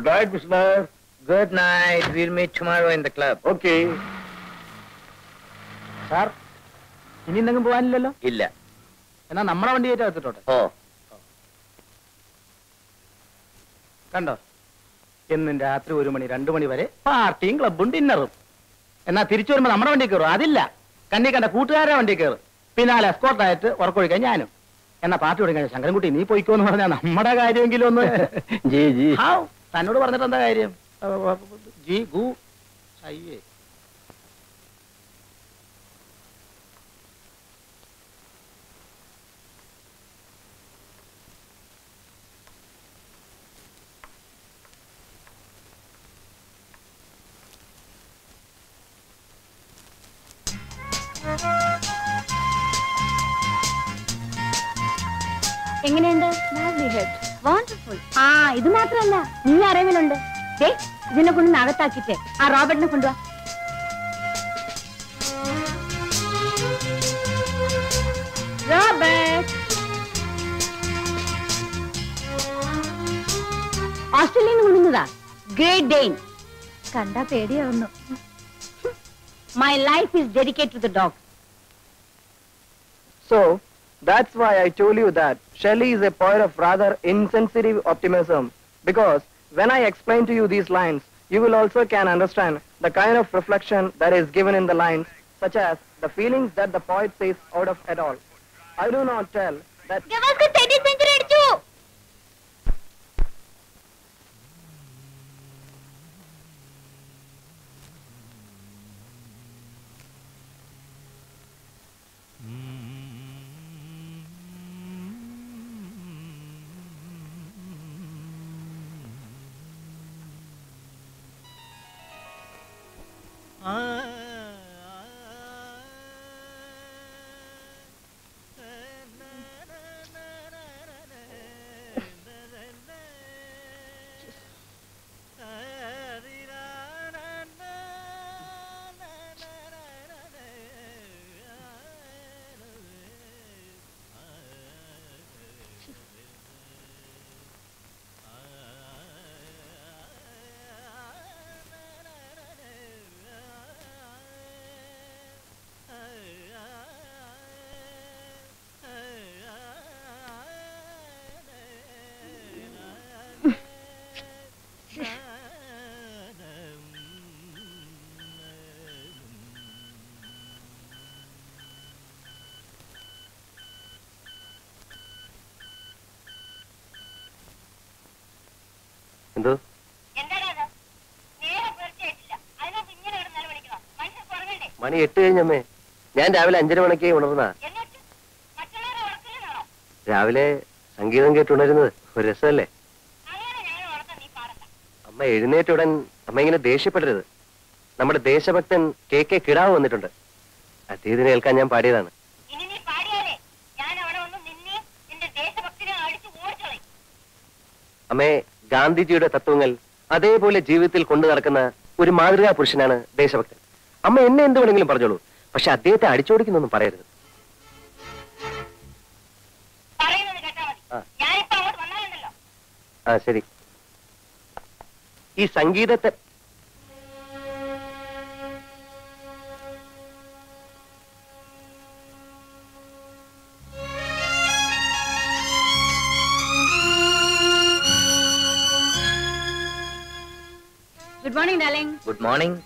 Good night, Mr. Good night. We'll meet tomorrow in the club. Okay. Sir ഇനി എന്തെങ്കിലും പോകാനില്ലല്ലോ? ഇല്ല. എന്നാ നമ്മളെ വണ്ടി കയറ്റി എടുത്തിട്ടോട്ടെ ഓ. കണ്ടോ? എന്നും രാത്രി ഒരു മണി രണ്ടു മണി വരെ പാർട്ടിയും ക്ലബും ഡിന്നറും എന്നാ തിരിച്ചു വരുമ്പോ നമ്മുടെ വണ്ടി കയറും. അതില്ല. കണ്ണി കണ്ട കൂട്ടുകാരുടെ വണ്ടി കയറും. പിന്നാലെ എസ്കോർട്ടായിട്ട് ഉറക്കൊഴിക്കാൻ ഞാനും. എന്നാ പാർട്ടി കൊടുക്കാൻ ശങ്കരൻകുട്ടി നീ പോയിക്കോന്ന് പറഞ്ഞാൽ നമ്മുടെ കാര്യമെങ്കിലും ഒന്ന്. G G. തന്നോട് പറഞ്ഞിട്ട് എന്താ കാര്യം ജി ഗു അയ്യേ മാത്രമല്ല നീ ദേ ഇതിനെ കൊണ്ട് അകത്താക്കിട്ട് ആ റോബർട്ടിനെ കൊണ്ടുവാ. നിന്ന് കൊണ്ടുവന്നതാ ഗ്രേറ്റ് ഡെയിൻ. കണ്ടാ പേടിയാവുന്നു. My life is dedicate to the dog so that's why I told you that Shelley is a poet of rather insensitive optimism. Because when I explain to you these lines, you will also can understand the kind of reflection that is given in the lines, such as the feelings that the poet says out of it all. I do not tell that എന്തോ? മണി എട്ട് കഴിഞ്ഞമ്മേ. ഞാൻ രാവിലെ അഞ്ചര മണിക്ക് ഉണർന്ന. രാവിലെ സംഗീതം കേട്ട് കേട്ടുണരുന്നത് ഒരു രസമല്ലേ? അമ്മ എഴുന്നേറ്റ ഉടൻ അമ്മ ഇങ്ങനെ ദേഷ്യപ്പെടരുത്. നമ്മുടെ ദേശഭക്തൻ കെ കെ കിടാവ് വന്നിട്ടുണ്ട്. അദ്ദേഹത്തിന് കേൾക്കാൻ ഞാൻ പാടിയതാണ്. അമ്മേ ഗാന്ധിജിയുടെ തത്വങ്ങൾ അതേപോലെ ജീവിതത്തിൽ കൊണ്ടു നടക്കുന്ന ഒരു മാതൃകാ പുരുഷനാണ് ദേശഭക്തൻ. അമ്മ എന്നെ എന്ത് വേണമെങ്കിലും പറഞ്ഞോളൂ. പക്ഷെ അദ്ദേഹത്തെ അടിച്ചോടിക്കുന്നൊന്നും പറയരുത്. ആ. ശരി. ഈ സംഗീതത്തെ Good morning.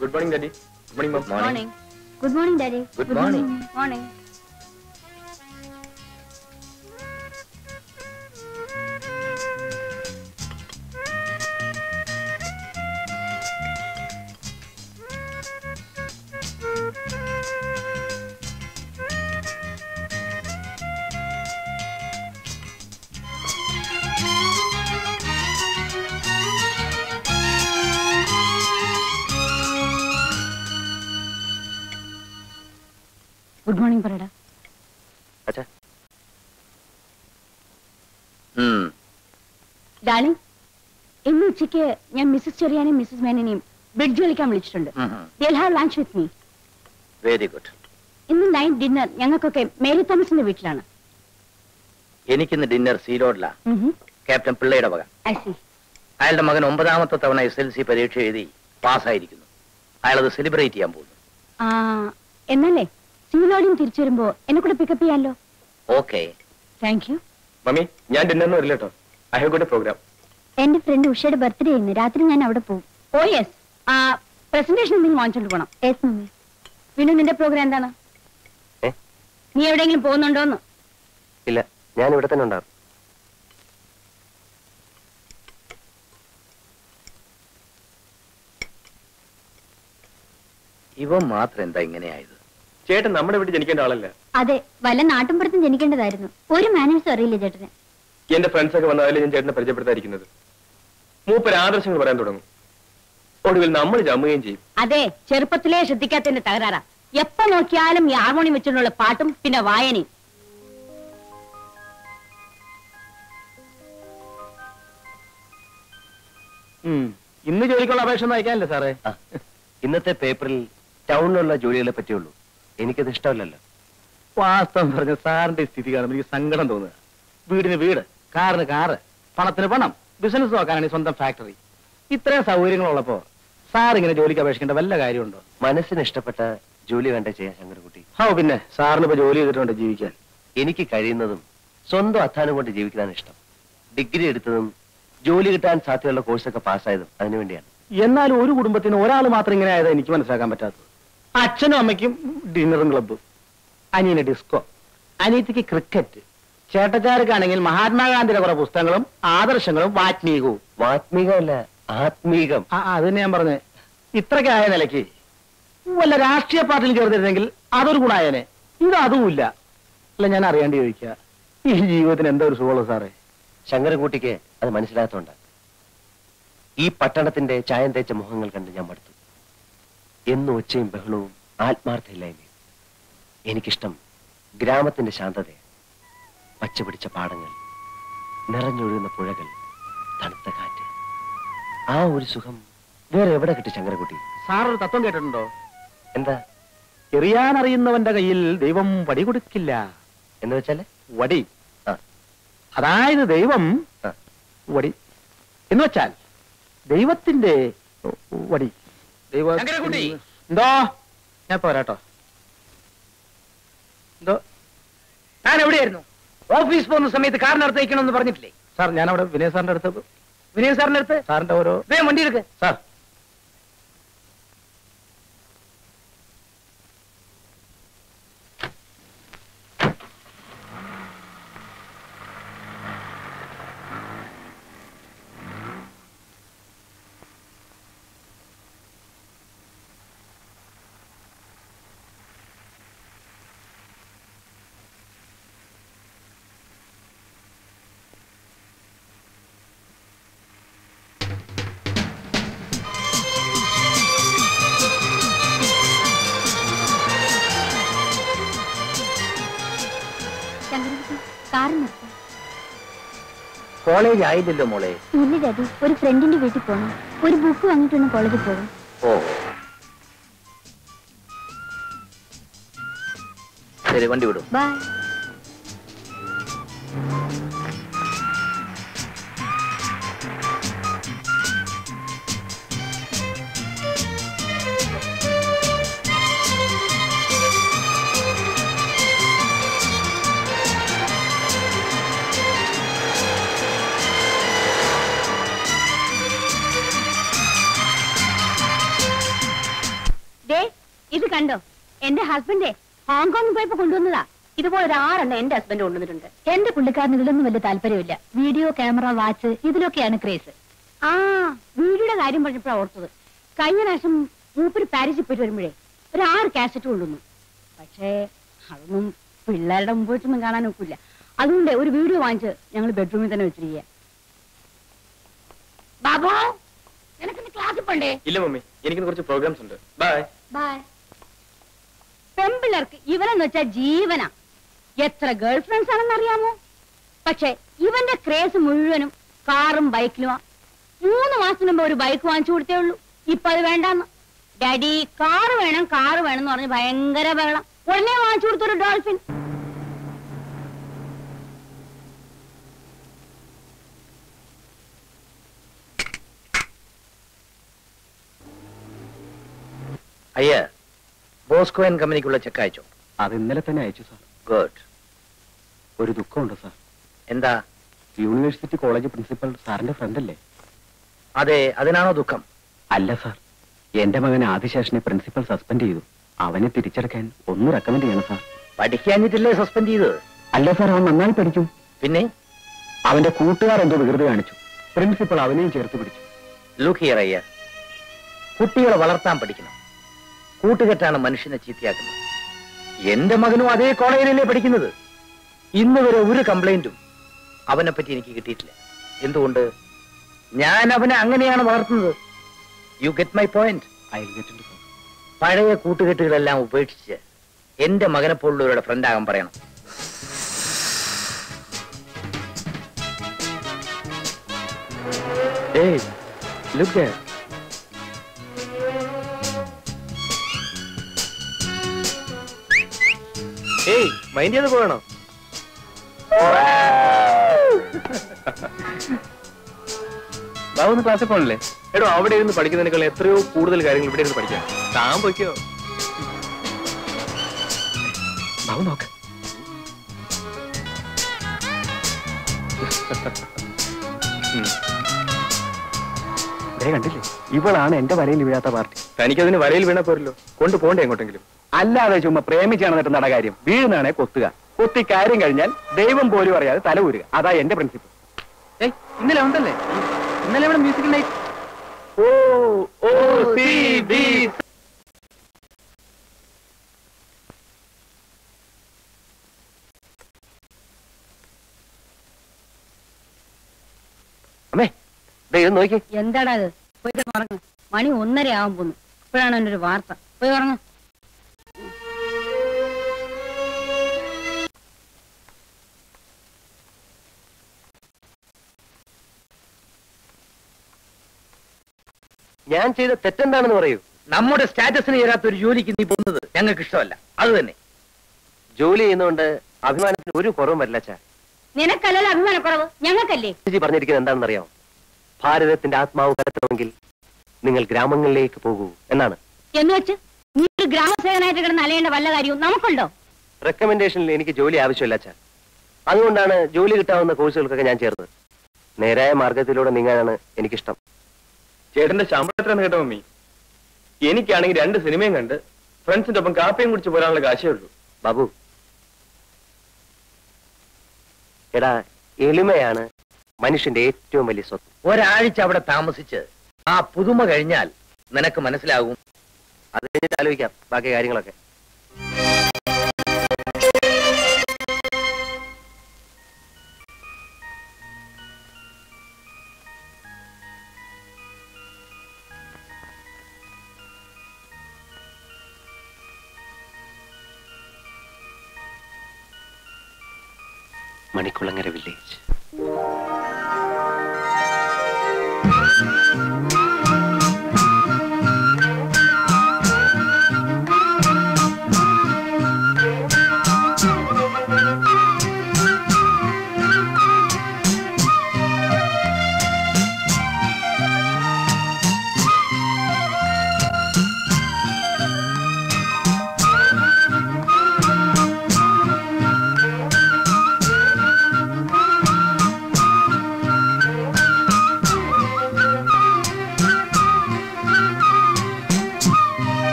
Good morning, Daddy. Good morning, Mom. Good morning. Good morning, Daddy. Good, Good morning. morning. Morning. Good morning പറയടാ അച്ഛാ ഉം. ഡാർലിംഗ് ഇന്ന് ഉച്ചയ്ക്ക് ഞാൻ മിസ്സസ് ചെറിയാനെയും മിസ്സസ് മേനനെയും ബ്രിഡ്ജ് കളിക്കാൻ വിളിച്ചിട്ടുണ്ട്. Have lunch with me very good ഇന്ന് നൈറ്റ് ഡിന്നർ ഞങ്ങൾക്കൊക്കെ മേരി തോമസിന്റെ വീട്ടിലാണ്. എനിക്കിന്ന് ഡിന്നർ സീലോഡിലാ. ക്യാപ്റ്റൻ പിള്ളയുടെ വക ഐ സി അയാളുടെ മകൻ ഒമ്പതാമത്തെ തവണ എസ് എൽ സി പരീക്ഷ എഴുതി പാസ്സായിരിക്കുന്നു. അയാളത് സെലിബ്രേറ്റ് ചെയ്യാൻ പോകുന്നു. ആ എന്നല്ലേ സീലോടിയും തിരിച്ചു വരുമ്പോ എന്നെ കൂടെ പിക്കപ്പ് ചെയ്യാമല്ലോ ഓക്കെ താങ്ക് യു മമ്മി ഞാൻ ഡിന്നറിന് വരില്ല കേട്ടോ I have got a program എന്റെ ഫ്രണ്ട് ഉഷയുടെ ബർത്ത്ഡേ ഇന്ന് രാത്രി ഞാൻ അവിടെ പോകും ഓ യെസ് ആ പ്രസന്റേഷൻ എന്തെങ്കിലും വാങ്ങിച്ചോണ്ട് പോണം. യെസ് മമ്മി വിനു നിന്റെ പ്രോഗ്രാം എന്താണ്? നീ എവിടെയെങ്കിലും പോകുന്നുണ്ടോന്ന്? ഇല്ല ഞാൻ ഇവിടെ തന്നെ ഉണ്ടാവും. ഇവ മാത്രം എന്താ ഇങ്ങനെയായത്? ചേട്ടൻ നമ്മുടെ വീട്ടിൽ ജനിക്കേണ്ട ആളല്ല. അതെ വല്ല നാട്ടുമ്പുറത്തും ജനിക്കേണ്ടതായിരുന്നു. ഒരു മാനേഴ്സും അറിയില്ല ചേട്ടന്. എന്റെ ഫ്രണ്ട്സ് ഒക്കെ വന്നാലും ഞാൻ ചേട്ടനെ പരിചയപ്പെടുത്താതിരിക്കുന്നത്. മൂപ്പര് ആദർശങ്ങൾ പറയാൻ തുടങ്ങും. ഒടുവിൽ നമ്മൾ ജമ്മുകയും ചെയ്യും. അതെ ചെറുപ്പത്തിലേ ശ്രദ്ധിക്കാത്തതിന്റെ തകരാറാ. എപ്പോ നോക്കിയാലും ഈ ഹാർമോണിയം വെച്ചുള്ള പാട്ടും പിന്നെ വായനയും. ഇന്ന് ജോലിക്കുള്ള അപേക്ഷ ഒന്നും അയക്കാനില്ലേ സാറേ. ഇന്നത്തെ പേപ്പറിൽ ടൗണിലുള്ള ജോലികളെ പറ്റിയുള്ളൂ എനിക്കത് ഇഷ്ടമല്ലല്ലോ. വാസ്തവം പറഞ്ഞ സാറിന്റെ സ്ഥിതി കാണുമ്പോൾ എനിക്ക് സങ്കടം തോന്നുക. വീടിന് വീട് കാറിന് കാറ് പണത്തിന് പണം ബിസിനസ് നോക്കാനാണ് സ്വന്തം ഫാക്ടറി ഇത്രയും സൗകര്യങ്ങളുള്ളപ്പോ സാർ ഇങ്ങനെ ജോലിക്ക് അപേക്ഷിക്കേണ്ട വല്ല കാര്യമുണ്ടോ? മനസ്സിന് ഇഷ്ടപ്പെട്ട ജോലി വേണ്ട ചെയ്യാൻ ശങ്കരകുട്ടി ഓ പിന്നെ സാറിന് ഇപ്പൊ ജോലി ചെയ്തിട്ടുണ്ട് ജീവിക്കാൻ. എനിക്ക് കഴിയുന്നതും സ്വന്തം അധ്വാനം കൊണ്ട് ജീവിക്കാനാണ് ഇഷ്ടം. ഡിഗ്രി എടുത്തതും ജോലി കിട്ടാൻ സാധ്യതയുള്ള കോഴ്സൊക്കെ പാസ്സായതും അതിനുവേണ്ടിയാണ് എന്നാൽ ഒരു കുടുംബത്തിന് ഒരാൾ മാത്രം ഇങ്ങനെ ആയതാണ് എനിക്ക് മനസ്സിലാക്കാൻ പറ്റാത്തത്. അച്ഛനും അമ്മയ്ക്കും ഡിന്നറും ക്ലബ്ബ് അനിയന് ഡിസ്കോ അനിയത്തിക്ക് ക്രിക്കറ്റ് ചേട്ടച്ചാർക്കാണെങ്കിൽ മഹാത്മാഗാന്ധിയുടെ കുറെ പുസ്തകങ്ങളും ആദർശങ്ങളും വാത്മീകവും. വാത്മീകമല്ല ആത്മീകം. ആ അത് തന്നെ ഞാൻ പറഞ്ഞേ. ഇത്രക്കായ നിലയ്ക്ക് വല്ല രാഷ്ട്രീയ പാർട്ടിയിൽ ചേർന്നിരുന്നെങ്കിൽ അതൊരു ഗുണായനെ. ഇത് അതുമില്ല. അല്ല ഞാൻ അറിയാണ്ട് ചോദിക്കുക. ഈ ജീവിതത്തിന് എന്താ ഒരു സുഖമുള്ള സാറേ? ശങ്കരൻകുട്ടിക്ക് അത് മനസ്സിലാകത്തോണ്ട. ഈ പട്ടണത്തിന്റെ ചായം തേച്ച മുഖങ്ങൾ കണ്ട് ഞാൻ മടുത്തു. എന്നും ഒച്ചയും ബഹളവും ആത്മാർത്ഥയില്ലായ്മയും എനിക്കിഷ്ടം ഗ്രാമത്തിന്റെ ശാന്തത പച്ചപിടിച്ച പാടങ്ങൾ നിറഞ്ഞൊഴുകുന്ന പുഴകൾ തണുത്ത കാറ്റ്. ആ ഒരു സുഖം വേറെ എവിടെ കിട്ടി ശങ്കരകുട്ടി സാറൊരു തത്വം കേട്ടിട്ടുണ്ടോ? എന്താ? എറിയാൻ അറിയുന്നവന്റെ കയ്യിൽ ദൈവം വടി കൊടുക്കില്ല. എന്ന് വെച്ചാൽ? വടി. അതായത് ദൈവം വടി. എന്ന് വെച്ചാൽ ദൈവത്തിന്റെ വടി. എന്തോ? ഞാൻ പോരാട്ടോ. എന്തോ? താൻ എവിടെയായിരുന്നു? ഓഫീസ് പോകുന്ന സമയത്ത് കാറിനടുത്ത് വയ്ക്കണമെന്ന് പറഞ്ഞിട്ടില്ലേ? സാർ അവിടെ വിനയ സാറിന്റെ അടുത്ത് വിനയ സാറിന്റെ അടുത്ത്? സാറിന്റെ ഓരോ വണ്ടി എടുക്ക്. സാർ കോളേജ് ആയില്ലല്ലോ മോളെ. ഇല്ല ഡാഡി ഒരു ഫ്രണ്ടിന്റെ വീട്ടിൽ പോകണം ഒരു ബുക്ക് വാങ്ങിയിട്ടൊന്ന് കോളേജിൽ പോകും. ഓ. ശരി വണ്ടി വിടും. ബൈ കണ്ടോ? എന്റെ ഹസ്ബൻഡേ ഹോങ്കോങ് പോയപ്പോ കൊണ്ടുവന്നതാ. ഇതുപോലെ ഒരു ആറെണ്ണം എന്റെ ഹസ്ബൻഡ് കൊണ്ടുവന്നിട്ടുണ്ട്. എന്റെ പുള്ളിക്കാരന് ഇതിലൊന്നും വലിയ താല്പര്യമില്ല. വീഡിയോ ക്യാമറ വാച്ച് ഇതിലൊക്കെയാണ് ക്രേസ്. ആ വീഡിയോയുടെ കാര്യം പറഞ്ഞപ്പോഴാണ് ഓർത്തത്. കഴിഞ്ഞ പ്രാവശ്യം മൂപ്പര് പാരീസിൽ പോയിട്ട് വരുമ്പോഴേ ഒരു ആറ് കാസറ്റ് കൊണ്ടുവന്നു. പക്ഷേ അതൊന്നും പിള്ളേരുടെ മുമ്പ് വെച്ചൊന്നും കാണാൻ ഒക്കില്ല. അതുകൊണ്ട് ഒരു വീഡിയോ വാങ്ങിച്ച് ഞങ്ങൾ ബെഡ്റൂമിൽ തന്നെ വെച്ചിരിക്കുക ബാബു എനിക്ക് ക്ലാസ്സിൽ പോണ്ടേ? ഇല്ല മമ്മി. എനിക്ക് കുറച്ച് പ്രോഗ്രാംസ് ഉണ്ട്. ബൈ ബൈ പെമ്പിള്ളേർക്ക് ഇവനെന്ന് വെച്ചാൽ ജീവനാ. എത്ര ഗേൾ ഫ്രണ്ട്സ് ആണെന്ന് അറിയാമോ? പക്ഷെ ഇവന്റെ ക്രേസ് മുഴുവനും കാറും ബൈക്കിലുമാ. മൂന്ന് മാസം മുമ്പ് ഒരു ബൈക്ക് വാങ്ങിച്ചു കൊടുത്തേ ഉള്ളൂ. ഇപ്പൊ അത് വേണ്ടെന്ന്. ഡാഡി കാറ് വേണം കാറ് വേണം എന്ന് പറഞ്ഞ് ഭയങ്കര ബഹളം. ഉടനെ വാങ്ങിച്ചു കൊടുത്തൊരു ഡോൾഫിൻ. അയ്യ ബോസ്കോ ആൻഡ് കമ്പനിക്കുള്ള ചെക്ക് അയച്ചോ? അത് ഇന്നലെ തന്നെ അയച്ചു സാർ. ഗുഡ്. ഒരു ദുഃഖമുണ്ട് സാർ. എന്താ? യൂണിവേഴ്സിറ്റി കോളേജ് പ്രിൻസിപ്പൽ സാറിന്റെ ഫ്രണ്ട് അല്ലേ അതെ അതിനാണോ ദുഃഖം? അല്ല സാർ. എന്റെ മകൻ ആദിശേഷനെ പ്രിൻസിപ്പൽ സസ്പെൻഡ് ചെയ്തു. അവനെ തിരിച്ചെടുക്കാൻ ഒന്ന് റെക്കമെൻഡ് ചെയ്യണം സാർ. പഠിക്കാഞ്ഞിട്ടില്ലേ സസ്പെൻഡ് ചെയ്തത് അല്ല സാർ അവൻ നന്നായി പഠിക്കും പിന്നെ? അവന്റെ കൂട്ടുകാർ എന്തോ വികൃതി കാണിച്ചു. പ്രിൻസിപ്പൽ അവനെയും ചേർത്ത് പിടിച്ചു. ലുക്ക് ഹിയർ അയ്യ. കുട്ടികളെ വളർത്താൻ പഠിക്കണം. കൂട്ടുകെട്ടാണ് മനുഷ്യനെ ചീത്തയാക്കുന്നത്. എന്റെ മകനും അതേ കോളേജിലല്ലേ പഠിക്കുന്നത്? ഇന്ന് വരെ ഒരു കംപ്ലൈന്റും അവനെ പറ്റി എനിക്ക് കിട്ടിയിട്ടില്ല. എന്തുകൊണ്ട്? ഞാൻ അവനെ അങ്ങനെയാണ് വളർത്തുന്നത്. യു ഗെറ്റ് മൈ പോയിന്റ് പഴയ കൂട്ടുകെട്ടുകളെല്ലാം ഉപേക്ഷിച്ച് എന്റെ മകനെ പോലുള്ളവരുടെ ഫ്രണ്ട് ആകാൻ പറയണം. ഏയ് ലുക്ക് ഏയ് മൈൻഡ് ചെയ്ത് പോകണോ? ബാബു ക്ലാസ്സിൽ പോകണല്ലേ എടോ അവിടെ ഇരുന്ന് പഠിക്കുന്നതിനേക്കാൾ എത്രയോ കൂടുതൽ കാര്യങ്ങൾ ഇവിടെ ഇരുന്ന് പഠിക്കാം. താൻ പൊയ്ക്കോ. ബാബു നോക്ക്. കണ്ടില്ലേ? ഇവളാണ് എന്റെ വരയിൽ വീഴാത്ത പാർട്ടി. തനിക്കതിന് വരയിൽ വീണ പോരല്ലോ. കൊണ്ടുപോണ്ടേ എങ്ങോട്ടെങ്കിലും. അല്ലാതെ ചുമ്മാ പ്രേമിച്ചാണ് എന്നിട്ട് നട കാര്യം. വീഴുന്നാണെ കൊത്തുക. കൊത്തി കാര്യം കഴിഞ്ഞാൽ ദൈവം പോലും അറിയാതെ തല ഊരുക. അതാ എന്റെ പ്രിൻസിപ്പിൾ ഏയ് ഇന്നലെ ഉണ്ടല്ലേ? ഇന്നലെ ഇവിടെ മ്യൂസിക് നൈറ്റ് ഓ ഓ സി ബി അമ്മേ നോക്കി. എന്താടാ ഇത്? പോയിട്ട് മണി ഒന്നര ആവാൻ പോന്നു. ഇപ്പോഴാണ് എന്റെ ഒരു വാർത്ത. പോയി ഉറങ്ങ. ഞാൻ ചെയ്ത തെറ്റെന്താണെന്ന് പറയൂ. നമ്മുടെ സ്റ്റാറ്റസിന് ചേരാത്ത ഒരു ജോലിക്ക് നീ പോകുന്നത് ഞങ്ങൾക്ക് ഇഷ്ടമല്ല. അത് തന്നെ. ജോലി ചെയ്യുന്നതുകൊണ്ട് അഭിമാനത്തിന് ഒരു കുറവും വരില്ല ചാ നിനക്കല്ലല്ലോ അഭിമാനക്കുറവ്? ഞങ്ങൾക്കല്ലേ? ചേച്ചി പറഞ്ഞിരിക്കുന്നത് എന്താണെന്ന് അറിയാമോ ഭാരതത്തിന്റെ ആത്മാവ് കലക്കണമെങ്കിൽ നിങ്ങൾ ഗ്രാമങ്ങളിലേക്ക് പോകൂ എന്നാണ്. എന്ന് വെച്ച് നീ ഒരു ഗ്രാമസേവനായിട്ട് കിടന്ന് അലയേണ്ട വല്ല കാര്യവും നമുക്കുണ്ടോ? റെക്കമെൻഡേഷനിൽ എനിക്ക് ജോലി ആവശ്യമില്ല അച്ഛാ. അതുകൊണ്ടാണ് ജോലി കിട്ടാവുന്ന കോഴ്സുകൾക്കൊക്കെ ഞാൻ ചേർന്നത്. നേരായ മാർഗത്തിലൂടെ നീങ്ങാനാണ് എനിക്കിഷ്ടം. ചേട്ടന്റെ ശമ്പളം എത്രയാണ് കേട്ടോ മമ്മി? എനിക്കാണെങ്കിൽ രണ്ട് സിനിമയും കണ്ട് ഫ്രണ്ട്സിന്റെ ഒപ്പം കാപ്പിയും കുടിച്ച് പോരാനുള്ള കാശേ ഉള്ളൂ. ബാബു. എടാ എളിമയാണ് മനുഷ്യന്റെ ഏറ്റവും വലിയ സ്വത്ത്. ഒരാഴ്ച അവിടെ താമസിച്ച് ആ പുതുമ കഴിഞ്ഞാൽ നിനക്ക് മനസ്സിലാകും. അത് കഴിഞ്ഞിട്ട് ആലോചിക്കാം ബാക്കി കാര്യങ്ങളൊക്കെ.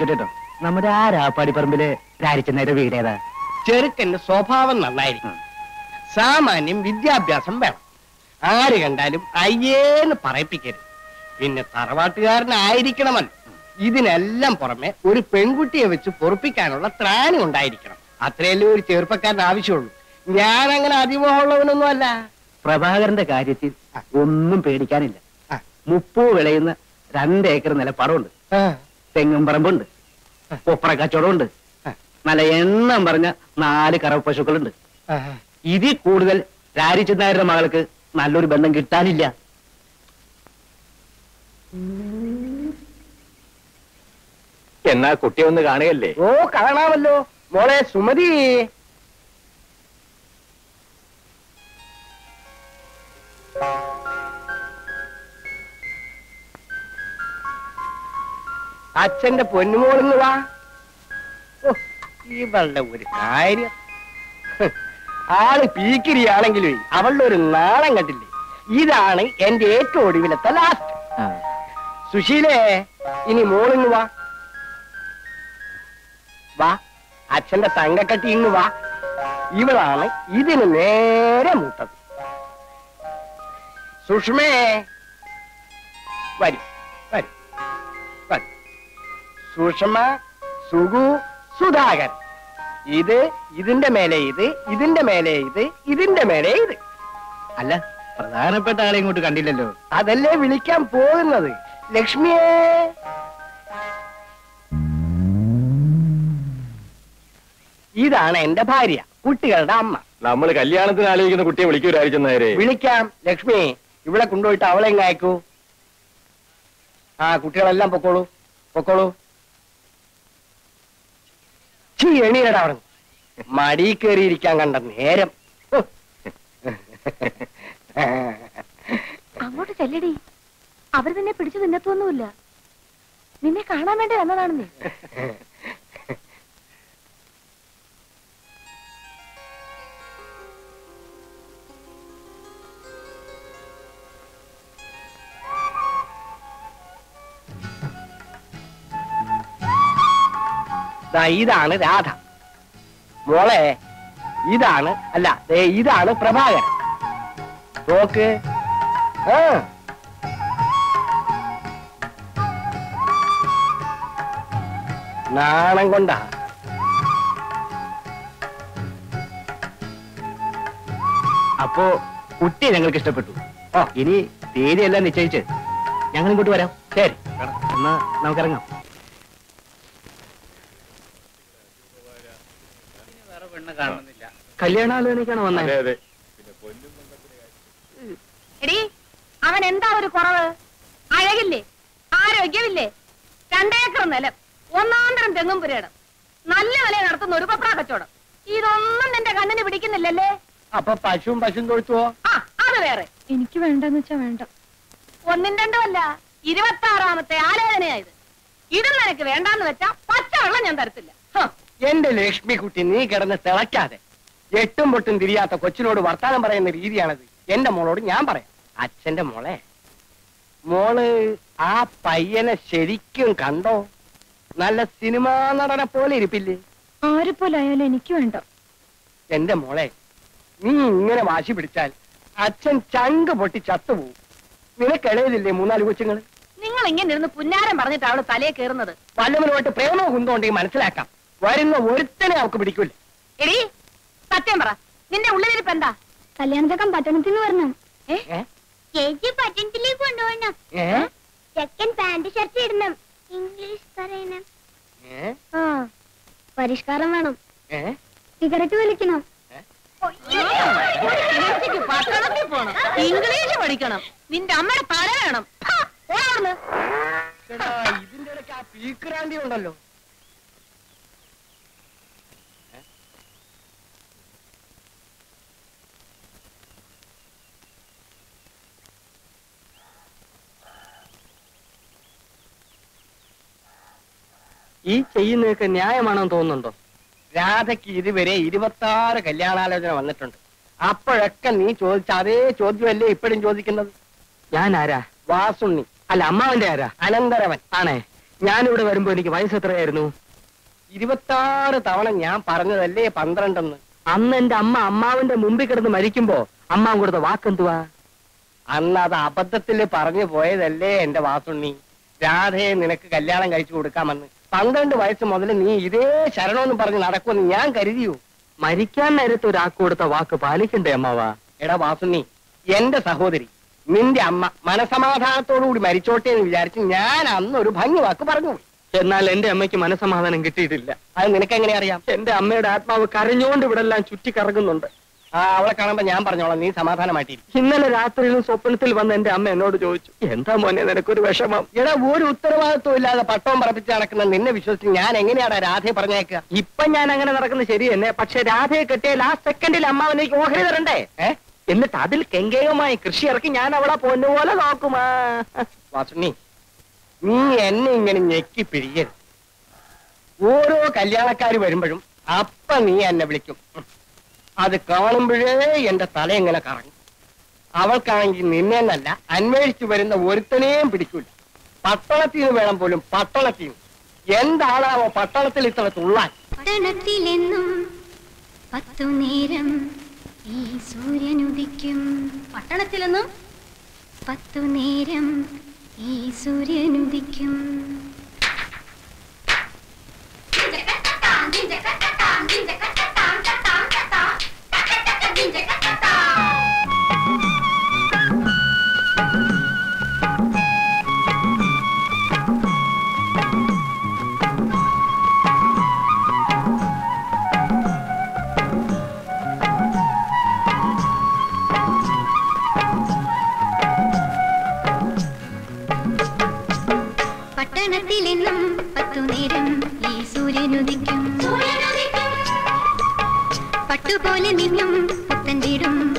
ചോദിച്ചോട്ടോ നമ്മുടെ ആ രാപ്പാടിപ്പറമ്പിൽ രാരിച്ചെന്നേരെ വീടേതാ. ചെറുക്കന്റെ സ്വഭാവം നന്നായിരിക്കും. സാമാന്യം വിദ്യാഭ്യാസം വേണം. ആര് കണ്ടാലും അയ്യേന്ന് പറയിപ്പിക്കരുത്. പിന്നെ തറവാട്ടുകാരനായിരിക്കണമല്ലോ ഇതിനെല്ലാം പുറമെ ഒരു പെൺകുട്ടിയെ വെച്ച് പൊറപ്പിക്കാനുള്ള ത്രാണി ഉണ്ടായിരിക്കണം. അത്രയല്ലേ ഒരു ചെറുപ്പക്കാരൻ ആവശ്യമുള്ളൂ. ഞാൻ അങ്ങനെ അതിമോഹമുള്ളവനൊന്നും അല്ല. പ്രഭാകരന്റെ കാര്യത്തിൽ ഒന്നും പേടിക്കാനില്ല. മുപ്പൂ വിളയുന്ന രണ്ടേക്കർ നിലപ്പാടുണ്ട്. തെങ്ങും പറമ്പുണ്ട്. കൊപ്ര കച്ചവടമുണ്ട്. നല്ല എണ്ണം പറഞ്ഞ നാല് കറവ് പശുക്കളുണ്ട്. ഇതിൽ കൂടുതൽ രാരിച്ചെന്നായരുടെ മകൾക്ക് നല്ലൊരു ബന്ധം കിട്ടാനില്ല. എന്നാ കുട്ടിയെ ഒന്ന് കാണുകയല്ലേ? ഓ കാണാമല്ലോ. മോളെ സുമതി. അച്ഛന്റെ പൊന്നുമോളിന്ന് വാ. ഇവളുടെ ഒരു കാര്യം. ആൾ പീക്കിരിയാണെങ്കിലും അവളുടെ ഒരു നാളം കണ്ടില്ലേ? ഇതാണ് എന്റെ ഏറ്റവും ഒടുവിലത്തെ ലാസ്റ്റ് സുശീലേ ഇനി മോളിന്ന് വാ. വാ അച്ഛന്റെ തങ്കക്കട്ടി ഇന്ന് വാ. ഇവളാണ് ഇതിന് നേരെ മുട്ടത് സുഷ്മേ വരും വരും വരും. സുഷമ സുഗു സുധാകർ. ഇത് ഇതിന്റെ മേലെ ഇത് ഇതിന്റെ മേലെ ഇത് ഇതിന്റെ മേലെ ഇത്. അല്ല പ്രധാനപ്പെട്ട ആളെ ഇങ്ങോട്ട് കണ്ടില്ലല്ലോ. അതല്ലേ വിളിക്കാൻ പോകുന്നത്? ലക്ഷ്മിയെ. ഇതാണ് എന്റെ ഭാര്യ കുട്ടികളുടെ അമ്മ. നമ്മൾ കല്യാണത്തിന് ആലോചിക്കുന്ന കുട്ടിയെ വിളിക്കൂ നേരെ വിളിക്കാം ലക്ഷ്മി. ഇവിടെ കൊണ്ടുപോയിട്ട് അവളെ ഇങ്ങ് അയക്കൂ. ആ കുട്ടികളെല്ലാം പൊക്കോളൂ പൊക്കോളൂ. ചീ എണീരടാ അവിടെ മടി കയറിയിരിക്കാൻ കണ്ട നേരം. അങ്ങോട്ട് ചെല്ലടി. അവർ നിന്നെ പിടിച്ചു നിന്നത്തൊന്നുമില്ല നിന്നെ കാണാൻ വേണ്ടി വന്നതാണെന്നേ. ഇതാണ് രാധ. മോളെ ഇതാണ് അല്ല ഇതാണ് പ്രഭാകരൻ. നോക്ക്. ആ. നാണം കൊണ്ടാ. അപ്പോ കുട്ടിയെ ഞങ്ങൾക്ക് ഇഷ്ടപ്പെട്ടു. ഓ ഇനി തീരെയെല്ലാം നിശ്ചയിച്ച് ഞങ്ങൾ ഇങ്ങോട്ട് വരാം. ശരി. എന്നാ നമുക്കിറങ്ങാം. കല്യാണാലോചനയ്ക്കാണ് വന്നത് എടി അവൻ എന്താ ഒരു കുറവ്? അഴകില്ലേ? ആരോഗ്യമില്ലേ? രണ്ടേക്കർ നിലം ഒന്നാന്തരം തെങ്ങും പുരയിടം. നല്ല വില നടത്തുന്ന ഒരു പപ്രാ കച്ചവടം. ഇതൊന്നും നിന്റെ കണ്ണിന് പിടിക്കുന്നില്ലല്ലേ? അപ്പൊ പശുവും പശുവും തൊഴുത്തുവോ ആ അത് വേറെ. എനിക്ക് വേണ്ടെന്ന് വെച്ചാ വേണ്ട. ഒന്നും രണ്ടുമല്ല ഇരുപത്തി ആറാമത്തെ ആലോചനയായത് ഇത് നിനക്ക് വേണ്ടാന്ന് വെച്ചാ പച്ചവെള്ളം ഞാൻ തരത്തില്ല. ഹ, എന്റെ ലക്ഷ്മി കുട്ടി നീ കിടന്ന് തിളയ്ക്കാതെ. എട്ടും പൊട്ടും തിരിയാത്ത കൊച്ചിനോട് വർത്താനം പറയുന്ന രീതിയാണത്. എന്റെ മോളോട് ഞാൻ പറയാം. അച്ഛന്റെ മോളെ മോൾ ആ പയ്യനെ ശരിക്കും കണ്ടോ? നല്ല സിനിമാ നടനെ പോലെ ഇരിപ്പില്ലേ? ആരെ പോലെ ആയാലും എനിക്ക് വേണ്ട. എന്റെ മോളെ നീ ഇങ്ങനെ വാശി പിടിച്ചാൽ അച്ഛൻ ചങ്ക് പൊട്ടി ചത്തുപോകും നിനക്കിടയിലില്ലേ മൂന്നാൽ കൊച്ചുങ്ങൾ? നിങ്ങൾ ഇങ്ങനെ ഇരുന്ന് പുന്നാരം പറഞ്ഞിട്ട് അവൾ തലയെ കയറുന്നത്. വല്ലവനുമായിട്ട് പ്രേമവും കുന്തമുണ്ടെങ്കിൽ മനസ്സിലാക്കാം. വരുന്ന ഒരുത്തനെ അവൾക്ക് പിടിക്കൂല. എടി സത്യം പറ. നിന്റെ ഉള്ളിലിരിപ്പ് എന്താ? കല്യാണത്തക്കം പട്ടണത്തിൽ വരണം? ചേച്ചി പട്ടണത്തിലേക്ക് കൊണ്ടുപോകണം? ചെക്കൻ പാന്റ് ഷർട്ട് ഇടണം. ഇംഗ്ലീഷ് പറയണം. ആ പരിഷ്കാരം വേണം? സിഗരറ്റ് വലിക്കണം. പട്ടണത്തിൽ പോണം. ഇംഗ്ലീഷ് പഠിക്കണം. നിന്റെ അമ്മയുടെ തല വേണം. ഇതിന്റെ ഇടയ്ക്ക് ആ പീക്രാന്തി ഉണ്ടല്ലോ. ഈ ചെയ്യുന്നതൊക്കെ ന്യായമാണെന്ന് തോന്നുന്നുണ്ടോ? രാധയ്ക്ക് ഇതുവരെ ഇരുപത്തി ആറ് കല്യാണാലോചന വന്നിട്ടുണ്ട്. അപ്പോഴൊക്കെ നീ ചോദിച്ച അതേ ചോദ്യമല്ലേ ഇപ്പോഴും ചോദിക്കുന്നത്? ഞാൻ ആരാ? വാസുണ്ണി. അല്ല അമ്മാവന്റെ ആരാ? അനന്തരവൻ. ആണേ. ഞാനിവിടെ വരുമ്പോ എനിക്ക് വയസ്സ് എത്രയായിരുന്നു? ഇരുപത്താറ് തവണ ഞാൻ പറഞ്ഞതല്ലേ പന്ത്രണ്ടെന്ന്. അന്ന് എന്റെ അമ്മ അമ്മാവന്റെ മുമ്പിൽ കിടന്ന് മരിക്കുമ്പോ അമ്മാവൻ കൊടുത്ത വാക്കെന്തുവാ? അന്ന് അത് അബദ്ധത്തിൽ പറഞ്ഞു പോയതല്ലേ എന്റെ വാസുണ്ണി. രാധയെ നിനക്ക് കല്യാണം കഴിച്ചു കൊടുക്കാമെന്ന്. പന്ത്രണ്ട് വയസ്സ് മുതൽ നീ ഇതേ ശരണമെന്ന് പറഞ്ഞ് നടക്കുമെന്ന് ഞാൻ കരുതിയോ? മരിക്കാൻ നേരത്ത് ഒരാൾക്ക് കൊടുത്ത വാക്ക് പാലിക്കണ്ടേ അമ്മാവ? എടാ വാസുന്നി എന്റെ സഹോദരി നിന്റെ അമ്മ മനസമാധാനത്തോടുകൂടി മരിച്ചോട്ടെ എന്ന് വിചാരിച്ച് ഞാൻ അന്ന് ഒരു ഭംഗി വാക്ക് പറഞ്ഞു. എന്നാൽ എന്റെ അമ്മയ്ക്ക് മനസമാധാനം കിട്ടിയിട്ടില്ല. അത് നിനക്ക് എങ്ങനെ അറിയാം? എന്റെ അമ്മയുടെ ആത്മാവ് കരഞ്ഞുകൊണ്ട് ഇവിടെല്ലാം ചുറ്റിക്കറങ്ങുന്നുണ്ട്. ചുറ്റി കറങ്ങുന്നുണ്ട് ആ അവളെ കാണുമ്പോ ഞാൻ പറഞ്ഞോളാം നീ സമാധാനമായിട്ടിരിക്കും ഇന്നലെ രാത്രിയിലും സ്വപ്നത്തിൽ വന്ന് എന്റെ അമ്മ എന്നോട് ചോദിച്ചു എന്താ മോനെ നിനക്കൊരു വിഷമം? എടാ ഒരു ഉത്തരവാദിത്വം ഇല്ലാതെ പട്ടവും പറപ്പിച്ച് നടക്കുന്ന നിന്നെ വിശ്വസിച്ച് ഞാൻ എങ്ങനെയാടാ രാധയെ പറഞ്ഞേക്കുക ഇപ്പൊ ഞാൻ അങ്ങനെ നടക്കുന്നത് ശരി തന്നെ പക്ഷെ രാധയെ കെട്ടിയ ലാസ്റ്റ് സെക്കൻഡിൽ അമ്മാവനേക്ക് ഓഹരി തരണ്ടേ? എന്നിട്ട് അതിൽ കെങ്കേയമായി കൃഷി ഇറക്കി ഞാൻ അവളെ പൊന്നുപോലെ നോക്കുമാ. വാസുണ്ണി നീ എന്നെ ഇങ്ങനെ ഞെക്കി പിഴിയത് ഓരോ കല്യാണക്കാർ വരുമ്പോഴും അപ്പ നീ എന്നെ വിളിക്കും. അത് കാണുമ്പോഴേ എന്റെ തല എങ്ങനെ കറങ്ങും. അവൾക്കാണെങ്കിൽ നിന്നെ എന്നല്ല അന്വേഷിച്ചു വരുന്ന ഒരുത്തനെയും പിടിക്കൂല. പട്ടണത്തിൽ നിന്ന് വേണം പോലും പട്ടണത്തിൽ. നിന്ന് എന്താണാവോ പട്ടണത്തിൽ ഇത്ര തുള്ളാൻ? പട്ടണത്തിലെന്നും പത്തു നേരം ഈ സൂര്യൻ ഉദിക്കും. പട്ടണത്തിലെന്നും പത്തു നേരം ഈ സൂര്യൻ ഉദിക്കും. പട്ടണത്തിലെന്നും പത്തു നേരം ഈ സൂര്യനുദിക്കും. പട്ടുപോലെ നിന്നും விடும்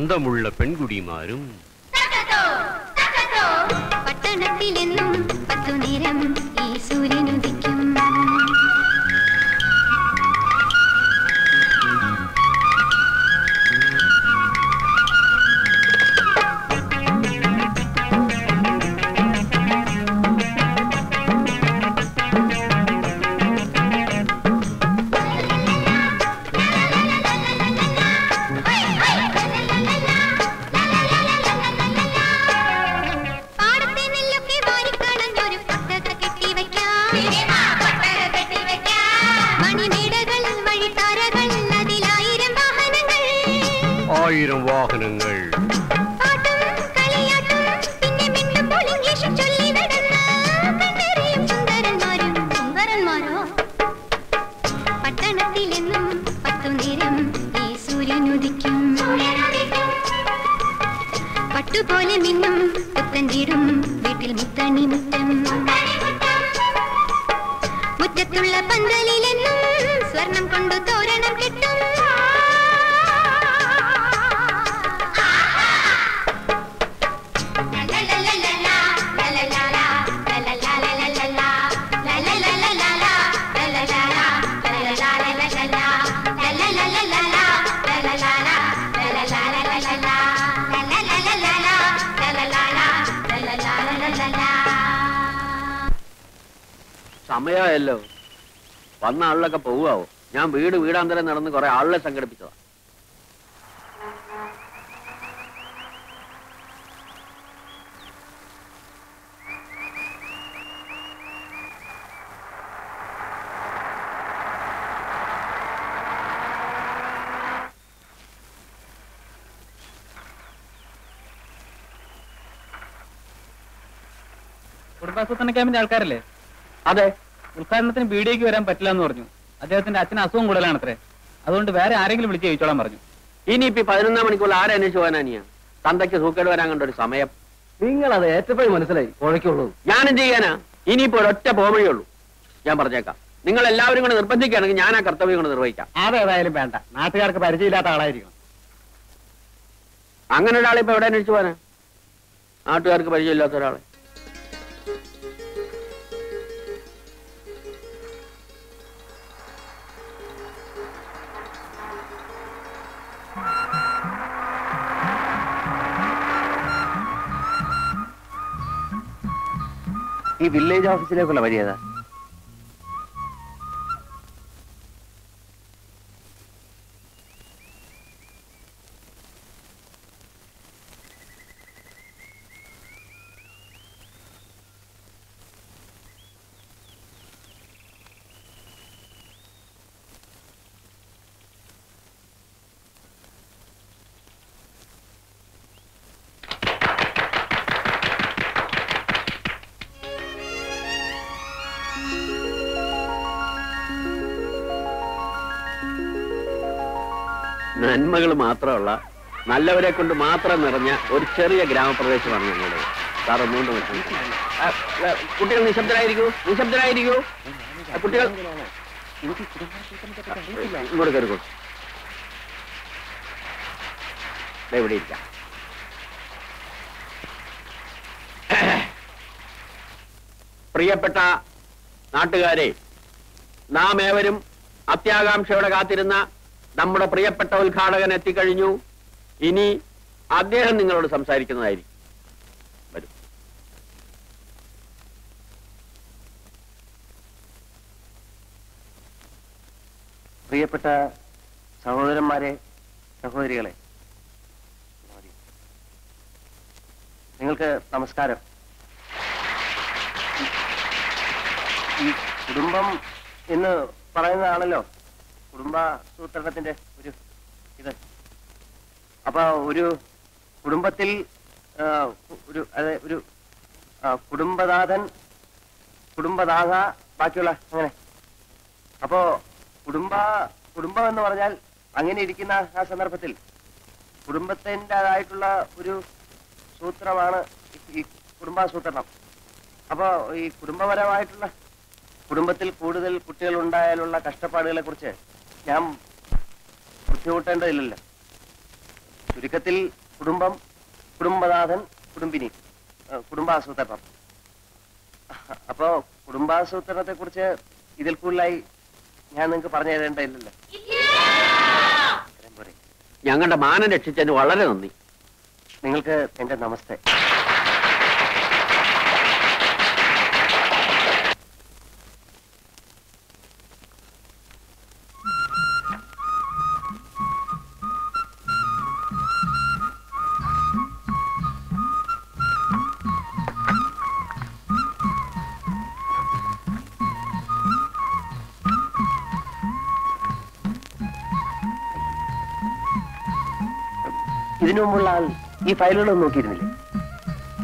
அந்தமுள்ள பெண்குடிமாரும் ഞാൻ വീട് വീടാന്തരം നടന്ന് കുറെ ആളുകളെ സംഘടിപ്പിച്ചതാ. ക്യാമ്പിന്റെ ആൾക്കാരല്ലേ? അതെ. ഉദ്ഘാടനത്തിന് വീഡിയോക്ക് വരാൻ പറ്റില്ല എന്ന് പറഞ്ഞു. അദ്ദേഹത്തിന്റെ അച്ഛൻ അസുഖം കൂടുതലാണത്രേ. അതുകൊണ്ട് വേറെ ആരെങ്കിലും വിളിച്ച് ചോദിച്ചോളാൻ പറഞ്ഞു. ഇനിയിപ്പോ പതിനൊന്നാം മണിക്കൂർ ആരന്വേഷിച്ചു പോകാനാ നീ തന്തയ്ക്ക് സൂക്കേട് വരാൻ കണ്ട ഒരു സമയം. നിങ്ങൾ അത് ഏറ്റപ്പോഴും മനസ്സിലായി. കുഴയ്ക്കുള്ളൂ ഞാൻ എന്ത് ചെയ്യാനാ. ഇനിയിപ്പോ ഒരൊറ്റ പോവഴിയുള്ളൂ ഞാൻ പറഞ്ഞേക്കാം. നിങ്ങൾ എല്ലാവരും കൂടെ നിർബന്ധിക്കുകയാണെങ്കിൽ ഞാൻ ആ കർത്തവ്യം കൊണ്ട് നിർവഹിക്കാം. അതേതായാലും വേണ്ട. നാട്ടുകാർക്ക് പരിചയമില്ലാത്ത ആളായിരിക്കും അങ്ങനെ ഒരാളെ ഇപ്പൊ എവിടെ അന്വേഷിച്ചു പോകാനാ? നാട്ടുകാർക്ക് പരിചയമില്ലാത്ത ഒരാളെ. ഈ വില്ലേജ് ഓഫീസിലേക്കുള്ള വഴി ഏതാ? നന്മകൾ മാത്രമുള്ള നല്ലവരെ കൊണ്ട് മാത്രം നിറഞ്ഞ ഒരു ചെറിയ ഗ്രാമപ്രദേശമാണ് ഞങ്ങളുടെ. വിഷമിക്കണ്ട. ആ, ആ, കുട്ടികൾ നിശബ്ദരായിരിക്കൂ? നിശബ്ദരായിരിക്കൂ? കുട്ടികൾ ഇങ്ങോട്ട് കയറിക്കോ. എവിടെ ഇരിക്കാം. പ്രിയപ്പെട്ട നാട്ടുകാരെ നാം ഏവരും അത്യാകാംക്ഷയോടെ കാത്തിരുന്ന നമ്മുടെ പ്രിയപ്പെട്ട ഉദ്ഘാടകൻ എത്തിക്കഴിഞ്ഞു. ഇനി അദ്ദേഹം നിങ്ങളോട് സംസാരിക്കുന്നതായിരിക്കും. പ്രിയപ്പെട്ട സഹോദരന്മാരെ സഹോദരികളെ നിങ്ങൾക്ക് നമസ്കാരം. ഈ കുടുംബം എന്ന് പറയുന്നതാണല്ലോ കുടുംബാസൂത്രണത്തിന്റെ ഒരു ഇത്. അപ്പൊ ഒരു കുടുംബത്തിൽ ഒരു അതെ ഒരു കുടുംബനാഥൻ കുടുംബനാഥ ബാക്കിയുള്ള അങ്ങനെ. അപ്പോ കുടുംബ കുടുംബം എന്ന് പറഞ്ഞാൽ അങ്ങനെ ഇരിക്കുന്ന ആ സന്ദർഭത്തിൽ കുടുംബത്തിന്റെതായിട്ടുള്ള ഒരു സൂത്രമാണ് ഈ കുടുംബാസൂത്രണം. അപ്പോ ഈ കുടുംബപരമായിട്ടുള്ള കുടുംബത്തിൽ കൂടുതൽ കുട്ടികൾ ഉണ്ടായാലുള്ള കഷ്ടപ്പാടുകളെ കുറിച്ച് ഞാൻ ബുദ്ധിമുട്ടേണ്ടതില്ലല്ലോ. ചുരുക്കത്തിൽ കുടുംബം കുടുംബനാഥൻ കുടുംബിനി കുടുംബാസൂത്രണം. അപ്പോ കുടുംബാസൂത്രണത്തെ കുറിച്ച് ഇതിൽ കൂടുതലായി ഞാൻ നിങ്ങൾക്ക് പറഞ്ഞു തരേണ്ടതില്ലല്ലോ. ഞങ്ങളുടെ മാനം രക്ഷിച്ചതിന് വളരെ നന്ദി. നിങ്ങൾക്ക് എന്റെ നമസ്തേ. ഈ ഫയലുകളൊന്നും നോക്കിയിരുന്നില്ലേ?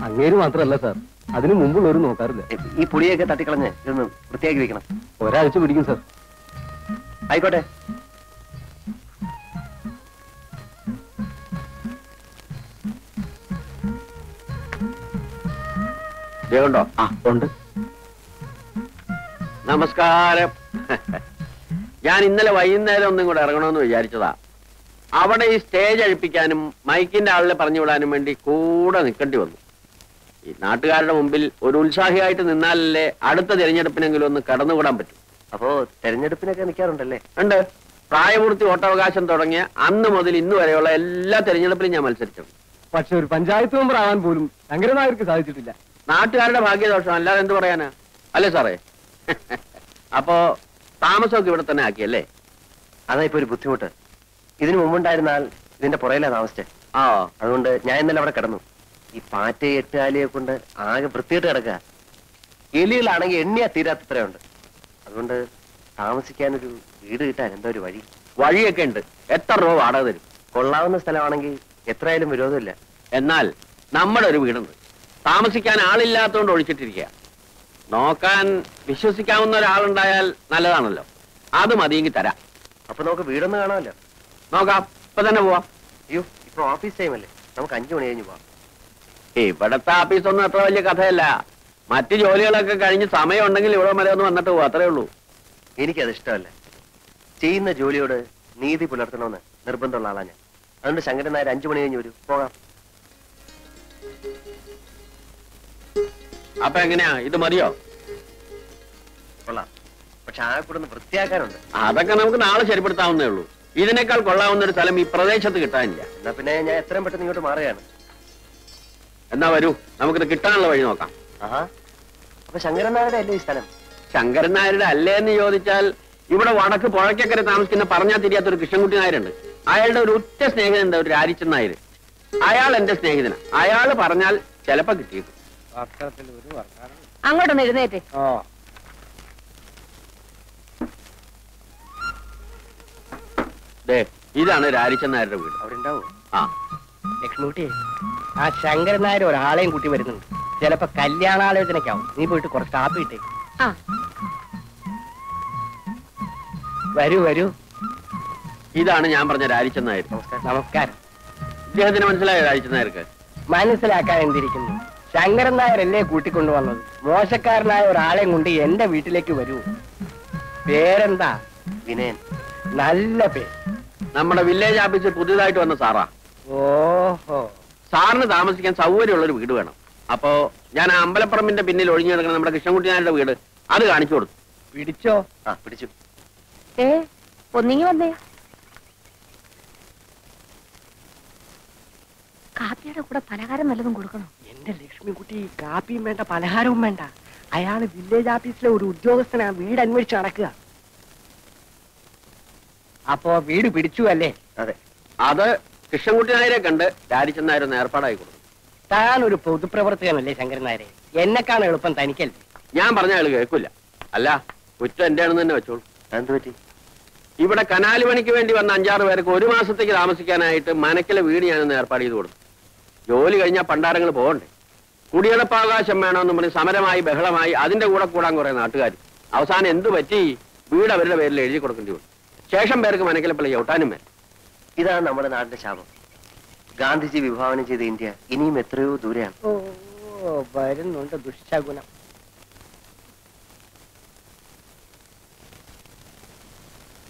അങ്ങേര് മാത്രമല്ല സാർ. അതിനു മുമ്പുള്ളവരും നോക്കാറില്ല. ഈ പുളിയൊക്കെ തട്ടിക്കളഞ്ഞ് ഇതൊന്ന് വൃത്തിയാക്കി വെക്കണം. ഒരാഴ്ച പിടിക്കും സാർ. ആയിക്കോട്ടെ. ണ്ടോ ആ ഉണ്ട്. നമസ്കാരം. ഞാൻ ഇന്നലെ വൈകുന്നേരം ഒന്നും കൂടെ ഇറങ്ങണമെന്ന് വിചാരിച്ചതാ. അവിടെ ഈ സ്റ്റേജ് അഴിപ്പിക്കാനും മൈക്കിന്റെ ആളിനെ പറഞ്ഞു വിടാനും വേണ്ടി കൂടെ നിൽക്കേണ്ടി വന്നു. ഈ നാട്ടുകാരുടെ മുമ്പിൽ ഒരു ഉത്സാഹിയായിട്ട് നിന്നാലല്ലേ അടുത്ത തിരഞ്ഞെടുപ്പിനെങ്കിലും ഒന്ന് കടന്നുകൂടാൻ പറ്റും. അപ്പോ തെരഞ്ഞെടുപ്പിനൊക്കെ നിൽക്കാറുണ്ടല്ലേ? ഉണ്ട്. പ്രായപൂർത്തി വോട്ടവകാശം തുടങ്ങിയ അന്ന് മുതൽ ഇന്ന് വരെയുള്ള എല്ലാ തെരഞ്ഞെടുപ്പിലും ഞാൻ മത്സരിച്ചിട്ടുണ്ട്. പക്ഷെ ഒരു പഞ്ചായത്ത് മെമ്പർ ആവാൻ പോലും ശങ്കരനായർക്ക് സാധിച്ചിട്ടില്ല. നാട്ടുകാരുടെ ഭാഗ്യദോഷം അല്ലാതെ എന്ത് പറയാനാ? അല്ലേ സാറേ? അപ്പോ താമസമൊക്കെ ഇവിടെ തന്നെ ആക്കിയല്ലേ? അതാ ഇപ്പൊ ഒരു ബുദ്ധിമുട്ട്. ഇതിനു മുമ്പുണ്ടായിരുന്നാൽ ഇതിന്റെ പുറയിലാ താമസിച്ചേ. ആ. അതുകൊണ്ട് ഞാൻ ഇന്നലെ അവിടെ കിടന്നു. ഈ പാറ്റ എട്ടുകാലിയെ കൊണ്ട് ആകെ വൃത്തിയിട്ട് കിടക്കുക. എലികളാണെങ്കിൽ എണ്ണിയാ തീരാത്തത്രയുണ്ട്. അതുകൊണ്ട് താമസിക്കാനൊരു വീട് കിട്ടാൻ എന്താ ഒരു വഴി. വഴിയൊക്കെ ഉണ്ട്. എത്ര രൂപ വാടക തരും? കൊള്ളാവുന്ന സ്ഥലമാണെങ്കിൽ എത്രയായാലും വിരോധമില്ല. എന്നാൽ നമ്മുടെ ഒരു വീടുണ്ട്. താമസിക്കാൻ ആളില്ലാത്തതുകൊണ്ട് ഒഴിച്ചിട്ടിരിക്കുക. നോക്കാൻ വിശ്വസിക്കാവുന്ന ഒരാളുണ്ടായാൽ നല്ലതാണല്ലോ. അത് മതിയെങ്കിൽ തരാം. അപ്പൊ നമുക്ക് വീടൊന്ന് കാണാമല്ലോ. നോക്കാം ഇപ്പൊ തന്നെ പോവാം. അയ്യോ ഇപ്പൊ ഓഫീസ് ടൈം അല്ലേ? നമുക്ക് അഞ്ചു മണി കഴിഞ്ഞ് പോവാം. ഇവിടത്തെ ആഫീസൊന്നും അത്ര വലിയ കഥയല്ല. മറ്റു ജോലികളൊക്കെ കഴിഞ്ഞ് സമയം ഉണ്ടെങ്കിൽ ഇവിടെ വരെ ഒന്ന് വന്നിട്ട് പോവാ അത്രേ ഉള്ളൂ. എനിക്കത് ഇഷ്ടമല്ല. ചെയ്യുന്ന ജോലിയോട് നീതി പുലർത്തണമെന്ന് നിർബന്ധമുള്ള ആളാ ഞാൻ. അതുകൊണ്ട് ശങ്കരൻ നായർ അഞ്ചു മണി കഴിഞ്ഞ് വരൂ. പോകാം. അപ്പൊ എങ്ങനെയാ? ഇത് മതിയോ? കൊള്ളാം. പക്ഷെ ആ കൂടെ ഒന്ന് വൃത്തിയാക്കാനുണ്ട്. അതൊക്കെ നമുക്ക് നാളെ ശരിപ്പെടുത്താവുന്നേ ഉള്ളൂ. ഇതിനേക്കാൾ കൊള്ളാവുന്ന ഒരു സ്ഥലം ഈ പ്രദേശത്ത് കിട്ടാനില്ല. എന്നാ പിന്നെ ഞാൻ എത്രയും പെട്ടെന്ന് ഇങ്ങോട്ട് മാറുകയാണ്. എന്നാ വരൂ നമുക്കിത് കിട്ടാനുള്ള വഴി നോക്കാം. ആഹാ. അപ്പൊ ശങ്കരൻ നായരുടെ അല്ലേ ഈ സ്ഥലം? ശങ്കരൻ നായരുടെ അല്ലേ എന്ന് ചോദിച്ചാൽ ഇവിടെ വടക്ക് പുഴയ്ക്കക്കരെ താമസിക്കുന്ന പറഞ്ഞാൽ തിരിയാത്ത ഒരു കൃഷ്ണൻകുട്ടി നായരുണ്ട്. അയാളുടെ ഒരു ഉറ്റ സ്നേഹിതനുണ്ട് ഒരു രാജിച്ചൻ നായർ അയാൾ എന്റെ സ്നേഹിതനാ. അയാൾ പറഞ്ഞാൽ ചിലപ്പോ കിട്ടിയേക്കും. അങ്ങോട്ടൊന്ന് എഴുന്നേറ്റ്. ഓ ഇതാണ് രാരിച്ചൻ നായരുടെ വീട്. അവരുണ്ടാവും? ഉണ്ടാവും ആ. ലക്ഷ്മിക്കുട്ടി ആ ശങ്കരൻ നായർ ഒരാളെയും കൂട്ടി വരുന്നുണ്ട്. ചിലപ്പോ കല്യാണാലോചനക്കാവും നീ പോയിട്ട് കുറച്ച് കാപ്പി ഇട്ടേ. ആ. വരൂ വരൂ. ഇതാണ് ഞാൻ പറഞ്ഞ രാരിച്ചൻ നായർ നമസ്കാരം. ഇദ്ദേഹത്തിന് മനസ്സിലായോ രാരിച്ചൻ നായർക്ക് മനസ്സിലാക്കാൻ എന്തിരിക്കുന്നു? ശങ്കരൻ നായർ നായരല്ലേ കൂട്ടിക്കൊണ്ടുവന്നത്? മോശക്കാരനായ ഒരാളെയും കൊണ്ട് എന്റെ വീട്ടിലേക്ക് വരൂ. പേരെന്താ? വിനയൻ. നല്ല പേര് നമ്മുടെ വില്ലേജ് ഓഫീസിൽ പുതിയതായിട്ട് വന്ന സാറാ. ഓഹോ. സാറിന് താമസിക്കാൻ സൗകര്യമുള്ള ഒരു വീട് വേണം. അപ്പോ ഞാൻ ആ അമ്പലപ്പറമ്പിന്റെ പിന്നിൽ ഒഴിഞ്ഞു കിടക്കുന്ന നമ്മുടെ കൃഷ്ണൻകുട്ടിനാരുടെ വീട് അത് കാണിച്ചു കൊടുത്തു. പിടിച്ചോ? ആ പിടിച്ചു. ഏ ഒന്നിങ്ങി വന്നേ. കാപ്പിയുടെ കൂടെ പലഹാരം വല്ലതും കൊടുക്കണോ? എന്റെ ലക്ഷ്മിക്കുട്ടി കാപ്പിയും വേണ്ട പലഹാരവും വേണ്ട. അയാൾ വില്ലേജ് ഓഫീസിലെ ഒരു ഉദ്യോഗസ്ഥനാ വീട് അന്വേഷിച്ച് നടക്കുക. അപ്പോ വീട് പിടിച്ചു അല്ലേ? അതെ. അത് കൃഷ്ണൻകുട്ടി നായരെ കണ്ട് രാജിച്ചെന്നായിരുന്നു ഏർപ്പാടായി കൊടുത്തു. താൻ ഒരു പൊതുപ്രവർത്തകനല്ലേ ശങ്കരൻ നായരെ എന്നെക്കാണ് എളുപ്പം തനിക്കല്ലേ ഞാൻ പറഞ്ഞ ആൾ കേൾക്കില്ല അല്ല കുറ്റം എന്റെ ആണെന്ന് തന്നെ വെച്ചോളൂ. എന്ത് പറ്റി? ഇവിടെ കനാല് പണിക്ക് വേണ്ടി വന്ന അഞ്ചാറ് പേർക്ക് ഒരു മാസത്തേക്ക് താമസിക്കാനായിട്ട് മനക്കിലെ വീട് ഞാനൊന്ന് ഏർപ്പാട് ചെയ്ത് കൊടുത്തു. ജോലി കഴിഞ്ഞാൽ പണ്ടാരങ്ങൾ പോകണ്ടേ. കുടിയടപ്പാവകാശം വേണമെന്ന് പറഞ്ഞ് സമരമായി ബഹളമായി അതിന്റെ കൂടെ കൂടാൻ കുറെ നാട്ടുകാർ അവസാനം എന്ത് പറ്റി? വീട് അവരുടെ പേരിൽ എഴുതി കൊടുക്കേണ്ടി വന്നു. ശേഷം പേർക്ക് മനക്കിലപ്പള്ളി ചവിട്ടാനും വേണം ഇതാണ് നമ്മുടെ നാടിന്റെ ശാപം ഗാന്ധിജി വിഭാവനം ചെയ്ത ഇന്ത്യ ഇനിയും എത്രയോ ദൂരെയാണ്. ഓ വരുന്നുണ്ട് ദുഷ്ടഗുണം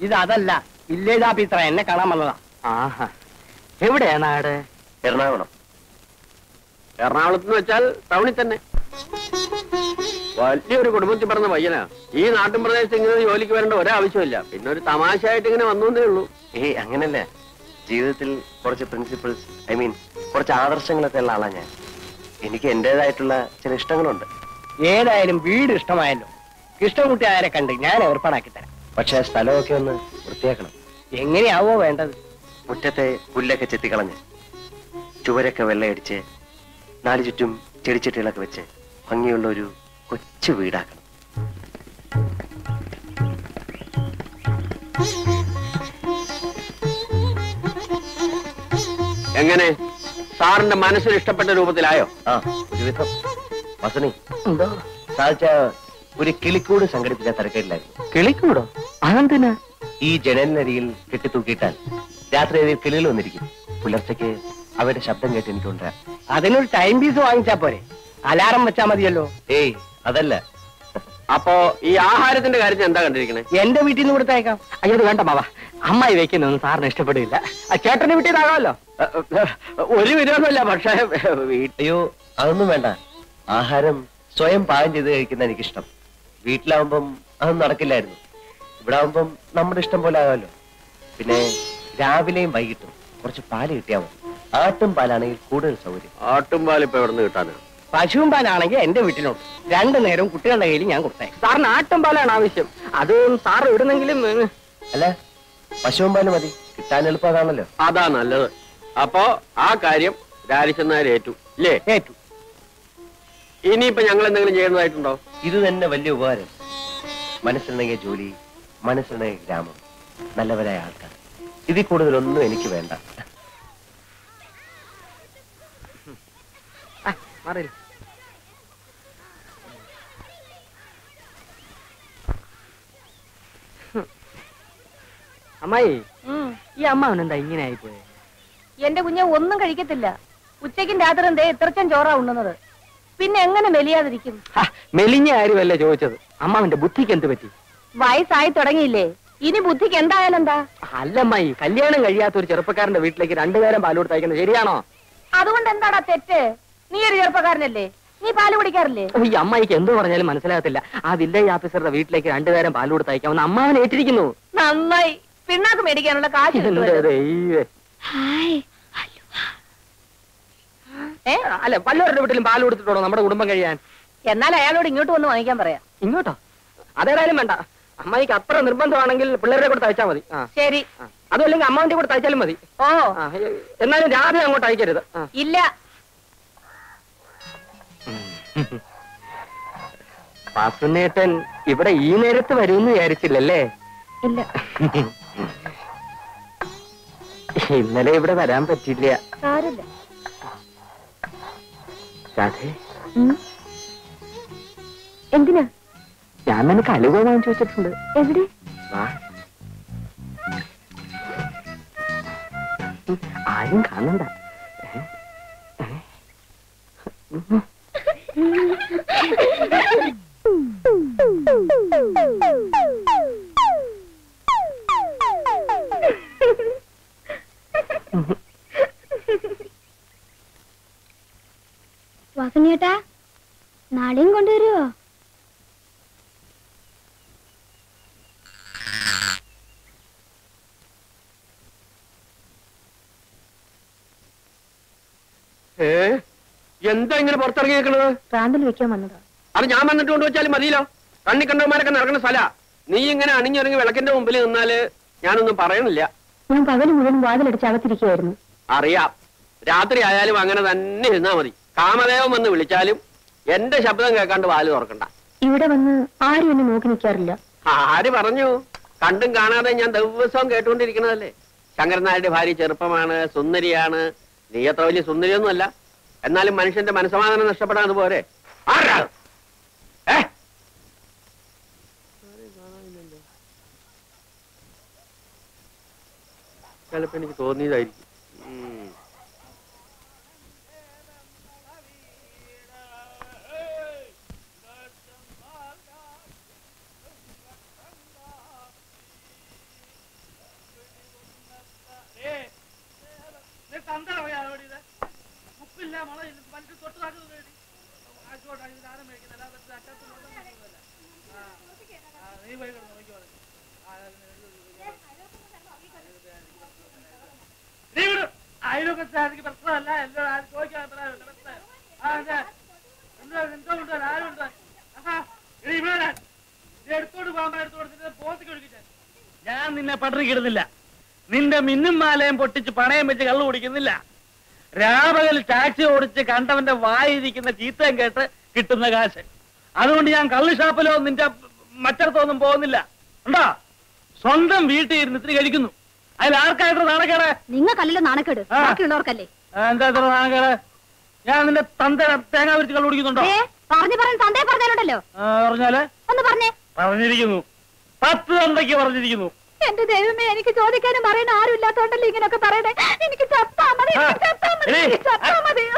ഇത് അതല്ല വില്ലേജ് പിത്ര എന്നെ കാണാൻ വന്നതാ. ആഹാ എവിടെയാ നാട് എറണാകുളം. എറണാകുളത്ത് വെച്ചാൽ ടൗണിൽ തന്നെ. വലിയൊരു കുടുംബത്തിൽ പറഞ്ഞ പയ്യനാ. ഈ നാട്ടിൻ പ്രദേശത്ത് ഇങ്ങനെ ജോലിക്ക് വരേണ്ട ഒരാവശ്യമില്ല പിന്നെ ഒരു തമാശയായിട്ട് ഇങ്ങനെ വന്നു എന്നേ ഉള്ളൂ. ഏയ് അങ്ങനല്ലേ. ജീവിതത്തിൽ കുറച്ച് പ്രിൻസിപ്പിൾസ് ഐ മീൻ കുറച്ച് ആദർശങ്ങളൊക്കെ ഉള്ള ആളാ ഞാൻ. എനിക്ക് എന്റേതായിട്ടുള്ള ചില ഇഷ്ടങ്ങളുണ്ട്. ഏതായാലും വീട് ഇഷ്ടമായല്ലോ. കൃഷ്ണൻകുട്ടി ആരെ കണ്ട് ഞാൻ ഏർപ്പാടാക്കി തരാം. പക്ഷെ സ്ഥലമൊക്കെ ഒന്ന് വൃത്തിയാക്കണം. എങ്ങനെയാവോ വേണ്ടത്. മുറ്റത്തെ പുല്ലൊക്കെ ചെത്തിക്കളഞ്ഞ് ചുവരൊക്കെ വെള്ളയടിച്ച് നാല് ചുറ്റും ചെടിച്ചട്ടികളൊക്കെ വെച്ച് ഭംഗിയുള്ള ഒരു കൊച്ചു വീടാക്കണം. എങ്ങനെ? സാറിന്റെ മനസ്സിൽ ഇഷ്ടപ്പെട്ട രൂപത്തിലായോ? ആ ഒരുവിധം വസണി എന്തോ? സാധിച്ച ഒരു കിളിക്കൂട് സംഘടിപ്പിച്ച തിരക്കേടില്ലായിരുന്നു. കിളിക്കൂടോ? അതെന്തിനാ? ഈ ജനലിനരിയിൽ കെട്ടിത്തൂക്കിയിട്ടാൽ രാത്രി അതിൽ കിളികൾ വന്നിരിക്കും. പുലർച്ചയ്ക്ക് അവരുടെ ശബ്ദം കേട്ട് എനിക്ക് കൊണ്ടുവരാം അതിനൊരു ടൈം പീസ് വാങ്ങിച്ചാ പോരെ. അലാറം വെച്ചാ മതിയല്ലോ. ഏയ് അതല്ല. അപ്പോ ഈ ആഹാരത്തിന്റെ കാര്യത്തിൽ എന്താ കണ്ടിരിക്കണേ? എന്റെ വീട്ടിൽ നിന്ന് കൊടുത്തേക്കാം അയ്യത് വേണ്ട മാവ അമ്മായി വെക്കുന്നൊന്നും സാറിന് ഇഷ്ടപ്പെടില്ല. ചേട്ടന്റെ വീട്ടിൽ നിന്നാകാമല്ലോ. ഒരു വിരോധമില്ല പക്ഷേ വീട്ടിയോ അതൊന്നും വേണ്ട. ആഹാരം സ്വയം പാകം ചെയ്ത് കഴിക്കുന്ന എനിക്കിഷ്ടം. വീട്ടിലാവുമ്പം അതൊന്നും നടക്കില്ലായിരുന്നു. ഇവിടെ ആവുമ്പം നമ്മുടെ ഇഷ്ടം പോലെ ആകാമല്ലോ. പിന്നെ രാവിലെയും വൈകിട്ടും കുറച്ച് പാൽ കിട്ടിയാൽ മതി. ആട്ടും പാലാണെങ്കിൽ കൂടുതൽ സൗകര്യം. ആട്ടും ഇപ്പൊ എവിടെ നിന്ന് കിട്ടാനാ? പശുവും പാലാണെങ്കിൽ എന്റെ വീട്ടിലുണ്ട് രണ്ടു നേരം കുട്ടികളുടെ കയ്യിൽ ഞാൻ കൊടുത്തേ. സാറിന് ആട്ടും പാലാണ് ആവശ്യം. അത് സാർ ഇടുന്നെങ്കിലും അല്ല പശുവും പാൽ മതി. കിട്ടാൻ എളുപ്പമാണല്ലോ അതാ നല്ലത്. അപ്പോ ആ കാര്യം രാജശന്നാരേറ്റു ഇല്ലേ? ഏറ്റു. ഇനിയിപ്പോ ഞങ്ങൾ എന്തെങ്കിലും ചെയ്യുന്നതായിട്ടുണ്ടോ ഇത് തന്നെ വലിയ ഉപകാരം. മനസ്സിലുണ്ടെങ്കിൽ ജോലി മനസ്സിലുണ്ടെങ്കിൽ ഗ്രാമം നല്ലവരായ ആൾക്കാർ. ഇതിൽ കൂടുതലൊന്നും എനിക്ക് വേണ്ട. അമ്മായി ഈ അമ്മാവൻ എന്താ ഇങ്ങനെ ആയിപ്പോയെ? എന്റെ കുഞ്ഞെ ഒന്നും കഴിക്കത്തില്ല. ഉച്ചയ്ക്കും രാത്രി എന്തേ ഇത്രച്ചൻ ചോറാ ഉണ്ണുന്നത്. പിന്നെ എങ്ങനെ മെലിയാതിരിക്കും? മെലിഞ്ഞ ആരുമല്ല ചോദിച്ചത്. അമ്മാവന്റെ ബുദ്ധിക്ക് എന്ത് പറ്റി? വയസ്സായി തുടങ്ങിയില്ലേ. ഇനി ബുദ്ധിക്ക് എന്തായാലും എന്താ? അല്ലമ്മായി കല്യാണം കഴിയാത്ത ഒരു ചെറുപ്പക്കാരന്റെ വീട്ടിലേക്ക് രണ്ടുപേരും പാൽ കൊടുത്തയക്കുന്നത് ശരിയാണോ? അതുകൊണ്ട് എന്താടാ തെറ്റ്? നീ ഒരു ചെറുപ്പക്കാരനല്ലേ? നീ പാൽ കുടിക്കാറില്ലേ? ഈ അമ്മായിക്ക് എന്ത് പറഞ്ഞാലും മനസ്സിലാകത്തില്ല. ആ വില്ലേജ് ഓഫീസറുടെ വീട്ടിലേക്ക് രണ്ടുപേരും പാൽ കൊടുത്തയക്കാമെന്ന് അമ്മാവൻ ഏറ്റിരിക്കുന്നു. നന്നായി. പിണ്ണാക്ക് മേടിക്കാനുള്ള കാശ് അല്ല വല്ലവരുടെ വീട്ടിലും പാൽ കൊടുത്തിട്ടുണ്ടോ നമ്മുടെ കുടുംബം കഴിയാൻ? എന്നാൽ അയാളോട് ഇങ്ങോട്ട് വന്ന് വാങ്ങിക്കാൻ പറയാം. ഇങ്ങോട്ടോ? അതേതായാലും വേണ്ട. അമ്മായിക്ക് അത്ര നിർബന്ധമാണെങ്കിൽ പിള്ളേരുടെ കൂടെ തയ്ച്ചാൽ മതി. ശരി. അതല്ലെങ്കിൽ അമ്മാവിന്റെ കൂടെ തയ്ച്ചാലും മതി. ഓ. എന്നാലും രാധ അങ്ങോട്ട് അയക്കരുത്. ഇല്ല. വാസുനേട്ടൻ ഇവിടെ ഈ നേരത്ത് വരുമെന്ന് വിചാരിച്ചില്ലല്ലേ? ഇല്ല. ഇന്നലെ ഇവിടെ വരാൻ പറ്റില്ല എന്തിനാ? ഞാൻ നിനക്ക് അലുവ വാങ്ങിച്ചു വെച്ചിട്ടുണ്ട്. എവിടെ? ആരും കാണണ്ട. ഏ? വാസനേട്ടാ നാളെയും കൊണ്ടുവരുമോ ഏ എന്താ ഇങ്ങനെ പുറത്തിറങ്ങി നിൽക്കണത് പ്രാന്തൽ വെക്കാൻ വന്നതാ. അത് ഞാൻ വന്നിട്ട് കൊണ്ടുവച്ചാലും മതിയല്ലോ. കണ്ണിക്കണ്ടവന്മാരൊക്കെ നടക്കുന്ന സ്ഥല. നീ ഇങ്ങനെ അണിഞ്ഞിറങ്ങി വിളക്കിന്റെ മുമ്പിൽ നിന്നാൽ ഞാനൊന്നും പറയണില്ല. ഞാൻ പകൽ മുഴുവൻ വാതിലടിച്ച് അകത്തിരിക്കുകയായിരുന്നു. അറിയാം. രാത്രി ആയാലും അങ്ങനെ തന്നെ ഇരുന്നാ മതി. കാമദേവം വന്ന് വിളിച്ചാലും എന്റെ ശബ്ദം കേൾക്കാണ്ട് വാൽ തുറക്കണ്ട. ഇവിടെ വന്ന് ആരും എന്നെ നോക്കി നിൽക്കാറില്ല. ആര് പറഞ്ഞു? കണ്ടും കാണാതെ ഞാൻ ദിവസവും കേട്ടുകൊണ്ടിരിക്കണതല്ലേ ശങ്കരൻ നായരുടെ ഭാര്യ ചെറുപ്പമാണ് സുന്ദരിയാണ്. നീ അത്ര വലിയ സുന്ദരിയൊന്നുമല്ല. എന്നാലും മനുഷ്യന്റെ മനസ്സമാധാനം നഷ്ടപ്പെടാതെ പോരെ. ആരാ? അത്? ഏ? ചിലപ്പോ എനിക്ക് തോന്നിയതായിരിക്കും അയൽവക്കത്തെ പ്രശ്നമല്ല. എല്ലാം ആരും ചോദിക്കാൻ ആ അതെ. എന്താ എന്തോ ഉണ്ടോ ആരും ഉണ്ടോ. ഇവിടെ എടുത്തോണ്ട് പോകാൻ എടുത്തു കൊടുത്തിട്ട് പോത്തിക്ക് ഞാൻ നിന്നെ പട്ടിണിക്കിടുന്നില്ല നിന്റെ മിന്നും മാലയും പൊട്ടിച്ച് പണയം വെച്ച് കള്ളു കുടിക്കുന്നില്ല. രാപകൽ ടാക്സി ഓടിച്ച് കണ്ടവന്റെ വായിരിക്കുന്ന ചീത്തയും കേട്ട് കിട്ടുന്ന കാശ്. അതുകൊണ്ട് ഞാൻ കള്ളു ഷാപ്പിലോ നിന്റെ മറ്റടത്തൊന്നും പോകുന്നില്ല. ഉണ്ടോ സ്വന്തം വീട്ടിൽ ഇരുന്ന് കഴിക്കുന്നു. അതിൽ ആർക്കായിട്ട് നാണക്കേട്? നിങ്ങൾക്കല്ലല്ലോ നാണക്കേട്. ബാക്കിയുള്ളവർക്കല്ലേ. എന്താ ഇത്ര നാണക്കേട്? ഞാൻ നിന്റെ തന്ത തേങ്ങ വിരിച്ച് കള്ളുടിക്കുന്നുണ്ടോ പറഞ്ഞു പറഞ്ഞു തന്തേ പറഞ്ഞാലുണ്ടല്ലോ. പറഞ്ഞാൽ? ഒന്ന് പറഞ്ഞേ. പറഞ്ഞിരിക്കുന്നു. പത്ത് തന്തയ്ക്ക് പറഞ്ഞിരിക്കുന്നു. എന്റെ ദൈവമേ എനിക്ക് ചോദിക്കാനും പറയാൻ ആരും ഇല്ലാത്തോണ്ടല്ലോ ഇങ്ങനെയൊക്കെ പറയണേ. എനിക്ക്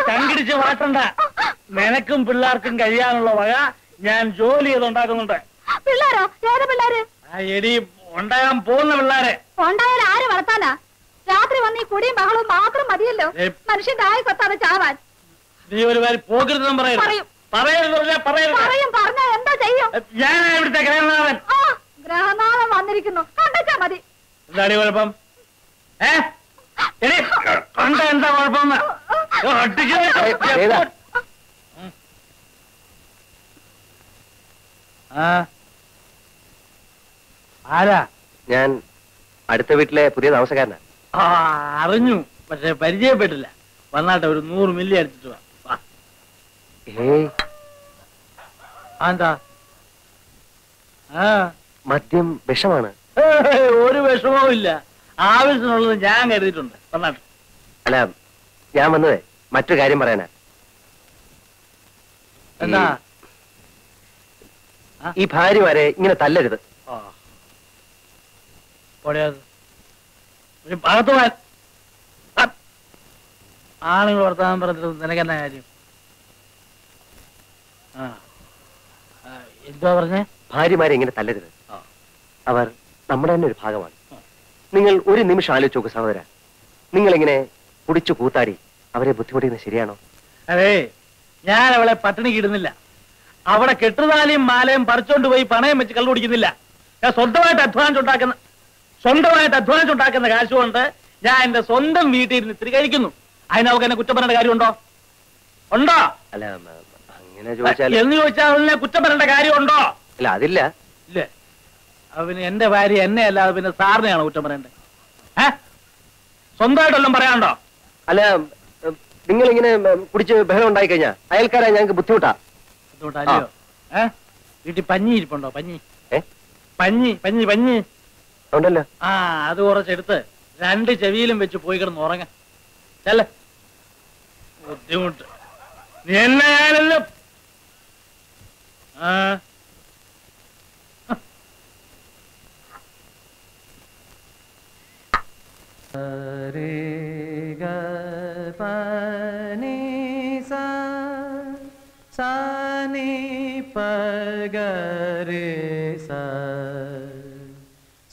കണ്ടിടിച്ച് മാറ്റണ്ട. നിനക്കും പിള്ളേർക്കും കഴിയാനുള്ള വക ഞാൻ ജോലി ചെയ്തുണ്ടാക്കുന്നുണ്ട്. പിള്ളേരോ? ഏതാ പിള്ളേര്? എടി ഉണ്ടാകാൻ പോകുന്ന പിള്ളേരെ. ഉണ്ടായാൽ ആര് വളർത്താനാ? രാത്രി വന്ന് ഈ കുടിയും ബഹളവും മാത്രം മതിയല്ലോ. മനുഷ്യൻ മനുഷ്യന്റെ ആയ സത്താതെ ചാവാൻ. നീ ഒരു കാര്യം പോകരുതെന്നും പറയും. പറയരുത് പറഞ്ഞാ പറയരുത്. പറയും പറഞ്ഞ എന്താ ചെയ്യും? ഞാൻ ഇവിടുത്തെ ഗ്രഹനാഥൻ വന്നിരിക്കുന്നു. കണ്ടച്ചാ മതി. എന്താണ് കുഴപ്പം? ഏ? കണ്ട എന്താ കുഴപ്പം? ആരാ ഞാൻ അടുത്ത വീട്ടിലെ പുതിയ താമസക്കാരനാ. ആ അറിഞ്ഞു. പക്ഷെ പരിചയപ്പെട്ടില്ല. വന്നാട്ടെ ഒരു നൂറ് മില്ലി അടിച്ചിട്ട് വാ. എന്താ? മദ്യം വിഷമാണ്. ഒരു വിഷമവും ഇല്ല. ആവശ്യമുള്ളത് ഞാൻ കരുതിയിട്ടുണ്ട്. വന്നാട്ടെ. അല്ല ഞാൻ വന്നതേ. മറ്റൊരു കാര്യം പറയാനാ. എന്താ? ഈ ഭാര്യമാരെ ഇങ്ങനെ തല്ലരുത്. ആ. പോടെയത് ഒരു ഭാഗത്ത് പോവാൻ ആ. ആണുങ്ങൾ വർത്താനം പറഞ്ഞിട്ട് നിനക്കെന്നാ കാര്യം? ആ. എന്തുവാ പറഞ്ഞേ? ഭാര്യമാരെ ഇങ്ങനെ തല്ലരുത്. അവർ നമ്മുടെ തന്നെ ഒരു ഭാഗമാണ്. നിങ്ങൾ ഒരു നിമിഷം ആലോചിച്ച് നോക്കൂ സഹോദര. നിങ്ങൾ ഇങ്ങനെ കുടിച്ചു കൂത്താടി അവരെ ബുദ്ധിമുട്ടിക്കുന്നത് ശരിയാണോ? അതെ ഞാൻ അവളെ പട്ടിണി കിടുന്നില്ല അവിടെ കെട്ടുതാലിയും മാലയും പറിച്ചോണ്ട് പോയി പണയം വെച്ച് കള്ളുപിടിക്കുന്നില്ല. ഞാൻ സ്വന്തമായിട്ട് അധ്വാനിച്ചുണ്ടാക്കുന്ന സ്വന്തമായിട്ട് അധ്വാനിച്ച് ഉണ്ടാക്കുന്ന കാശ് കൊണ്ട് ഞാൻ എന്റെ സ്വന്തം വീട്ടിൽ ഇരുന്ന് ഇത്തിരി കഴിക്കുന്നു. അതിന് അവൾക്ക് എന്നെ കുറ്റം പറയേണ്ട കാര്യമുണ്ടോ? ഉണ്ടോ? അല്ല അങ്ങനെ ചോദിച്ചാൽ എന്ന് ചോദിച്ചാൽ അവനെ കുറ്റം പറയേണ്ട കാര്യമുണ്ടോ? അല്ല അതില്ല. ഇല്ലേ. അവന് എന്റെ ഭാര്യ എന്നെ അല്ലാതെ പിന്നെ സാറിനെയാണ് കുറ്റം പറയേണ്ടത്? ഏ? സ്വന്തമായിട്ടൊന്നും പറയാനുണ്ടോ? അല്ല നിങ്ങൾ ഇങ്ങനെ കുടിച്ച് ബഹളം ഉണ്ടായി കഴിഞ്ഞാൽ അയൽക്കാരെ ഞങ്ങൾക്ക് ബുദ്ധിമുട്ടാ ബുദ്ധിമുട്ടാ ഏ? വീട്ടിൽ പഞ്ഞി ഇരിപ്പുണ്ടോ? പഞ്ഞി? പഞ്ഞി പഞ്ഞി പഞ്ഞി. ഉണ്ടല്ലോ. ആ അത് കുറച്ചെടുത്ത് രണ്ട് ചെവിയിലും വെച്ച് പോയി കിടന്ന് ഉറങ്ങാ ചെല്ല. ബുദ്ധിമുട്ട്. നീ എന്നെ ഞാനെല്ലാം ആ.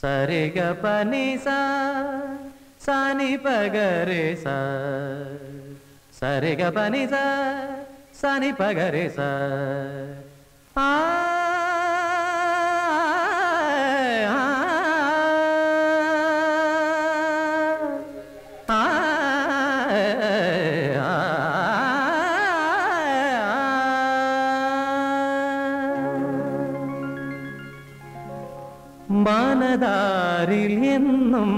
సరి గ పని సా సాని పగరే సా సరి గ పని సా సాని పగరే సా മനതാരിൽ എന്നും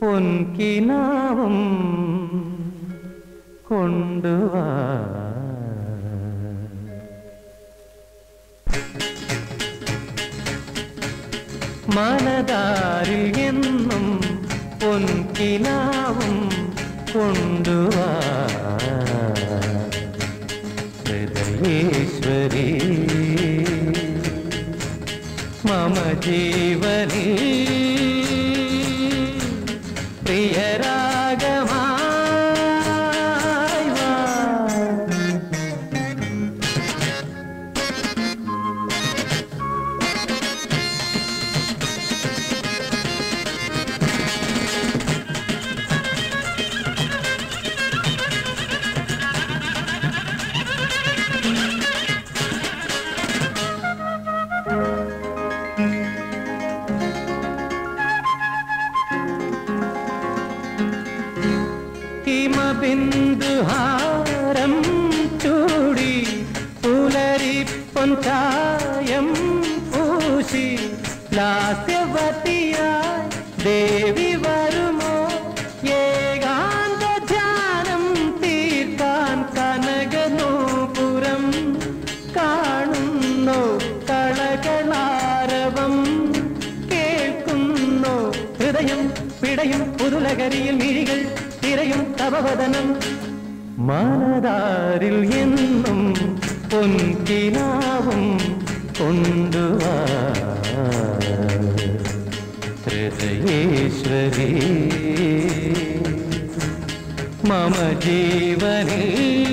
പൊൻകിനാവും കൊണ്ടുവാ. മനതാരിൽ എന്നും പൊൻകിനാവും കൊണ്ടുവാ. ഹൃദയേശ്വരി മമ ജീവനി പൂശി ലാസ്യവതിയായി ദേവി വരുമോ? ഏകാന്ത ധ്യാനം തീർക്കാൻ കനകനോപുരം കാണുന്നു കളകളാരവം. കേൾക്കുന്നു ഹൃദയം പിടയും പുതുലകരിയിൽ മിഴികൾ തിരയും തവവദനം മനതാരിൽ എന്നും പൊൻകിനാവും കൊണ്ടുവാ श्वरी मम जीवनी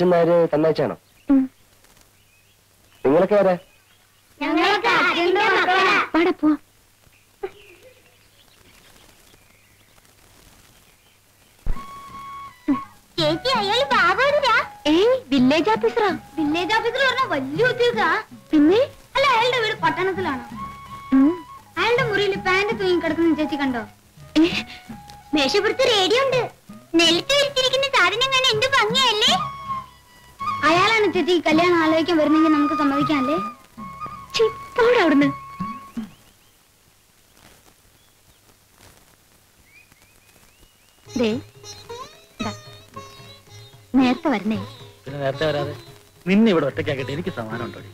രാരിച്ചെന്നാര് തന്നയച്ചാണോ? I don't know.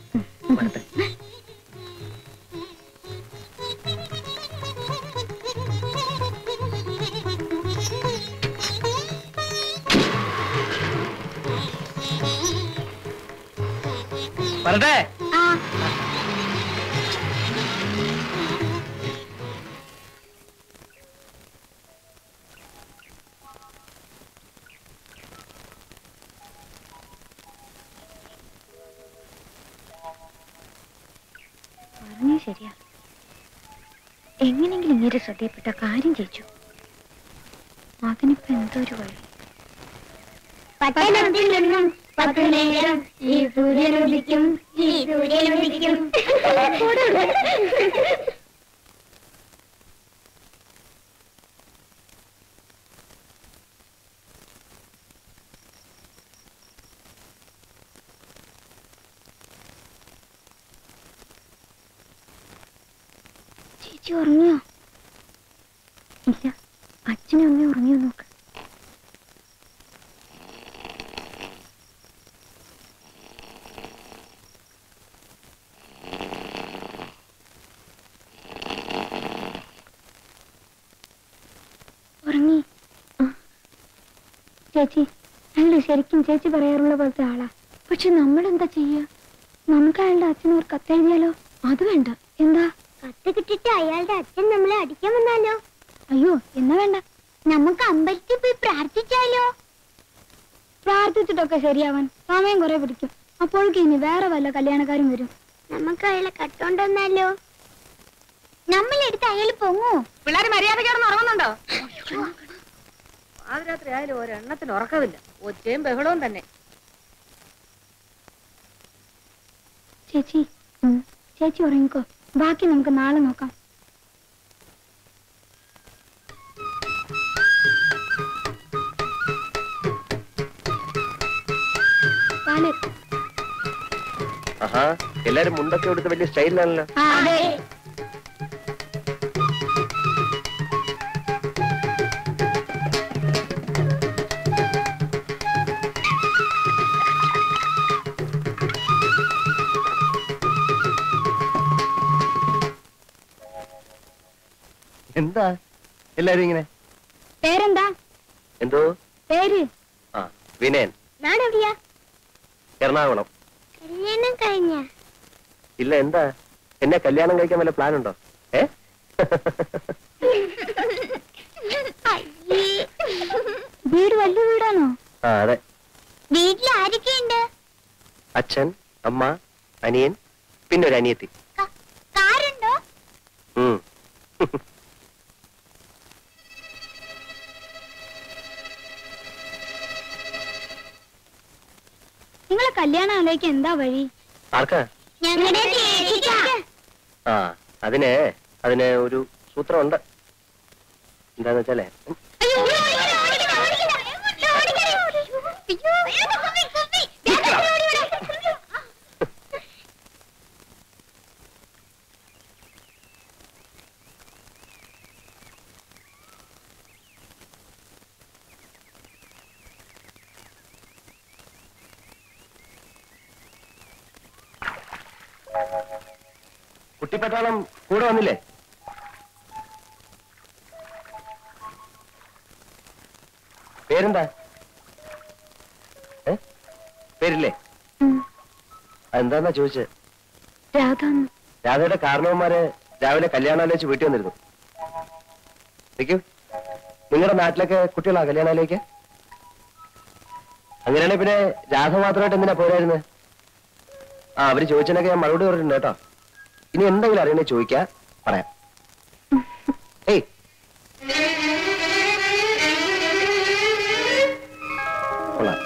ചേച്ചി അയാൾ ശരിക്കും ചേച്ചി പറയാറുള്ള പോലത്തെ ആളാ. പക്ഷെ നമ്മൾ എന്താ ചെയ്യാ? നമുക്ക് അയാളുടെ അച്ഛന് ഒരു കത്തെഴുതിയാലോ അത് വേണ്ട. എന്താ? കത്ത് കിട്ടിട്ട് അയാളുടെ അച്ഛൻ നമ്മളെ അടിക്കാൻ വന്നാലോ? അയ്യോ എന്നാ വേണ്ട. നമുക്ക് അമ്പലത്തിൽ പോയി പ്രാർത്ഥിച്ചാലോ? പ്രാർത്ഥിച്ചിട്ടൊക്കെ ശരിയാവാൻ സമയം കുറെ പിടിക്കും. അപ്പോഴേക്ക് ഇനി വേറെ വല്ല കല്യാണക്കാരും വരും. നമുക്ക് അയാളെ കട്ടോണ്ടെന്നാലോ നമ്മളെടുത്ത് അയാൾ പൊങ്ങോ പിള്ളേര് മര്യാദക്കാരൊന്നും ഉറങ്ങുന്നുണ്ടോ? പാതിരാത്രി ആയാലും ഒരെണ്ണത്തിന് ഉറക്കമില്ല. ഒച്ചയും ബഹളവും തന്നെ. ചേച്ചി ചേച്ചി ഉറങ്ങിക്കോ. ബാക്കി നമുക്ക് നാളെ നോക്കാം. എല്ലാരും മുണ്ടൊക്കെ എടുത്ത് വലിയ സ്റ്റൈലിലാണല്ലോ എന്താ? എല്ലാരും ഇങ്ങനെ? പേരെന്താ? എന്തോ? പേര്? ആ വിനയൻ. നാടെവിടെയാ എറണാകുളം. കല്യാണം കഴിഞ്ഞ? ഇല്ല എന്താ? എന്നെ കല്യാണം കഴിക്കാൻ വല്ല പ്ലാൻ ഉണ്ടോ ഏ വീട് വലിയ വീടാണോ? ആ അതെ. വീട്ടിൽ ആരൊക്കെയുണ്ട് അച്ഛൻ അമ്മ അനിയൻ പിന്നെ ഒരു അനിയത്തി. കാറുണ്ടോ? ഉം. നിങ്ങളെ കല്യാണം ആലോചിക്കാൻ എന്താ വഴി? ആർക്കാ? ഞങ്ങളുടെ ചേച്ചിക്കാ. ആ അതിന് അതിന് ഒരു സൂത്രമുണ്ട്. എന്താന്ന് വെച്ചാലേ ഉം, അയ്യോ, ഓടിക്കണ്ട, ഓടിക്കണ്ട, ഓടിക്കണ്ട. ഓടിക്കണ്ട. അയ്യോ, കുപ്പി, കുപ്പി. വേഗം ഓടി വരൂ. കുട്ടിപ്പട്ടാളം കൂടെ വന്നില്ലേ? പേരെന്താ? പേരില്ലേ? എന്താന്നാ ചോദിച്ചത് രാധ. രാധയുടെ കാരണവന്മാര് രാവിലെ കല്യാണാലോചിച്ച് വീട്ടിൽ വന്നിരുന്നു. നിൽക്കൂ നിങ്ങളുടെ നാട്ടിലൊക്കെ കുട്ടികളാ കല്യാണാലോചിക്ക അങ്ങനെയാണെങ്കിൽ പിന്നെ രാധ മാത്രമായിട്ട് എന്തിനാ പോരായിരുന്നത് ആ അവർ ചോദിച്ചതിനൊക്കെ ഞാൻ മറുപടി പറഞ്ഞിട്ടുണ്ട് കേട്ടോ. ഇനി എന്തെങ്കിലും അറിയണേ ചോദിക്കാ പറയാം. ഏയ്. കൊള്ളാം.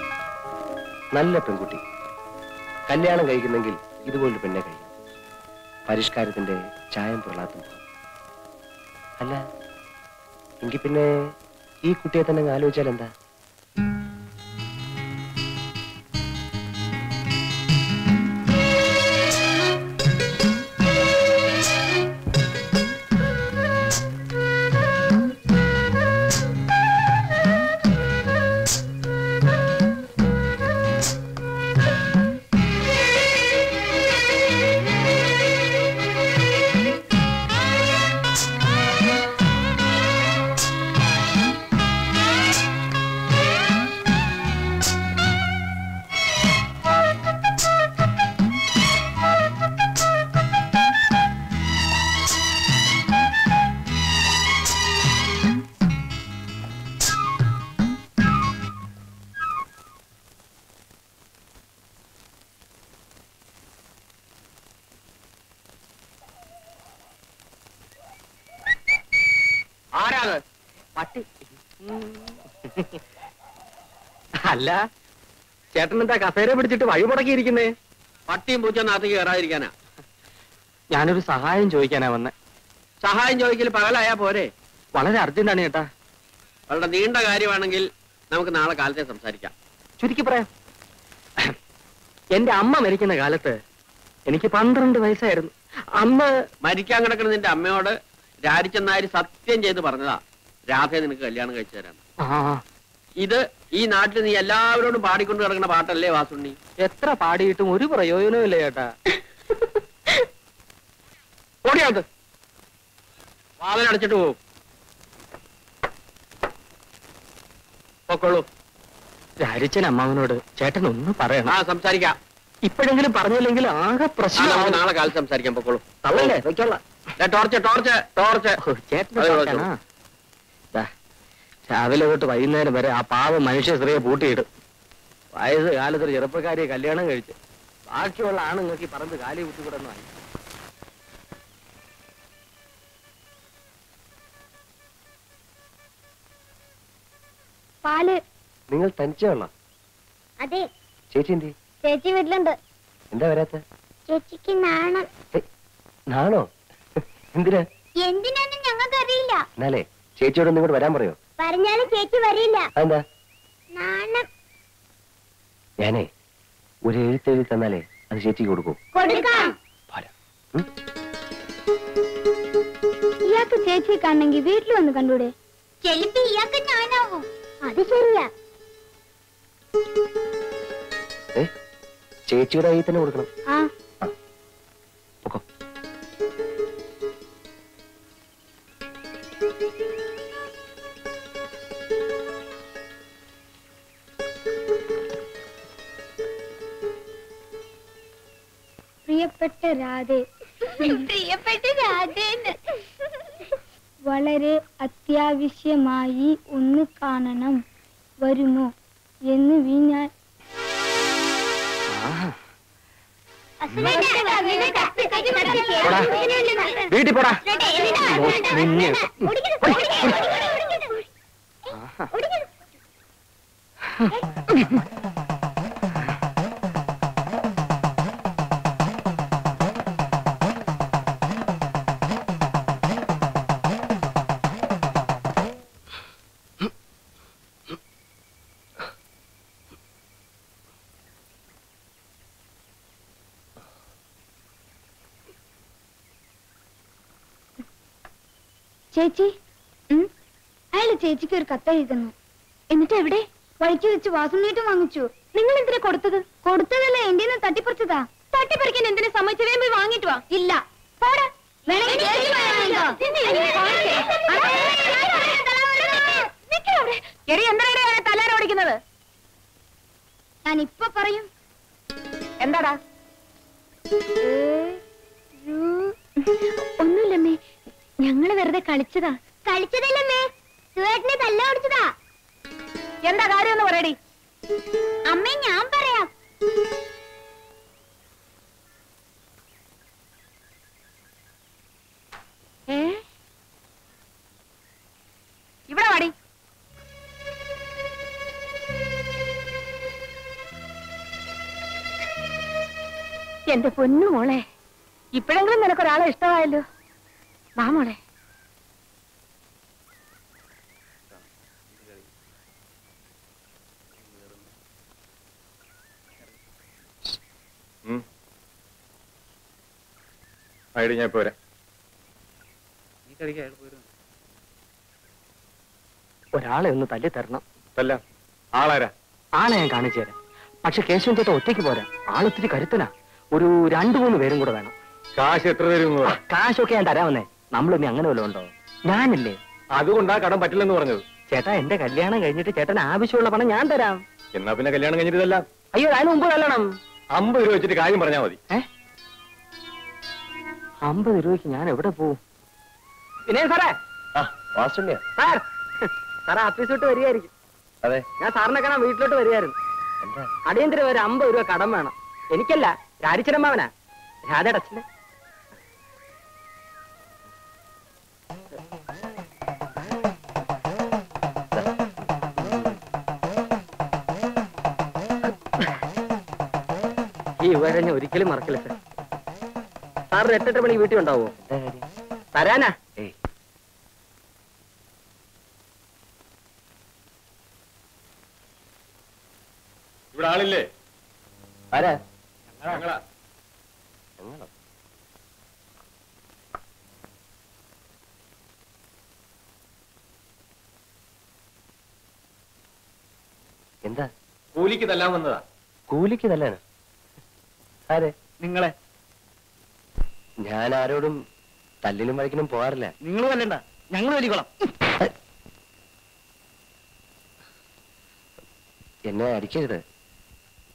നല്ല പെൺകുട്ടി. കല്യാണം കഴിക്കുന്നെങ്കിൽ ഇതുപോലൊരു പെണ്ണെ കഴിയും പരിഷ്കാരത്തിന്റെ ചായം പൊള്ളാത്തും അല്ല എങ്കിൽ പിന്നെ ഈ കുട്ടിയെ തന്നെ ആലോചിച്ചാൽ എന്താ അല്ല. ചേട്ടൻ എന്താ കസേര പിടിച്ചിട്ട് വഴി മുടക്കിയിരിക്കുന്നേ? പട്ടിയും പൂച്ച നാട്ടിക്ക് കയറാതിരിക്കാനാ. ഞാനൊരു സഹായം ചോദിക്കാനാ വന്നെ. സഹായം ചോദിക്കൽ പകലായാ പോരെ. വളരെ അർജന്റാണ് ചേട്ടാ. വളരെ നീണ്ട കാര്യമാണെങ്കിൽ നമുക്ക് നാളെ കാലത്തെ സംസാരിക്കാം. ചുരുക്കി പറയാം. എന്റെ അമ്മ മരിക്കുന്ന കാലത്ത് എനിക്ക് പന്ത്രണ്ട് വയസ്സായിരുന്നു. അമ്മ മരിക്കാൻ കിടക്കുന്ന നിന്റെ അമ്മയോട് രാജിച്ചെന്നാര് സത്യം ചെയ്ത് പറഞ്ഞതാ. രാധയെ നിനക്ക് കല്യാണം കഴിച്ചു തരാം ഇത് ഈ നാട്ടിൽ നീ എല്ലാവരോടും പാടിക്കൊണ്ട് കിടക്കുന്ന പാട്ടല്ലേ വാസുണ്ണി? എത്ര പാടിയിട്ടും ഒരു പ്രയോജനവും ഇല്ല ചേട്ടാ. ഓടിയാത് വാതിലടച്ചിട്ട് പോകും പൊക്കോളൂ. രാരിച്ചൻ അമ്മാവനോട് ചേട്ടൻ ഒന്ന് പറയണം. ആ സംസാരിക്കാം. ഇപ്പോഴെങ്കിലും പറഞ്ഞില്ലെങ്കിൽ ആകെ ആ, നമുക്ക് പ്രശ്നം നാളെ കാലത്ത് സംസാരിക്കാം പൊക്കോളൂ. തള്ളല്ലേ? Torch torch torch. ഓ, ചേട്ടന്റെ അതെ, ചോദിക്കാനാ? ദാ, രാവിലെ തൊട്ട് വൈകുന്നേരം വരെ ആ പാവ മനുഷ്യ സ്ത്രീയെ പൂട്ടിയിടും. വയസ്സ് കാലത്ത് ഒരു ചെറുപ്പക്കാരിയെ കല്യാണം കഴിച്ച്. ബാക്കിയുള്ള ആണുങ്ങൾക്ക് ഈ പറമ്പ് കാലി കുത്തിവിടുന്നതായി പാൽ. നിങ്ങൾ തനിച്ചാണോ അതെ. ചേച്ചി എന്തി? ചേച്ചി വീട്ടിലുണ്ട്. എന്താ വരാത്ത? ചേച്ചിക്ക് നാണം. നാണോ? എന്തിനാ? എന്തിനാന്ന് ഞങ്ങൾക്കറിയില്ല. എന്നാലേ ചേച്ചിയോട് നിങ്ങൾ ഇങ്ങോട്ട് വരാൻ പറയോ? പറഞ്ഞാലും ചേച്ചി വരില്ല. ഞാനേ ഒരു എഴുത്തെഴുതി തന്നാലേ അത് ചേച്ചിക്ക് കൊടുക്കൂ? ഇയാൾക്ക് ചേച്ചിയെ കാണണമെങ്കിൽ വീട്ടിൽ വന്ന് കണ്ടൂടെ? ചെലപ്പോ ഇയാൾക്ക് ഞാനാവും അത് ശരിയാ. ഏ? ചേച്ചിയുടെ കയ്യിൽ തന്നെ കൊടുക്കണം. ആ. പ്രിയപ്പെട്ട രാധേ. പ്രിയപ്പെട്ട രാധേന്ന്. വളരെ അത്യാവശ്യമായി ഒന്ന് കാണണം വരുമോ എന്ന് വീഞ്ഞാൽ. വീട്ടിൽ പോടാ. നിന്നെ. ചേച്ചി? അയാൾ ചേച്ചിക്ക് ഒരു കത്ത് എഴുതുന്നു. എന്നിട്ട് എവിടെ? വഴിക്ക് വെച്ച് വാസുണ്ണീട്ടും വാങ്ങിച്ചു. നിങ്ങൾ എന്തിനാ കൊടുത്തത്? കൊടുത്തതല്ല എന്റെ തട്ടിപ്പറിച്ചതാ. തട്ടിപ്പറിക്കാൻ എന്തിനു സമ്മതിച്ചു പോയി വാങ്ങിട്ട് വാ. ഇല്ല. പോടാ. നിന്നെ ഓടിക്കുന്നത് ഞാൻ ഇപ്പൊ പറയും. എന്താടാ? ഒന്നുമില്ലമ്മേ. ഞങ്ങൾ വെറുതെ കളിച്ചതാ. കളിച്ചതല്ലേ സുവേട്ടിനെ എന്താ കാര്യം എന്ന് പറയടി. അമ്മേ ഞാൻ പറയാം. ഇവിടെ വാടി. എന്റെ പൊന്നു മോളെ ഇപ്പോഴെങ്കിലും നിനക്കൊരാളെ ഇഷ്ടമായല്ലോ? വാ മോളെ. ആയിട്ട് ഞാൻ പോരാ ഒരാളെ ഒന്ന് തല്ലി തരണം. തല്ല. ആളാരാ? ആളെ ഞാൻ കാണിച്ചു തരാം. പക്ഷെ കേശവൻ ചേട്ടൻ ഒറ്റയ്ക്ക് പോരാ. ആളൊത്തിരി കരുത്തനാ. ഒരു രണ്ടു മൂന്ന് പേരും കൂടെ വേണം. കാശ് എത്ര തരും ആ, കാശൊക്കെ ഞാൻ തരാമെന്നേ നമ്മളിനി അങ്ങനെ വല്ലതും ഉണ്ടോ? ഞാനില്ലേ? അതുകൊണ്ടാ കടം പറ്റില്ലെന്ന് പറഞ്ഞത്. ചേട്ടാ എന്റെ കല്യാണം കഴിഞ്ഞിട്ട് ചേട്ടൻ ആവശ്യമുള്ള പണം ഞാൻ തരാം. എന്നാ പിന്നെ കല്യാണം കഴിഞ്ഞിട്ടല്ല അയ്യോ അതിന് മുമ്പ് കല്യാണം അമ്പത് രൂപ വെച്ചിട്ട് കാര്യം പറഞ്ഞാൽ മതി. അമ്പത് രൂപയ്ക്ക് ഞാൻ എവിടെ പോവും? പിന്നെ സാറേ. സാർ. സാറേ ഓഫീസ് വിട്ട് വരികയായിരിക്കും. അതെ. ഞാൻ സാറിനെ കാണാൻ വീട്ടിലോട്ട് വരികയായിരുന്നു. അടിയന്തര അടിയന്തരം ഒരു അമ്പത് രൂപ കടം വേണം. എനിക്കല്ല രാജിച്ചിരമ്മാവനാ രാധയുടെ അച്ഛന്. ഉപകാരം ഞാൻ ഒരിക്കലും മറക്കില്ല സാർ സാറിന് എട്ടെട്ട് മണി വീട്ടിൽ ഉണ്ടാവോ തരാനാ. ഇവിടെ ആളില്ലേ? ആരാ? ഞങ്ങളാ. എന്താ? കൂലിക്ക് തല്ലാൻ വന്നതാ. കൂലിക്ക് തല്ലാണ് ആരെ? നിങ്ങളെ? ഞാൻ ആരോടും തല്ലിനും വഴക്കിനും പോകാറില്ല. നിങ്ങൾ വല്ലണ്ട ഞങ്ങൾ വലിക്കോളാം. എന്നെ അടിക്കരുത്.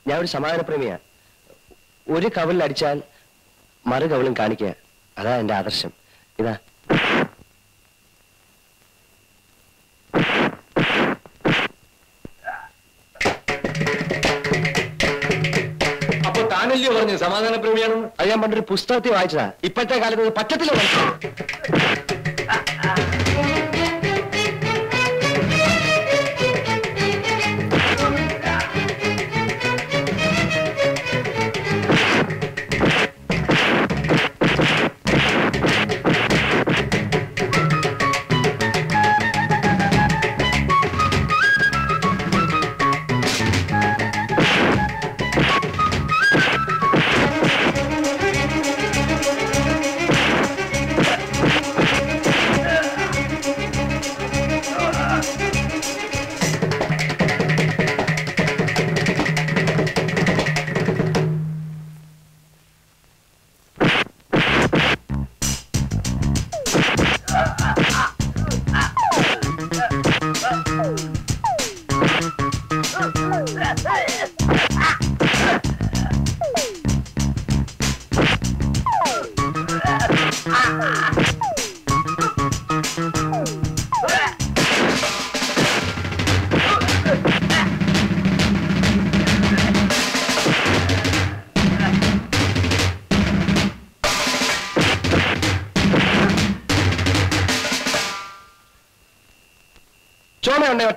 ഞാൻ ഒരു സമാധാനപ്രേമിയാ ഒരു കവലിൽ അടിച്ചാൽ മറു കവലും കാണിക്കുക. അതാ എന്റെ ആദർശം. ഇതാ. അപ്പൊ താനല്ലയോ പറഞ്ഞു? സമാധാന പ്രേമിയാണെന്ന് അത് ഞാൻ പണ്ടൊരു പുസ്തകത്തിൽ വായിച്ചതാ. ഇപ്പോഴത്തെ കാലത്ത് പറ്റത്തില്ല.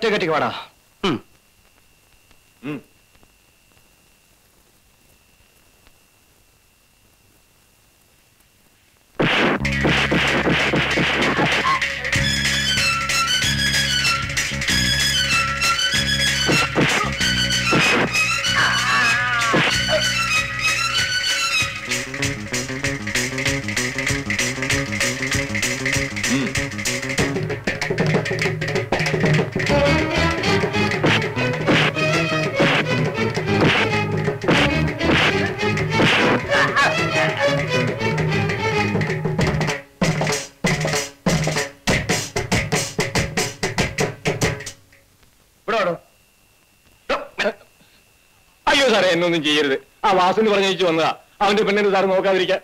മനുഷ്യ. ചോമയുണ്ടെ സാറേ എന്നൊന്നും ചെയ്യരുത്. ആ വാസുവിന് പറഞ്ഞു വന്നതാ. അവന്റെ പെണ്ണിന് സാർ നോക്കാതിരിക്കാൻ.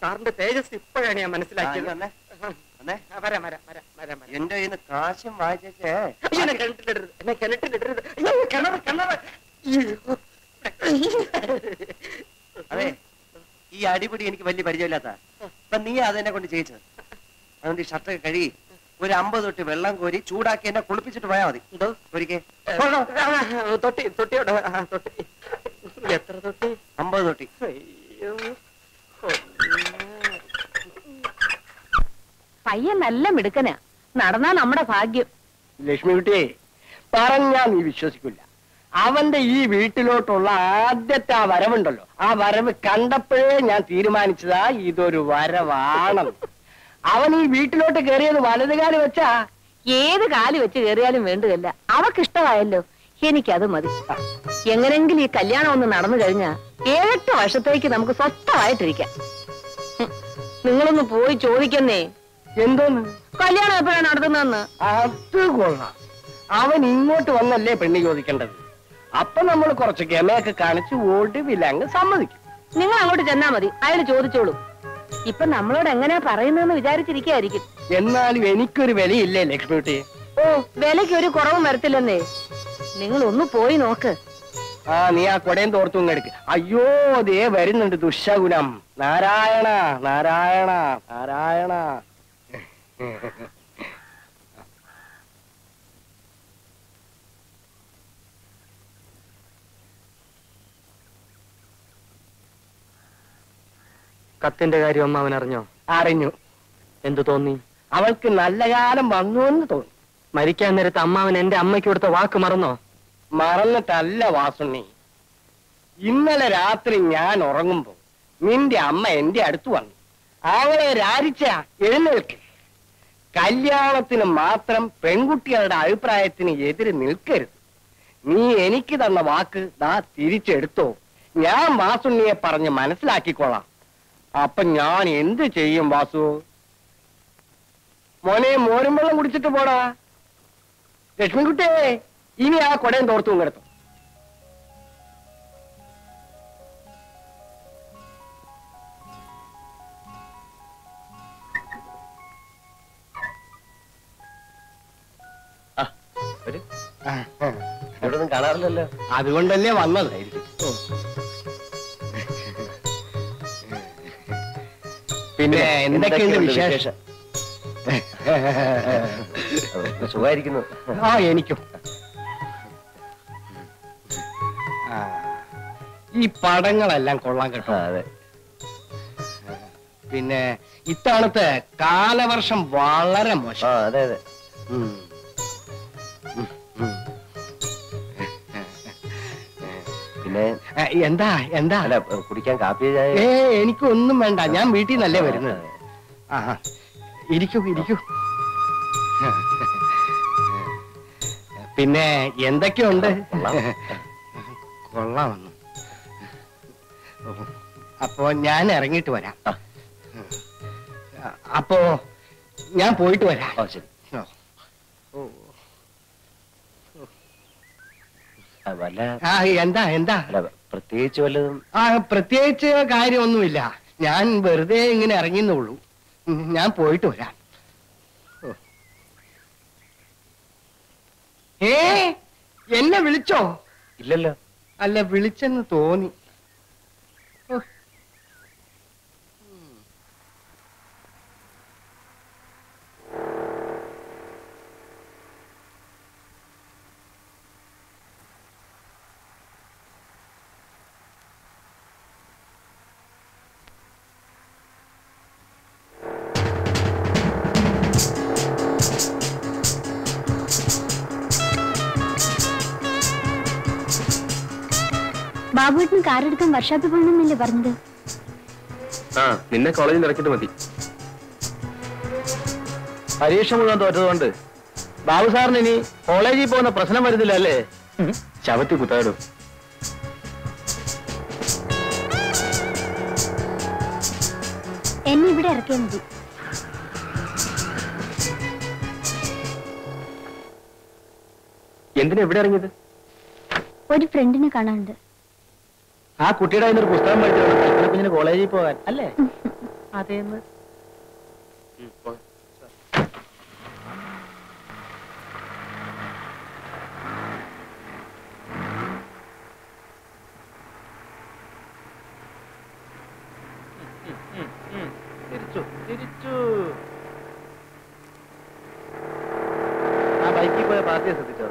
സാറിന്റെ തേജസ് ഇപ്പോഴാണ് ഞാൻ മനസ്സിലാക്കിയത്. വരാം വരാം വരാം വരാം എന്റെ കയ്യിൽ നിന്ന് കാശും വായിച്ചേ എന്നെ കിണറ്റിലിടരുത് എന്നെ കിണറ്റിലിടരുത്. കിണറ് കിണറ്. അതെ ഈ അടിപിടി എനിക്ക് വലിയ പരിചയമില്ലാത്ത. അപ്പൊ നീ അതെന്നെ കൊണ്ട് ചെയ്യിച്ചത്. അതുകൊണ്ട് ഈ ഷർട്ടൊക്കെ കഴുകി ഒരു അമ്പത് തൊട്ട് വെള്ളം കോരി ചൂടാക്കി എന്നെ കുളിപ്പിച്ചിട്ട് പോയാൽ മതി. തൊട്ടി തൊട്ടിയോടെ തൊട്ടി. എത്ര തൊട്ടി? അമ്പത് തൊട്ടി. അയ്യോ. പയ്യൻ നല്ല മിടുക്കനാ. നടന്നാ നമ്മുടെ ഭാഗ്യം. ലക്ഷ്മിക്കുട്ടിയെ പറഞ്ഞാ നീ വിശ്വസിക്കില്ല അവന്റെ ഈ വീട്ടിലോട്ടുള്ള ആദ്യത്തെ ആ വരവുണ്ടല്ലോ. ആ വരവ് കണ്ടപ്പോഴേ ഞാൻ തീരുമാനിച്ചതാ ഇതൊരു വരവാണെന്ന് അവൻ ഈ വീട്ടിലോട്ട് കയറിയത് വലതുകാൽ വെച്ചാ? ഏത് കാലി വെച്ച് കയറിയാലും വേണ്ടതല്ല അവക്കിഷ്ടമായല്ലോ. എനിക്കത് മതി. എങ്ങനെങ്കിലും ഈ കല്യാണം ഒന്ന് നടന്നു കഴിഞ്ഞാ ഏഴെട്ട് വർഷത്തേക്ക് നമുക്ക് സ്വസ്ഥമായിട്ടിരിക്കാം. നിങ്ങളൊന്ന് പോയി ചോദിക്കുന്നേ. എന്തോന്ന്? കല്യാണം എപ്പോഴാണ് നടത്തുന്നതെന്ന്? അത് കൊള്ളാം. അവൻ ഇങ്ങോട്ട് വന്നല്ലേ പെണ്ണ് ചോദിക്കേണ്ടത്. അപ്പൊ നമ്മൾ കുറച്ച് ഗമയൊക്കെ കാണിച്ച് ഒടുവിൽ അങ്ങ് സമ്മതിക്കും. നിങ്ങൾ അങ്ങോട്ട് ചെന്നാ മതി. അയാൾ ചോദിച്ചോളൂ. ഇപ്പൊ നമ്മളോട് എങ്ങനെയാ പറയുന്നതെന്ന് വിചാരിച്ചിരിക്കായിരിക്കും എന്നാലും എനിക്കൊരു വിലയില്ലേ ലക്ഷ്മിട്ടി ഓ വിലക്ക് ഒരു കുറവും വരത്തില്ലെന്നേ. നിങ്ങൾ ഒന്ന് പോയി നോക്ക്. ആ നീ ആ കൊടയും തോർത്തും എടുക്ക്. അയ്യോ ദേ വരുന്നുണ്ട് ദുശകുനം. നാരായണ നാരായണ നാരായണ. കത്തിന്റെ കാര്യം അമ്മ അവൻ അറിഞ്ഞോ? അറിഞ്ഞു. എന്തു തോന്നി? അവൾക്ക് നല്ല കാലം വന്നു എന്ന് തോന്നി. മരിക്കാൻ നേരത്ത് അമ്മാവൻ എന്റെ അമ്മയ്ക്ക് കൊടുത്ത വാക്ക് മറന്നോ? മറന്നിട്ടല്ല വാസുണ്ണി. ഇന്നലെ രാത്രി ഞാൻ ഉറങ്ങുമ്പോ നിന്റെ അമ്മ എന്റെ അടുത്ത് വന്നു. അവളെ രാരിച്ച എഴുന്നേൽക്ക്. കല്യാണത്തിന് മാത്രം പെൺകുട്ടികളുടെ അഭിപ്രായത്തിന് എതിര് നിൽക്കരുത്. നീ എനിക്ക് തന്ന വാക്ക് ദാ തിരിച്ചെടുത്തോ. ഞാൻ വാസുണ്ണിയെ പറഞ്ഞ് മനസ്സിലാക്കിക്കോളാം അപ്പൊ ഞാൻ എന്ത് ചെയ്യും വാസു? മോനെ മോരും വെള്ളം കുടിച്ചിട്ട് പോടാ. ലക്ഷ്മിക്കുട്ടിയെ ഇനി ആ കൊടയും തോർത്തും കിടത്തും. ഇവിടെ ഒന്നും കാണാറില്ലല്ലോ. അതുകൊണ്ടല്ലേ വന്നതായിരിക്കും. പിന്നെ എന്തൊക്കെയുണ്ട് വിശേഷം? സുഖമായിരിക്കുന്നു. ആ എനിക്കും. ഈ പടങ്ങളെല്ലാം കൊള്ളാൻ കേട്ടോ. അതെ. പിന്നെ ഇത്തവണത്തെ കാലവർഷം വളരെ മോശം. അതെ അതെ. പിന്നെ എന്താ എന്താ? അല്ല കുടിക്കാൻ കാപ്പി ഏ എനിക്കൊന്നും വേണ്ട. ഞാൻ വീട്ടിൽ നിന്നല്ലേ വരുന്നത്. ആ. ഇരിക്കൂ ഇരിക്കൂ. പിന്നെ എന്തൊക്കെയുണ്ട്? കൊള്ളാം. കൊള്ളാമെന്നു. അപ്പോ ഞാൻ ഇറങ്ങിയിട്ട് വരാം. അപ്പോ ഞാൻ പോയിട്ട് വരാം. ശരി ഓ. ആ, വല്ല ആ എന്താ എന്താ? അല്ല പ്രത്യേകിച്ച് വല്ലതും ആ പ്രത്യേകിച്ച് കാര്യമൊന്നുമില്ല. ഞാൻ വെറുതെ ഇങ്ങനെ ഇറങ്ങിയെന്നുള്ളൂ. ഞാൻ പോയിട്ട് വരാം. ഏ എന്നെ വിളിച്ചോ? ഇല്ലല്ലോ. അല്ല വിളിച്ചെന്ന് തോന്നി. എടുക്കാൻ വർഷാപ്പിൽ പോകണമെന്നല്ലേ പറഞ്ഞത്? ആ നിന്നെ കോളേജിൽ ഇറക്കിട്ട് ഇറക്കിയിട്ട് മതി. പരീക്ഷ മുഴുവൻ തോറ്റതുകൊണ്ട് ബാബു സാറിന് ഇനി കോളേജിൽ പോകുന്ന പ്രശ്നം വരുന്നില്ല അല്ലേ? ശവത്തി കുത്താടും എന്നെ ഇവിടെ ഇറക്കിയാൽ മതി. എന്തിനാ ഇവിടെ ഇറങ്ങിയത്? ഒരു ഫ്രണ്ടിനെ കാണാനുണ്ട്. ആ കുട്ടിയുടെ അതിനൊരു ഒരു പുസ്തകം പഠിച്ചിട്ടുണ്ട് കൽപ്പന കുഞ്ഞിന് കോളേജിൽ പോകാൻ. അല്ലേ? അതേന്ന്? തിരിച്ചു. തിരിച്ചു. ആ ബൈക്കിൽ പോയ പാർട്ടിയെ ശ്രദ്ധിച്ചോ?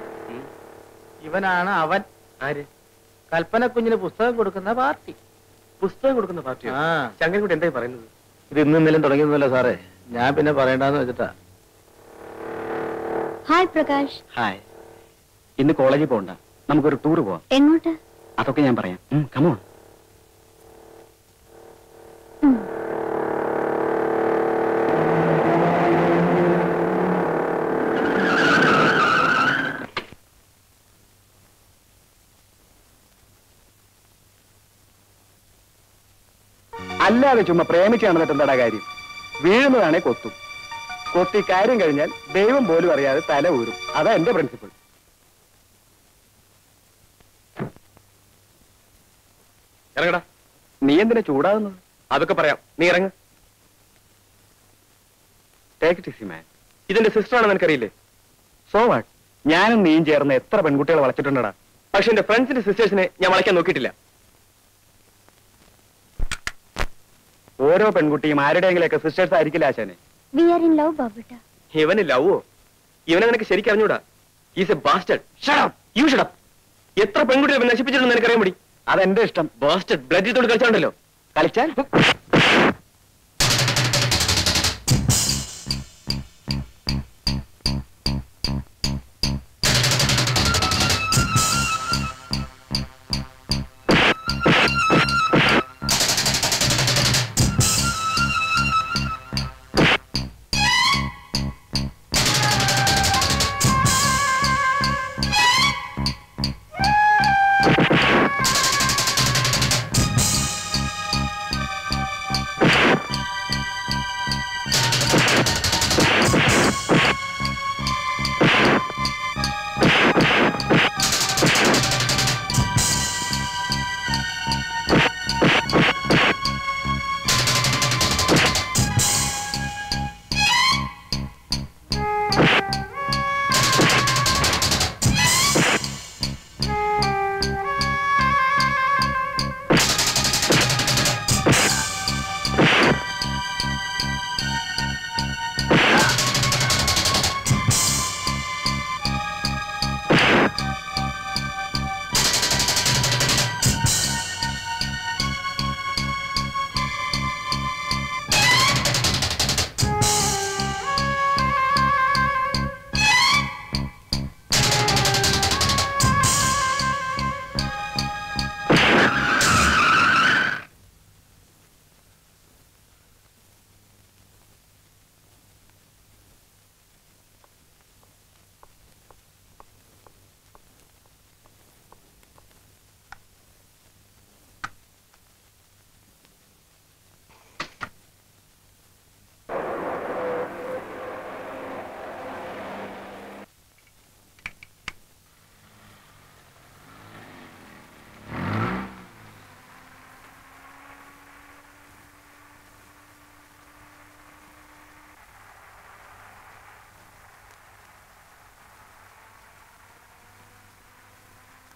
ഇവനാണ് അവൻ. ആര്? കൽപ്പന കുഞ്ഞിന് പുസ്തകം കൊടുക്കുന്ന പാർട്ടി. പുസ്തകം കൊടുക്കുന്ന പാർട്ടി ആ. ശങ്കരൻകുട്ടി എന്തായി പറയുന്നത്? ഇത് ഇന്നും ഇന്നലെ തുടങ്ങിയതല്ല സാറേ. ഞാൻ പിന്നെ പറയണ്ടെന്ന് വെച്ചിട്ടാ. ഹായ് പ്രകാശ്. ഹായ്. ഇന്ന് കോളേജിൽ പോകണ്ട നമുക്കൊരു ടൂർ പോവാം. എങ്ങോട്ട്? അതൊക്കെ ഞാൻ പറയാം. കമോൺ അല്ലാതെ ചുമ്മാ പ്രേമിച്ച് നടന്നിട്ട് എന്താടാ കാര്യം? വീഴുന്നതാണേ കൊത്തും. കൊത്തി കാര്യം കഴിഞ്ഞാൽ ദൈവം പോലും അറിയാതെ തല ഊരും. അതാ എന്റെ പ്രിൻസിപ്പിൾ ഇറങ്ങടാ. നീ എന്തിനാ ചൂടാകുന്നത് അതൊക്കെ പറയാം. നീ ഇറങ്ങ. ടേക്ക് ഇറ്റ് മാൻ ഇതെന്റെ സിസ്റ്റർ ആണെന്ന് എനിക്കറിയില്ലേ? സോ വാട്ട് ഞാനും നീയും ചേർന്ന് എത്ര പെൺകുട്ടികളെ വളച്ചിട്ടുണ്ടടാ. പക്ഷെ എന്റെ ഫ്രണ്ട്സിന്റെ സിസ്റ്റേഴ്സിനെ ഞാൻ വളയ്ക്കാൻ നോക്കിയിട്ടില്ല. ഓരോ പെൺകുട്ടിയും ആരുടെയെങ്കിലൊക്കെ സിസ്റ്റേഴ്സ് ആയിരിക്കില്ല ആശാനെ? വി ആർ ഇൻ ലവ് ബാബുട്ട. ഇവന് ലവോ ഇവനെ നിനക്ക് ശരിക്കും അറിഞ്ഞൂടാ? Is a bastard you shut up എത്ര പെൺകുട്ടികൾ ഇവൻ നശിപ്പിച്ചിട്ടുണ്ടെന്ന് എനിക്കറിയാൻ മതി അതെന്റെ ഇഷ്ടം. ബാസ്റ്റഡ് ബ്ലഡ് ചെയ്തോട് കളിച്ചാണ്ടല്ലോ. കളിച്ചാൽ?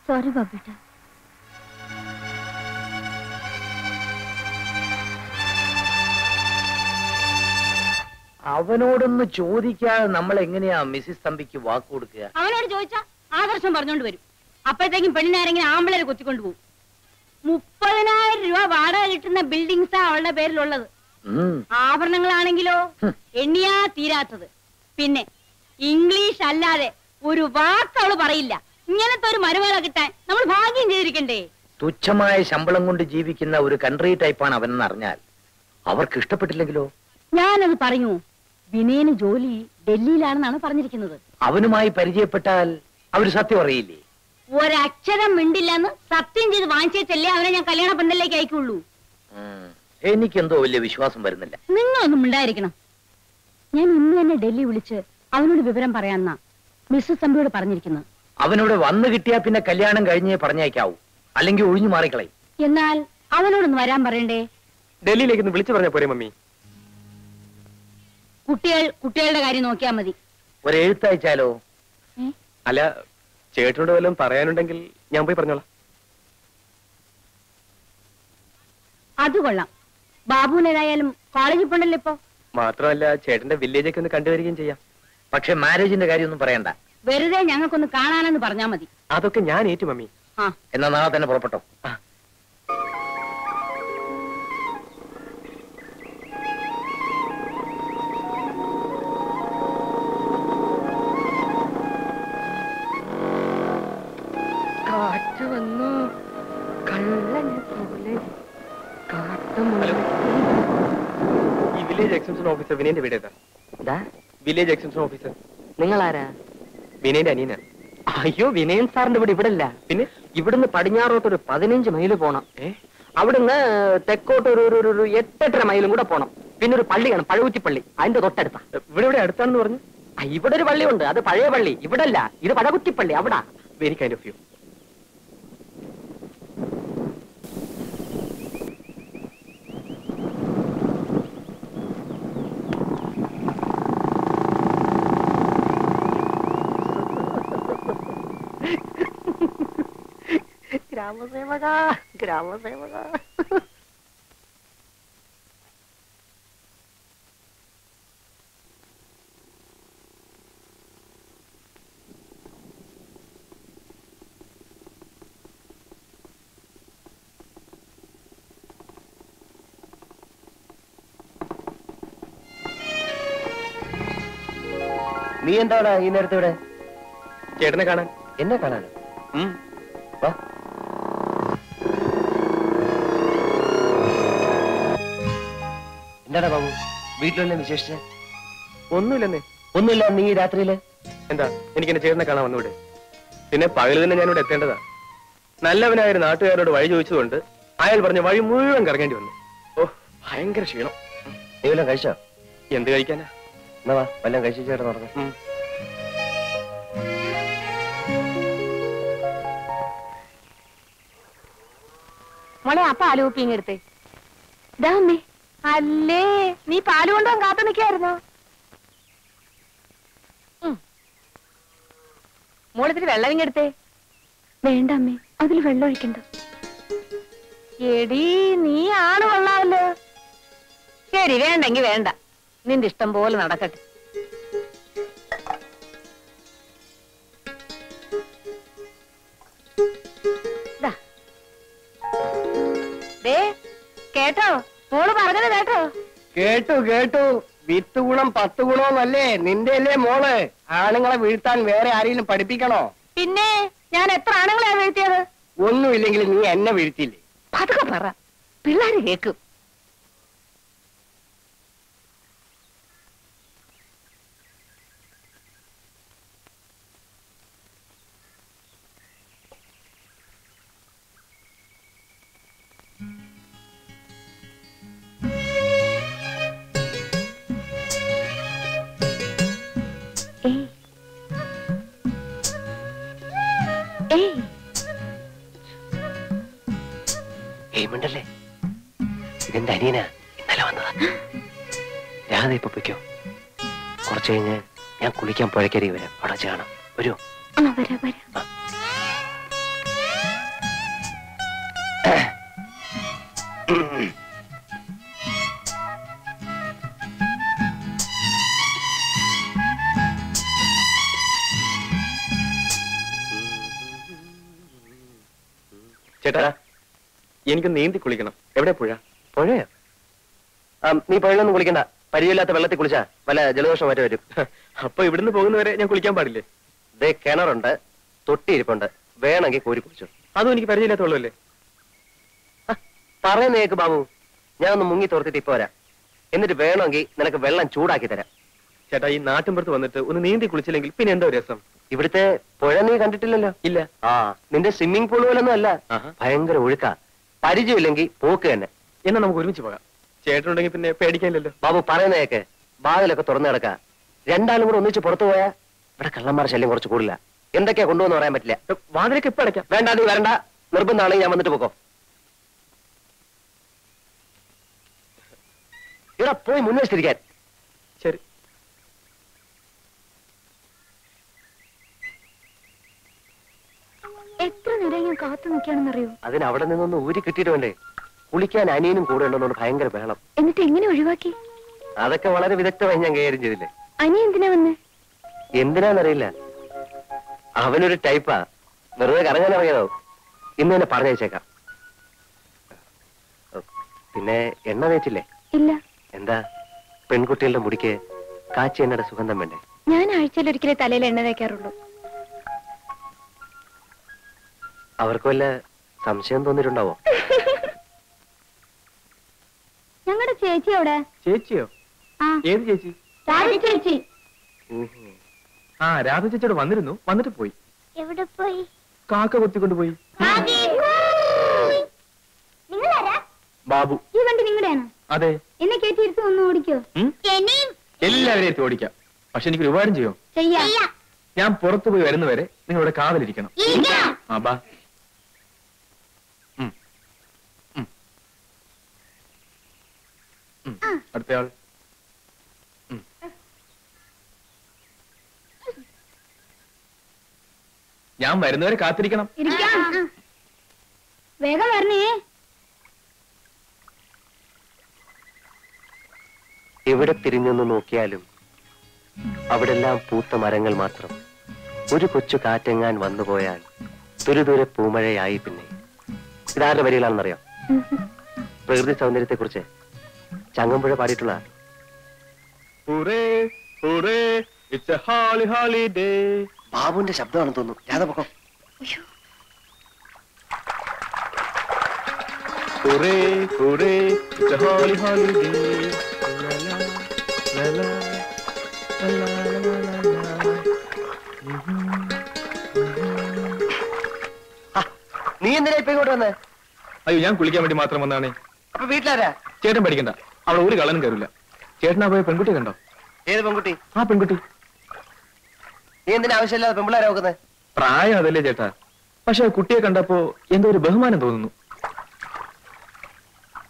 സോറി ബാബുട്ട അവനോടൊന്ന് ചോദിക്കാതെ നമ്മൾ എങ്ങനെയാ മിസ്സിസ് തമ്പിക്ക് വാക്ക് കൊടുക്കുക? അവനോട് ചോദിച്ചാ ആദർശം പറഞ്ഞോണ്ട് വരും. അപ്പോഴത്തേക്കും പെണ്ണിനാരെങ്കിലും ആമ്പിളരെ കൊത്തിക്കൊണ്ട് പോകും മുപ്പതിനായിരം രൂപ വാടക കിട്ടുന്ന ബിൽഡിങ്സാ അവളുടെ പേരിലുള്ളത്. ആഭരണങ്ങളാണെങ്കിലോ? എണ്ണിയാ തീരാത്തത്. പിന്നെ ഇംഗ്ലീഷ് അല്ലാതെ ഒരു വാക്ക് അവൾ പറയില്ല. ഇങ്ങനത്തെ ഒരു മരുമകളെ കിട്ടാൻ നമ്മൾ ഭാഗ്യം ചെയ്തിരിക്കണ്ടേ? തുച്ഛമായ ശമ്പളം കൊണ്ട് ജീവിക്കുന്ന ഒരു കൺട്രി ടൈപ്പാണ് അവനെന്ന് അറിഞ്ഞാൽ. അവർക്ക് ഇഷ്ടപ്പെട്ടില്ലെങ്കിലോ? ഞാനത് പറഞ്ഞു. വിനയന് ജോലി ഡൽഹിയിലാണെന്നാണ് പറഞ്ഞിരിക്കുന്നത്. അവനുമായി പരിചയപ്പെട്ടാൽ അവർ സത്യം അറിയില്ലേ? ഒരക്ഷരം മിണ്ടില്ലെന്ന് സത്യം ചെയ്ത് വാങ്ങിച്ചേച്ചല്ലേ അവനെ ഞാൻ കല്യാണ പന്തലിലേക്ക് അയക്കുള്ളൂ. എനിക്കെന്തോ വലിയ വിശ്വാസം വരുന്നില്ല. നിങ്ങളൊന്നും ഉണ്ടായിരിക്കണം ഞാൻ ഇന്ന് തന്നെ ഡൽഹി വിളിച്ച് അവനോട് വിവരം പറയാന്നാ മിസ്സസ് തമ്പിയോട് പറഞ്ഞിരിക്കുന്നത്. അവനോട് വന്നു കിട്ടിയാ പിന്നെ കല്യാണം കഴിഞ്ഞേ പറഞ്ഞേക്കാവൂ. അല്ലെങ്കിൽ ഒഴിഞ്ഞു മാറിക്കളെ എന്നാൽ അവനോടൊന്ന് വരാൻ പറയണ്ടേ? ഡൽഹിയിലേക്ക് ഒന്ന് വിളിച്ചു പറഞ്ഞ പോരെ മമ്മി. കുട്ടികൾ കുട്ടികളുടെ കാര്യം നോക്കിയാ മതി. ഒരു എഴുത്തയച്ചാലോ അല്ല ചേട്ടനോട് വല്ലതും പറയാനുണ്ടെങ്കിൽ ഞാൻ പോയി പറഞ്ഞോളാം. അത് കൊള്ളാം. ബാബുവിനേതായാലും കോളേജിൽ പോണ്ടല്ലോ ഇപ്പൊ. മാത്രമല്ല ചേട്ടന്റെ വില്ലേജൊക്കെ ഒന്ന് കണ്ടുവരികയും ചെയ്യാം. പക്ഷെ മാരേജിന്റെ കാര്യമൊന്നും പറയണ്ട. വെറുതെ ഞങ്ങൾക്കൊന്ന് കാണാനെന്ന് പറഞ്ഞാ മതി. അതൊക്കെ ഞാൻ ഏറ്റു മമ്മി. ആ. എന്നാ നാളെ തന്നെ പുറപ്പെട്ടോ. കാറ്റ് വന്നു. കള്ളനെ പോലെ ഈ വില്ലേജ് എക്സ്റ്റൻഷൻ ഓഫീസർ വിനയന്റെ വീട് ഏതാ വില്ലേജ് എക്സ്റ്റൻഷൻ ഓഫീസർ. നിങ്ങൾ ആരാ വിനയന്റെ അനിയന. അയ്യോ വിനയൻ സാറിന്റെ വീട് ഇവിടെ ഇല്ല പിന്നെ? ഇവിടുന്ന് പടിഞ്ഞാറോട്ട് ഒരു പതിനഞ്ച് മൈൽ പോണം. അവിടുന്ന് തെക്കോട്ട് ഒരു ഒരു- ഒരു എട്ടെട്ടര മൈലും കൂടെ പോണം. പിന്നെ ഒരു പള്ളിയാണ് പഴകുറ്റിപ്പള്ളി. അതിന്റെ തൊട്ടടുത്താ. ഇവിടെ ഇവിടെ അടുത്താണെന്ന് പറഞ്ഞു? ഇവിടെ ഒരു പള്ളിയുണ്ട്. അത് പഴയ പള്ളി. ഇവിടെ ഇത് ഇത് പഴകുറ്റിപ്പള്ളി. അവിടെ. വെരി കൈൻഡ് ഓഫ് യു ഗ്രാമസേവക ഗ്രാമസേവക നീ എന്താടാ ഈ നേരത്തെ ഇവിടെ? ചേട്ടനെ കാണാൻ. എന്നെ കാണാനോ വാ. എന്താടാ ബാബു? വീട്ടിലെന്നെ വിശേഷിച്ച്? ഒന്നുമില്ലെന്നേ. ഒന്നുമില്ല നീ രാത്രിയിൽ? എന്താ എനിക്ക് എന്നെ ചേട്ടനെ കാണാൻ വന്നൂടെ? പിന്നെ പകൽ തന്നെ ഞാനിവിടെ എത്തേണ്ടതാ. നല്ലവനായ നാട്ടുകാരോട് വഴി ചോദിച്ചതുകൊണ്ട് അയാൾ പറഞ്ഞ വഴി മുഴുവൻ കറങ്ങേണ്ടി വന്നു. ഓ ഭയങ്കര ക്ഷീണം. നീ വല്ലതും കഴിച്ചോ? എന്ത് കഴിക്കാനാ? എന്നാ വാ വല്ലതും കഴിച്ചു ചേട്ടൻ നടന്നു. മോളെ അപ്പ ആലോപ്പിങ്ങെടുത്തേ ഇതാ അമ്മേ അല്ലേ? നീ പാൽ കൊണ്ടുപോകാൻ കാത്തു നിൽക്കായിരുന്നോ മോളിത്തിരി വെള്ളം ഇങ്ങെടുത്തേ വേണ്ട അമ്മേ അതിൽ വെള്ളം ഒഴിക്കണ്ട. എടി നീ ആണ് കൊള്ളാമല്ലോ ശരി വേണ്ടെങ്കി വേണ്ട. നിന്റെ ഇഷ്ടം പോലെ നടക്കട്ടെ. കേട്ടോ? മോൾ പറഞ്ഞത് കേട്ടോ? കേട്ടു കേട്ടു. വിത്ത് ഗുണം പത്ത് ഗുണമെന്നല്ലേ നിന്റെ അല്ലേ മോൾ. ആണുങ്ങളെ വീഴ്ത്താൻ വേറെ ആരെങ്കിലും പഠിപ്പിക്കണോ? പിന്നെ ഞാൻ എത്ര ആണുങ്ങളെയാ വീഴ്ത്തിയത്? ഒന്നുമില്ലെങ്കിൽ നീ എന്നെ വീഴ്ത്തിയില്ലേ? പതുക്കെ പറ. പിള്ളേര് കേക്കും. ഞാൻ കുളിക്കാൻ പുഴക്കരി വരാം. അവിടെ കാണാം വരൂ. ചേട്ടാ എനിക്ക് നീന്തി കുളിക്കണം. എവിടെ പുഴ? പുഴയോ ആ നീ പുഴയിലൊന്നും കുളിക്കണ്ട. പരിചയമില്ലാത്ത വെള്ളത്തിൽ കുളിച്ചാ വല്ല ജലദോഷം മറ്റു വരും. അപ്പൊ ഇവിടുന്ന് പോകുന്നവരെ ഞാൻ കുളിക്കാൻ പാടില്ലേ? ദേ കിണറുണ്ട് തൊട്ടിയിരിപ്പുണ്ട് വേണമെങ്കിൽ കോരി കുളിച്ചു. അതും എനിക്ക് പരിചയമില്ലാത്ത വെള്ളമല്ലേ? പറയുന്നേക്ക് ബാബു. ഞാൻ ഒന്ന് മുങ്ങി തോർത്തിട്ട് ഇപ്പൊ വരാം. എന്നിട്ട് വേണമെങ്കിൽ നിനക്ക് വെള്ളം ചൂടാക്കി തരാം. ചേട്ടാ ഈ നാട്ടിൻപുറത്ത് വന്നിട്ട് ഒന്ന് നീന്തി കുളിച്ചില്ലെങ്കിൽ പിന്നെ എന്തോ രസം? ഇവിടുത്തെ പുഴ നീ കണ്ടിട്ടില്ലല്ലോ? ഇല്ല. ആ നിന്റെ സ്വിമ്മിംഗ് പൂൾ പോലൊന്നും അല്ല ഭയങ്കര ഒഴുക്കാ. പരിചയമില്ലെങ്കിൽ പോക്ക് തന്നെ. എന്നാ നമുക്ക് ഒരുമിച്ച് പോകാം. ചേട്ടനുണ്ടെങ്കിൽ പിന്നെ പേടിക്കാനില്ലല്ലോ. ബാബു പറയുന്നേക്ക് വാതിലൊക്കെ തുറന്നു കിടക്ക. രണ്ടാളും കൂടെ ഒന്നിച്ച് പുറത്തു പോയാ ഇവിടെ കള്ളന്മാർ ശല്യം കുറച്ച് കൂടില്ല. എന്തൊക്കെയാ കൊണ്ടുവന്ന് പറയാൻ പറ്റില്ല. വാതിലൊക്കെ ഇപ്പൊ അടയ്ക്കാം. വേണ്ട നീ വരണ്ട. നിർബന്ധമാണെങ്കിൽ ഞാൻ വന്നിട്ട് പോക്കോ. ഇവിടെ പോയി മുന്നേശിരിക്കാൻ ശരി. എത്ര നേരം ഞാൻ കാത്തു നിൽക്കുകയാണെന്നറിയോ? അതിന് അവിടെ നിന്നൊന്ന് ഊരി കിട്ടിയിട്ട് വേണ്ടേ? കുളിക്കാൻ അനിയനും കൂടെ ഉണ്ടെന്നോട് ഭയങ്കര ബഹളം. എന്നിട്ട് എങ്ങനെ ഒഴിവാക്കി? അതൊക്കെ വളരെ വിദഗ്ധമായി ഞാൻ കൈകാര്യം ചെയ്തില്ലേ? അനി എന്തിനാ വന്ന്? എന്തിനാന്നറിയില്ല. അവനൊരു ടൈപ്പാ. വെറുതെ കറങ്ങാൻ അറിയാതോ ഇന്ന് തന്നെ പറഞ്ഞയച്ചേക്കാം. പിന്നെ എണ്ണ തേച്ചില്ലേ? ഇല്ല. എന്താ? പെൺകുട്ടികളുടെ മുടിക്ക് കാച്ചി എണ്ണയുടെ സുഗന്ധം വേണ്ടേ? ഞാൻ ആഴ്ചയിൽ ഒരിക്കലേ തലയിൽ എണ്ണ തേക്കാറുള്ളൂ. അവർക്ക് വല്ല സംശയം തോന്നിയിട്ടുണ്ടാവോ? ഞങ്ങളുടെ ചേച്ചി അവിടെ ചേച്ചിയോ? ഏത് ചേച്ചി? ചേച്ചി. ആ രാധ ചേച്ചിയോട് വന്നിരുന്നു. വന്നിട്ട് പോയി. എവിടെ പോയി? കാക്ക കൊത്തിക്കൊണ്ട് പോയി. ബാബു. ഈ വണ്ടി നിങ്ങളുടെയാണോ? അതെ. എന്നെ കയറ്റിയിരുത്ത് ഒന്ന് ഓടിക്കോ? എല്ലാവരെയും ഓടിക്കാം. പക്ഷെ എനിക്ക് ഒരു ഉപകാരം ചെയ്യോ. ഞാൻ പുറത്തു പോയി വരുന്നവരെ നിങ്ങളുടെ കാതലിരിക്കണം കാവലിരിക്കണം ആ ബാ ഉം. ഉം. ഉം. അടുത്തയാൾ. ഞാൻ വരുന്നവരെ കാത്തിരിക്കണം. വേഗം വരണേ. എവിടെ തിരിഞ്ഞൊന്ന് നോക്കിയാലും അവിടെല്ലാം പൂത്ത മരങ്ങൾ മാത്രം. ഒരു കൊച്ചു കാറ്റെങ്ങാൻ വന്നുപോയാൽ ദുരിദൂരെ പൂമഴയായി പിന്നെ. ഇതാരുടെ വരികളാണെന്നറിയാം? പ്രകൃതി സൗന്ദര്യത്തെ കുറിച്ച് ചങ്ങമ്പുഴ പാടിയിട്ടുള്ള ബാബുവിന്റെ ശബ്ദമാണെന്ന് തോന്നുന്നു. രാധ പൊക്കം. ഹോളി ഹോളിഡേ നീ എന്തിനാ ഇപ്പൊ ഇങ്ങോട്ട് വന്നേ? അയ്യോ ഞാൻ കുളിക്കാൻ വേണ്ടി മാത്രം വന്നാണേ അപ്പൊ വീട്ടിലാരാ? ചേട്ടൻ പഠിക്കണ്ട. അവിടെ ഒരു കള്ളനും കയറില്ല. ചേട്ടനാ പോയ പെൺകുട്ടി കണ്ടോ? ഏത് പെൺകുട്ടി? ആ പെൺകുട്ടി. നീ എന്തിനാ ആവശ്യമില്ലാതെ പെമ്പിള്ളാരെ നോക്കുന്നത് പ്രായം അതല്ലേ ചേട്ടാ. പക്ഷെ കുട്ടിയെ കണ്ടപ്പോ എന്തോ ഒരു ബഹുമാനം തോന്നുന്നു.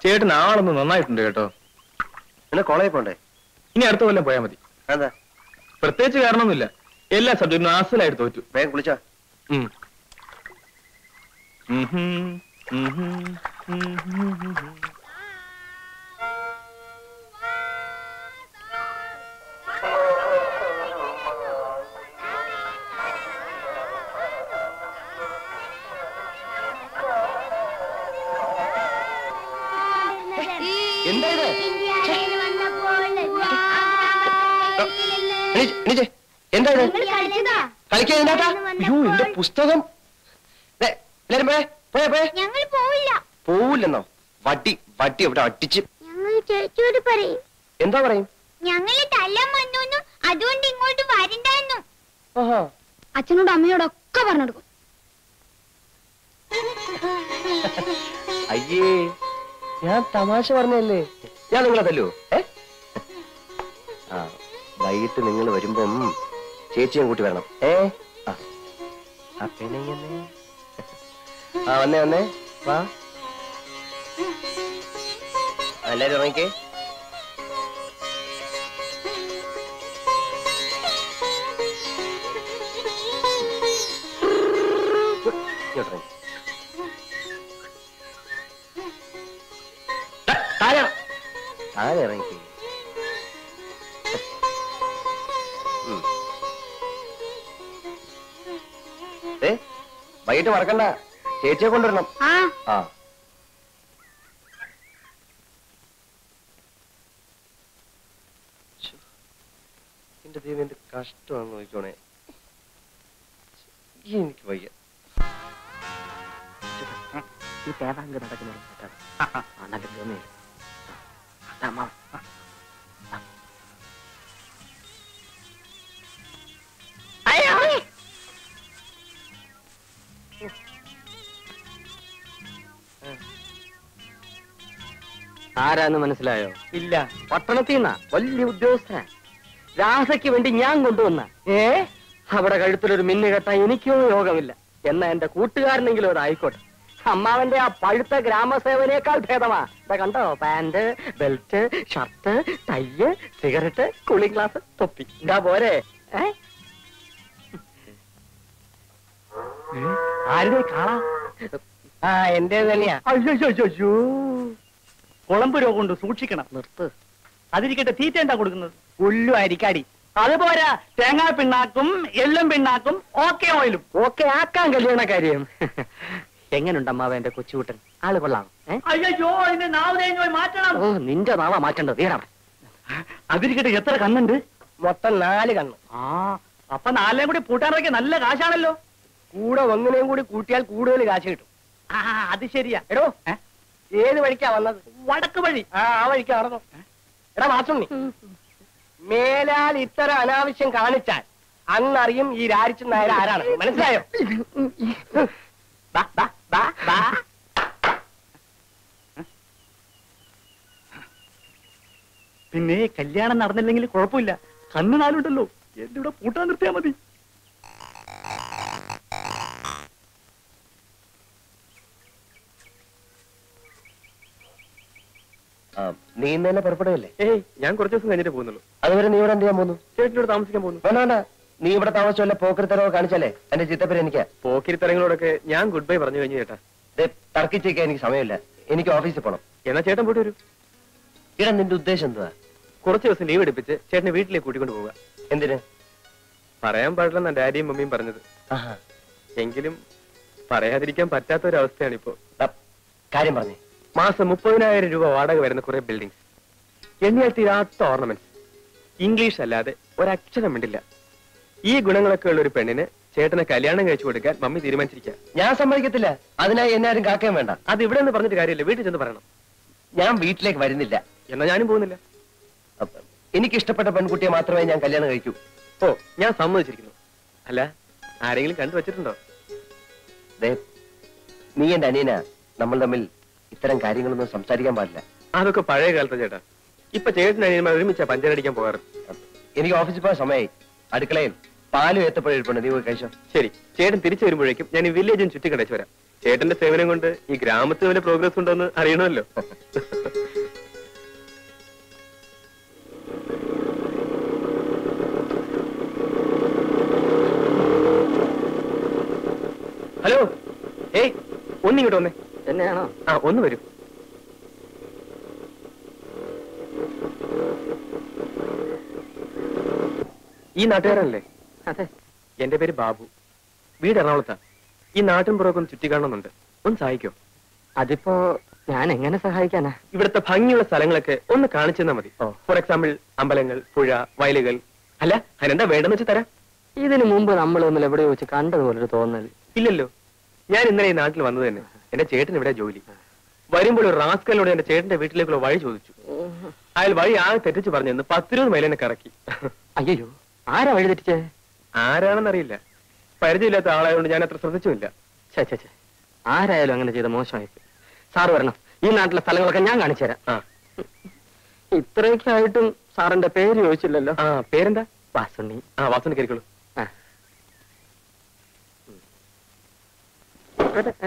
ചേട്ടൻ ആളൊന്ന് നന്നായിട്ടുണ്ട് കേട്ടോ. പിന്നെ കോളേജിൽ പോണ്ടേ? ഇനി അടുത്ത കൊല്ലം പോയാൽ മതി. എന്താ പ്രത്യേകിച്ച് കാരണമൊന്നുമില്ല. എല്ലാ സബ്ജക്റ്റും ആസലായിട്ട് തോറ്റു. വേഗം കുളിച്ചോ. ഉം. എന്താ ഇത്? നിങ്ങൾ കളിച്ചതാ? കളിക്കാൻ ഇതിനകത്താ? അയ്യോ എന്റെ പുസ്തകം? ദേ, എല്ലാരും പോയേ പോയേ പോയേ. പോവില്ല. പോവില്ലെന്നോ? വട്ടി വട്ടി അവിടെ അടിച്ച്. എന്താ പറയും? ഞങ്ങളെ തല്ലാൻ വന്നു അതുകൊണ്ട് ഇങ്ങോട്ട് വരണ്ടെന്നു. അച്ഛനോട് അമ്മയോടൊക്കെ പറഞ്ഞു കൊടുക്കും. അയ്യേ ഞാൻ തമാശ പറഞ്ഞല്ലേ ഞാൻ നിങ്ങളെ തല്ലു ഏ? ആ. വൈകിട്ട് നിങ്ങൾ വരുമ്പം ചേച്ചിയും കൂട്ടി വരണം. ഏ? ആ. പിണയുന്നേ ആ വന്നേ വന്നേ. വാ. എല്ലാരും ഇറങ്ങിക്കേ താഴെ ഇറങ്ങിക്കേ. വൈകിട്ട് മറക്കണ്ട ചേച്ചിയെ കൊണ്ടുവരണം ആ. എന്റെ ദൈവം എന്റെ കഷ്ടമാണ് നോക്കിക്കോണേ എനിക്ക് വയ്യ ഈ തേവാങ്ക് നടക്കുന്ന അതാ അയ്യോ ആരാന്ന് മനസ്സിലായോ? ഇല്ല. പട്ടണത്തിൽ നിന്നാ വലിയ ഉദ്യോഗസ്ഥനാ. രാസയ്ക്ക് വേണ്ടി ഞാൻ കൊണ്ടുവന്ന. ഏ? അവിടെ കഴുത്തിലൊരു മിന്നു കെട്ടാൻ എനിക്കോ യോഗമില്ല. എന്നാ എന്റെ കൂട്ടുകാരനെങ്കിലും അത് ആയിക്കോട്ടെ. അമ്മാവന്റെ ആ പഴുത്ത ഗ്രാമസേവനേക്കാൾ ഭേദമാ. ഇതാ കണ്ടോ? പാന്റ് ബെൽറ്റ് ഷർട്ട് തയ്യ് സിഗരറ്റ് കൂളിംഗ് ഗ്ലാസ് തൊപ്പി. ഇതാ പോരെ. ഏ? ആരുടെ കാണാ? ആ എന്റെ തന്നെയാ. അയ്യോ കുളമ്പ് രോഗം കൊണ്ട് സൂക്ഷിക്കണം. നിർത്ത്. അതിരിക്കട്ടെ തീറ്റ എന്താ കൊടുക്കുന്നത്? ഉള്ളു അരിക്കാടി. അതുപോലെ തേങ്ങാ പിണ്ണാക്കും എല്ലും പിണ്ണാക്കും ഓക്കെ ഓയിലും. ഓക്കെ ആക്കാൻ കല്യാണ കാര്യം. എങ്ങനുണ്ട് അമ്മാവ എന്റെ കൊച്ചുകൂട്ടൻ? ആൾ കൊള്ളാം. അയ്യോ അതിന്റെ നാവ് തേങ്ങ പോയി മാറ്റണം. ഓ നിന്റെ നാവാ മാറ്റേണ്ടത്. തീരാ അതിരിക്കട്ടെ എത്ര കണ്ണുണ്ട്? മൊത്തം നാല് കണ്ണു. ആ അപ്പൊ നാലിനെയും കൂടി പൂട്ടാനൊക്കെ നല്ല കാശാണല്ലോ. കൂടെ ഒന്നിനെയും കൂടി കൂട്ടിയാൽ കൂടുതൽ കാശ് കിട്ടും. ആ അത് ശരിയാ. എടോ ഏത് വഴിക്കാ വന്നത്? വടക്ക് വഴി. ആ ആ വഴിക്കാ നടന്നു എടാ മാസുണ്ണി മേലാൽ ഇത്തരം അനാവശ്യം കാണിച്ചാൽ അന്നറിയും ഈ രാജിച്ചു നായർ ആരാണ്. മനസ്സിലായോ? ബാ, ബാ, ബാ, ബാ. പിന്നെ കല്യാണം നടന്നില്ലെങ്കിൽ കുഴപ്പമില്ല. കണ്ണു നാലുണ്ടല്ലോ. എന്റെ ഇവിടെ പൂട്ടാൻ നിർത്തിയാ മതി. നീ ഇന്നലെ പുറപ്പെടുകയല്ലേ? ഏയ് ഞാൻ കുറച്ച് ദിവസം കഴിഞ്ഞിട്ട് പോകുന്നുള്ളൂ. അതുവരെ നീ ഇവിടെ എന്ത് ചെയ്യാൻ പോകുന്നു? ചേട്ടനോട് താമസിക്കാൻ പോകുന്നു. വേണ്ട വേണ്ട. നീ ഇവിടെ താമസിച്ചല്ല പോക്കിരിത്തരവ് കാണിച്ചാലേ എന്റെ ചിത്തപ്പേര് എനിക്ക്. പോക്കിരിത്തരങ്ങളോടൊക്കെ ഞാൻ ഗുഡ് ബൈ പറഞ്ഞു കഴിഞ്ഞു ചേട്ടാ. ദേ, തർക്കിച്ചേക്കാൻ എനിക്ക് സമയമില്ല. എനിക്ക് ഓഫീസിൽ പോകണം എന്നാ ചേട്ടൻ പോയിട്ട് വരും. ഇടാ നിന്റെ ഉദ്ദേശം എന്തുവാ? കുറച്ച് ദിവസം ലീവ് എടുപ്പിച്ച് ചേട്ടനെ വീട്ടിലേക്ക് കൂട്ടിക്കൊണ്ട് പോവുക. എന്തിന്? പറയാൻ പാടില്ലെന്ന ഡാഡിയും മമ്മിയും പറഞ്ഞത്. എങ്കിലും പറയാതിരിക്കാൻ പറ്റാത്ത ഒരു അവസ്ഥയാണ് ഇപ്പോ കാര്യം പറഞ്ഞേ. മാസം മുപ്പതിനായിരം രൂപ വാടക വരുന്ന കുറെ ബിൽഡിംഗ്സ് എണ്ണിയാൽ തീരാത്ത ഓർണമെന്റ്സ് ഇംഗ്ലീഷ് അല്ലാതെ ഒരക്ഷരം ഉണ്ടില്ല ഈ ഗുണങ്ങളൊക്കെ ഉള്ള ഒരു പെണ്ണിന് ചേട്ടനെ കല്യാണം കഴിച്ചു കൊടുക്കാൻ മമ്മി തീരുമാനിച്ചിരിക്കുക ഞാൻ സമ്മതിക്കത്തില്ല. അതിനായി എന്നാരും കാക്കുകയും വേണ്ട. അത് ഇവിടെ നിന്ന് പറഞ്ഞിട്ട് കാര്യമില്ല. വീട്ടിൽ ചെന്ന് പറയണം. ഞാൻ വീട്ടിലേക്ക് വരുന്നില്ല. എന്നാ ഞാനും പോകുന്നില്ല. എനിക്ക് ഇഷ്ടപ്പെട്ട പെൺകുട്ടിയെ മാത്രമേ ഞാൻ കല്യാണം കഴിക്കൂ. ഓ ഞാൻ സമ്മതിച്ചിരിക്കുന്നു. അല്ല ആരെങ്കിലും കണ്ടു വെച്ചിട്ടുണ്ടോ നീ എന്റെ അനിയനാ. നമ്മൾ തമ്മിൽ ഇത്തരം കാര്യങ്ങളൊന്നും സംസാരിക്കാൻ പാടില്ല. അതൊക്കെ പഴയ കാലത്തെ ചേട്ടാ. ഇപ്പൊ ചേട്ടൻ അനിയന്മാർ ഒരുമിച്ചാ പഞ്ചരടിക്കാൻ പോകാറ്. എനിക്ക് ഓഫീസിൽ പോയ സമയമായി അടുക്കളയിൽ പാലും ഏത്തപ്പഴം നീ പോയി കഴിച്ചോ? ശരി. ചേട്ടൻ തിരിച്ചു വരുമ്പോഴേക്കും ഞാൻ ഈ വില്ലേജും ചുറ്റി കടച്ചു വരാം. ചേട്ടന്റെ സേവനം കൊണ്ട് ഈ ഗ്രാമത്തിൽ വല്ല പ്രോഗ്രസ് ഉണ്ടോന്ന് അറിയണമല്ലോ. ഹലോ. ഏയ് ഒന്നിങ്ങോട്ട് വന്നേ. എന്നെയാണോ ആ ഒന്ന് വരൂ. ഈ നാട്ടുകാരനല്ലേ? അതെ. എന്റെ പേര് ബാബു. വീട് എറണാകുളത്താ ഈ നാട്ടിൻ പുറമൊക്കെ ചുറ്റിക്കാണുന്നുണ്ട്. ഒന്ന് സഹായിക്കോ. അതിപ്പോ ഞാൻ എങ്ങനെ സഹായിക്കാനാ? ഇവിടുത്തെ ഭംഗിയുള്ള സ്ഥലങ്ങളൊക്കെ ഒന്ന് കാണിച്ചു തന്നാ മതി. ഫോർ എക്സാമ്പിൾ അമ്പലങ്ങൾ പുഴ വയലുകൾ. അല്ല അതിനെന്താ വേണ്ടെന്ന് വെച്ച് തരാം? ഇതിനു മുമ്പ് നമ്മൾ തമ്മിൽ എവിടെയോ വെച്ച് കണ്ടതുപോലൊരു തോന്നൽ ഇല്ലല്ലോ. ഞാൻ ഇന്നലെ ഈ നാട്ടിൽ വന്നത് തന്നെ. എന്റെ ചേട്ടൻ ഇവിടെ ജോലി. വരുമ്പോൾ ഒരു റാസ്കലിനോട് എന്റെ ചേട്ടന്റെ വീട്ടിലേക്കുള്ള വഴി ചോദിച്ചു. അയാൾ വഴി ആകെ തെറ്റിച്ച് പറഞ്ഞെന്ന് പത്തിരുപത് മൈൽ എന്നെ കറക്കി. അയ്യോ ആരാ വഴി തെറ്റിച്ചേ? ആരാണെന്നറിയില്ല. പരിചയമില്ലാത്ത ആളായതുകൊണ്ട് ഞാൻ അത്ര ശ്രദ്ധിച്ചുമില്ല. ആരായാലും അങ്ങനെ ചെയ്ത മോശമായി സാറ് വരണം. ഈ നാട്ടിലെ സ്ഥലങ്ങളൊക്കെ ഞാൻ കാണിച്ചു തരാം ഇത്രയൊക്കെ ആയിട്ടും സാറിന്റെ പേര് ചോദിച്ചില്ലല്ലോ. ആ പേരെന്താ? വാസുണ്ണി. ആ വാസുണ്ണി കയറിക്കോളൂ ആ. ഇവിടെ,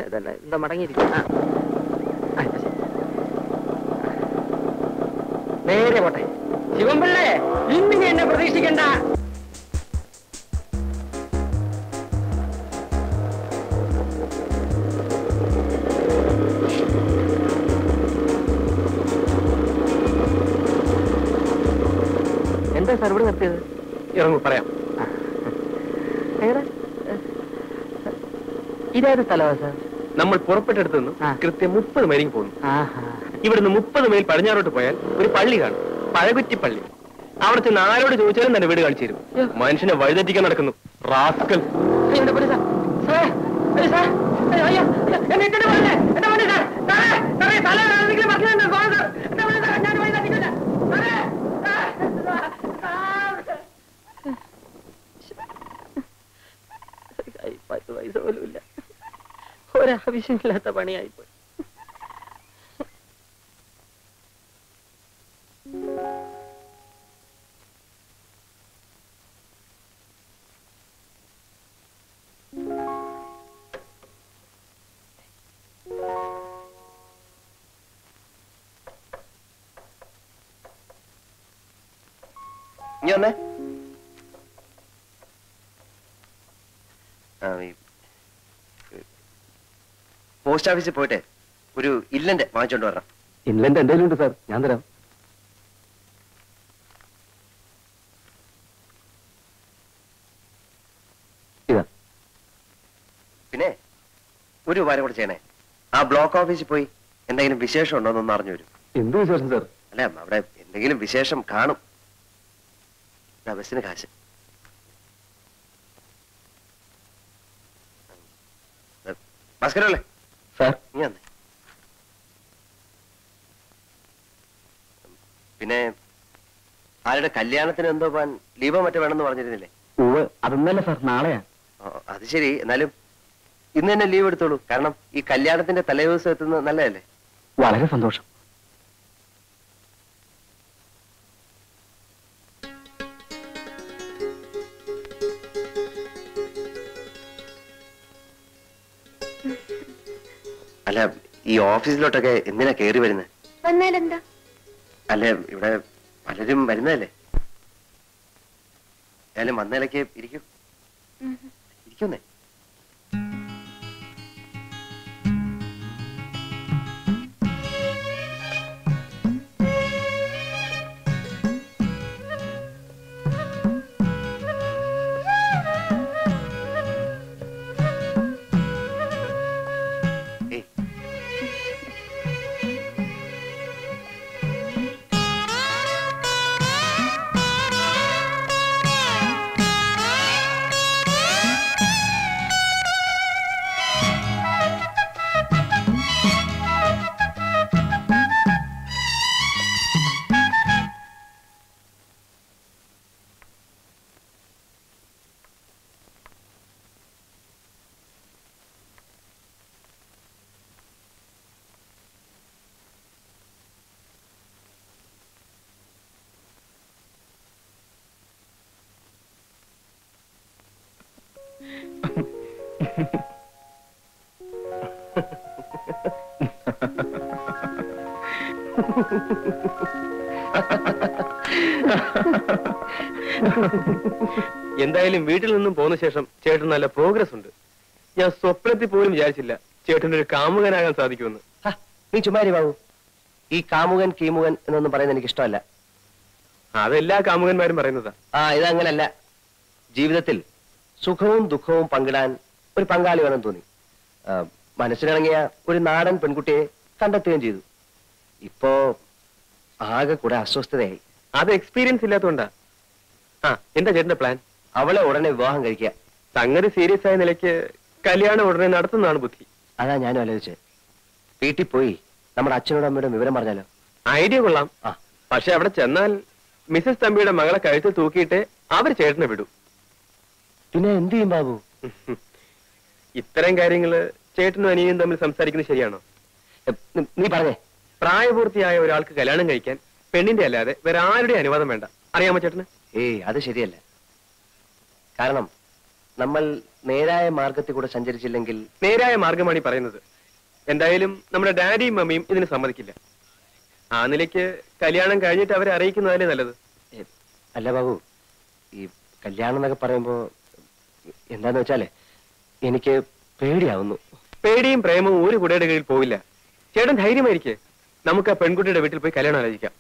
ഇതല്ല, എന്താ മടങ്ങിയിരിക്കും. നേരെ പോട്ടെ. ശിവൻപിള്ളേ ഇന്നിനി എന്നെ പ്രതീക്ഷിക്കണ്ട. എന്താ സാർ ഇവിടെ നിർത്തിയത്? ഇറങ്ങു പറയാം. എങ്ങനെ ഇതേത് സ്ഥലമാണ് സാർ നമ്മൾ പുറപ്പെട്ടെടുത്തു നിന്നും കൃത്യം മുപ്പത് മൈലിങ് പോകുന്നു ആഹാ ഇവിടുന്ന് മുപ്പത് മൈൽ പടിഞ്ഞാറോട്ട് പോയാൽ ഒരു പള്ളി കാണും പഴകുറ്റി പള്ളി അവിടെ ചെന്ന് ആരോട് ചോദിച്ചാലും തന്നെ വീട് കാണിച്ചു തരും മനുഷ്യനെ വഴിതെറ്റിക്കാൻ നടക്കുന്നു റാസ്കൽ. പത്ത് പൈസ പോലും ഇല്ല ഒരാവശ്യമില്ലാത്ത പണിയായിപ്പോയി. ഇനി വന്നേ. ആ, പോസ്റ്റ് ഓഫീസിൽ പോയിട്ട് ഒരു ഇല്ലന്റെ വാങ്ങിച്ചോണ്ട് വരണം. ഇല്ലന്റ് എന്തെങ്കിലും ഉണ്ട് സാർ. ഞാൻ തരാം. ഇതാ. പിന്നെ ഒരു ഉപകാരം കൂടെ ചെയ്യണേ. ആ ബ്ലോക്ക് ഓഫീസിൽ പോയി എന്തെങ്കിലും വിശേഷം ഉണ്ടോ എന്നൊന്ന് അറിഞ്ഞു വരും. എന്ത് വിശേഷം സാർ? അല്ല അവിടെ എന്തെങ്കിലും വിശേഷം കാണും. ബസ്സിന് കാശ്. ഭാസ്കരല്ലേ? സാർ. പിന്നെ ആരുടെ കല്യാണത്തിന് എന്തോ പോവാൻ ലീവോ മറ്റോ വേണമെന്ന് പറഞ്ഞിരുന്നില്ലേ? ഉവ് അതൊന്നല്ല സാർ നാളെയാ. അത് ശരി. എന്നാലും ഇന്ന് തന്നെ ലീവ് എടുത്തോളൂ. കാരണം ഈ കല്യാണത്തിന്റെ തലേദിവസം എത്തുന്നത് നല്ലതല്ലേ? വളരെ സന്തോഷം. അല്ല ഈ ഓഫീസിലോട്ടൊക്കെ എന്തിനാ കേറി വരുന്നത് വന്നാലെന്താ? അല്ല ഇവിടെ പലരും വരുന്നതല്ലേ? ഏതായാലും വന്നേലൊക്കെ ഇരിക്കും. ഇരിക്കുന്നേ? എന്തായാലും വീട്ടിൽ നിന്നും പോന്ന ശേഷം ചേട്ടൻ നല്ല പ്രോഗ്രസ് ഉണ്ട്. ഞാൻ സ്വപ്നത്തിൽ പോലും വിചാരിച്ചില്ല ചേട്ടന്റെ ഒരു കാമുകനാകാൻ സാധിക്കുമെന്ന്. നീ ചുമ്മാരി ബാബു. ഈ കാമുകൻ കീമുകൻ എന്നൊന്നും പറയുന്നത് എനിക്ക് ഇഷ്ടമല്ല. അതെല്ലാ കാമുകന്മാരും പറയുന്നതാ. ആ ഇതങ്ങനല്ല. ജീവിതത്തിൽ സുഖവും ദുഃഖവും പങ്കിടാൻ ഒരു പങ്കാളി വേണം തോന്നി. മനസ്സിനിണങ്ങിയ ഒരു നാടൻ പെൺകുട്ടിയെ കണ്ടെത്തുകയും ചെയ്തു. ഇപ്പോ ആകെ കൂടെ അസ്വസ്ഥതയായി. അത് എക്സ്പീരിയൻസ് ഇല്ലാത്തതുകൊണ്ടാ ആ എന്താ ചേട്ടന്റെ പ്ലാൻ അവളെ ഉടനെ വിവാഹം കഴിക്കുക. സംഗതി സീരിയസ് ആയ നിലയ്ക്ക് കല്യാണം ഉടനെ നടത്തുന്നതാണ് ബുദ്ധി. അതാ ഞാനും ആലോചിച്ചത് വീട്ടിൽ പോയി നമ്മുടെ അച്ഛനോടും അമ്മയോടും വിവരം പറഞ്ഞാലോ? ഐഡിയ കൊള്ളാം. ആ. പക്ഷെ അവിടെ ചെന്നാൽ മിസസ് തമ്പിയുടെ മകളെ കഴുത്തിൽ തൂക്കിയിട്ട് അവർ ചേട്ടനെ വിടൂ. പിന്നെ എന്ത് ചെയ്യും ബാബു? ഇത്തരം കാര്യങ്ങൾ ചേട്ടനും അനിയനും തമ്മിൽ സംസാരിക്കുന്നത് ശരിയാണോ? നീ പറഞ്ഞേ. പ്രായപൂർത്തിയായ ഒരാൾക്ക് കല്യാണം കഴിക്കാൻ പെണ്ണിന്റെ അല്ലാതെ വേറെ ആരുടെ അനുവാദം വേണ്ട? അറിയാമോ ചേട്ടന്? ഏയ് അത് ശരിയല്ല. കാരണം നമ്മൾ നേരായ മാർഗത്തിൽ കൂടെ സഞ്ചരിച്ചില്ലെങ്കിൽ നേരായ മാർഗമാണ് ഈ പറയുന്നത്. എന്തായാലും നമ്മുടെ ഡാഡിയും മമ്മിയും ഇതിന് സമ്മതിക്കില്ല. ആ നിലയ്ക്ക് കല്യാണം കഴിഞ്ഞിട്ട് അവരെ അറിയിക്കുന്നതല്ലേ നല്ലത്? ഏ, അല്ല ബാബു ഈ കല്യാണം എന്നൊക്കെ പറയുമ്പോ എന്താന്ന് വെച്ചാലേ എനിക്ക് പേടിയാവുന്നു. പേടിയും പ്രേമവും ഒരു കുടയുടെ കീഴിൽ പോവില്ല. ചേട്ടൻ ധൈര്യമായിരിക്കെ? നമുക്ക് ആ പെൺകുട്ടിയുടെ വീട്ടിൽ പോയി കല്യാണം ആലോചിക്കാം.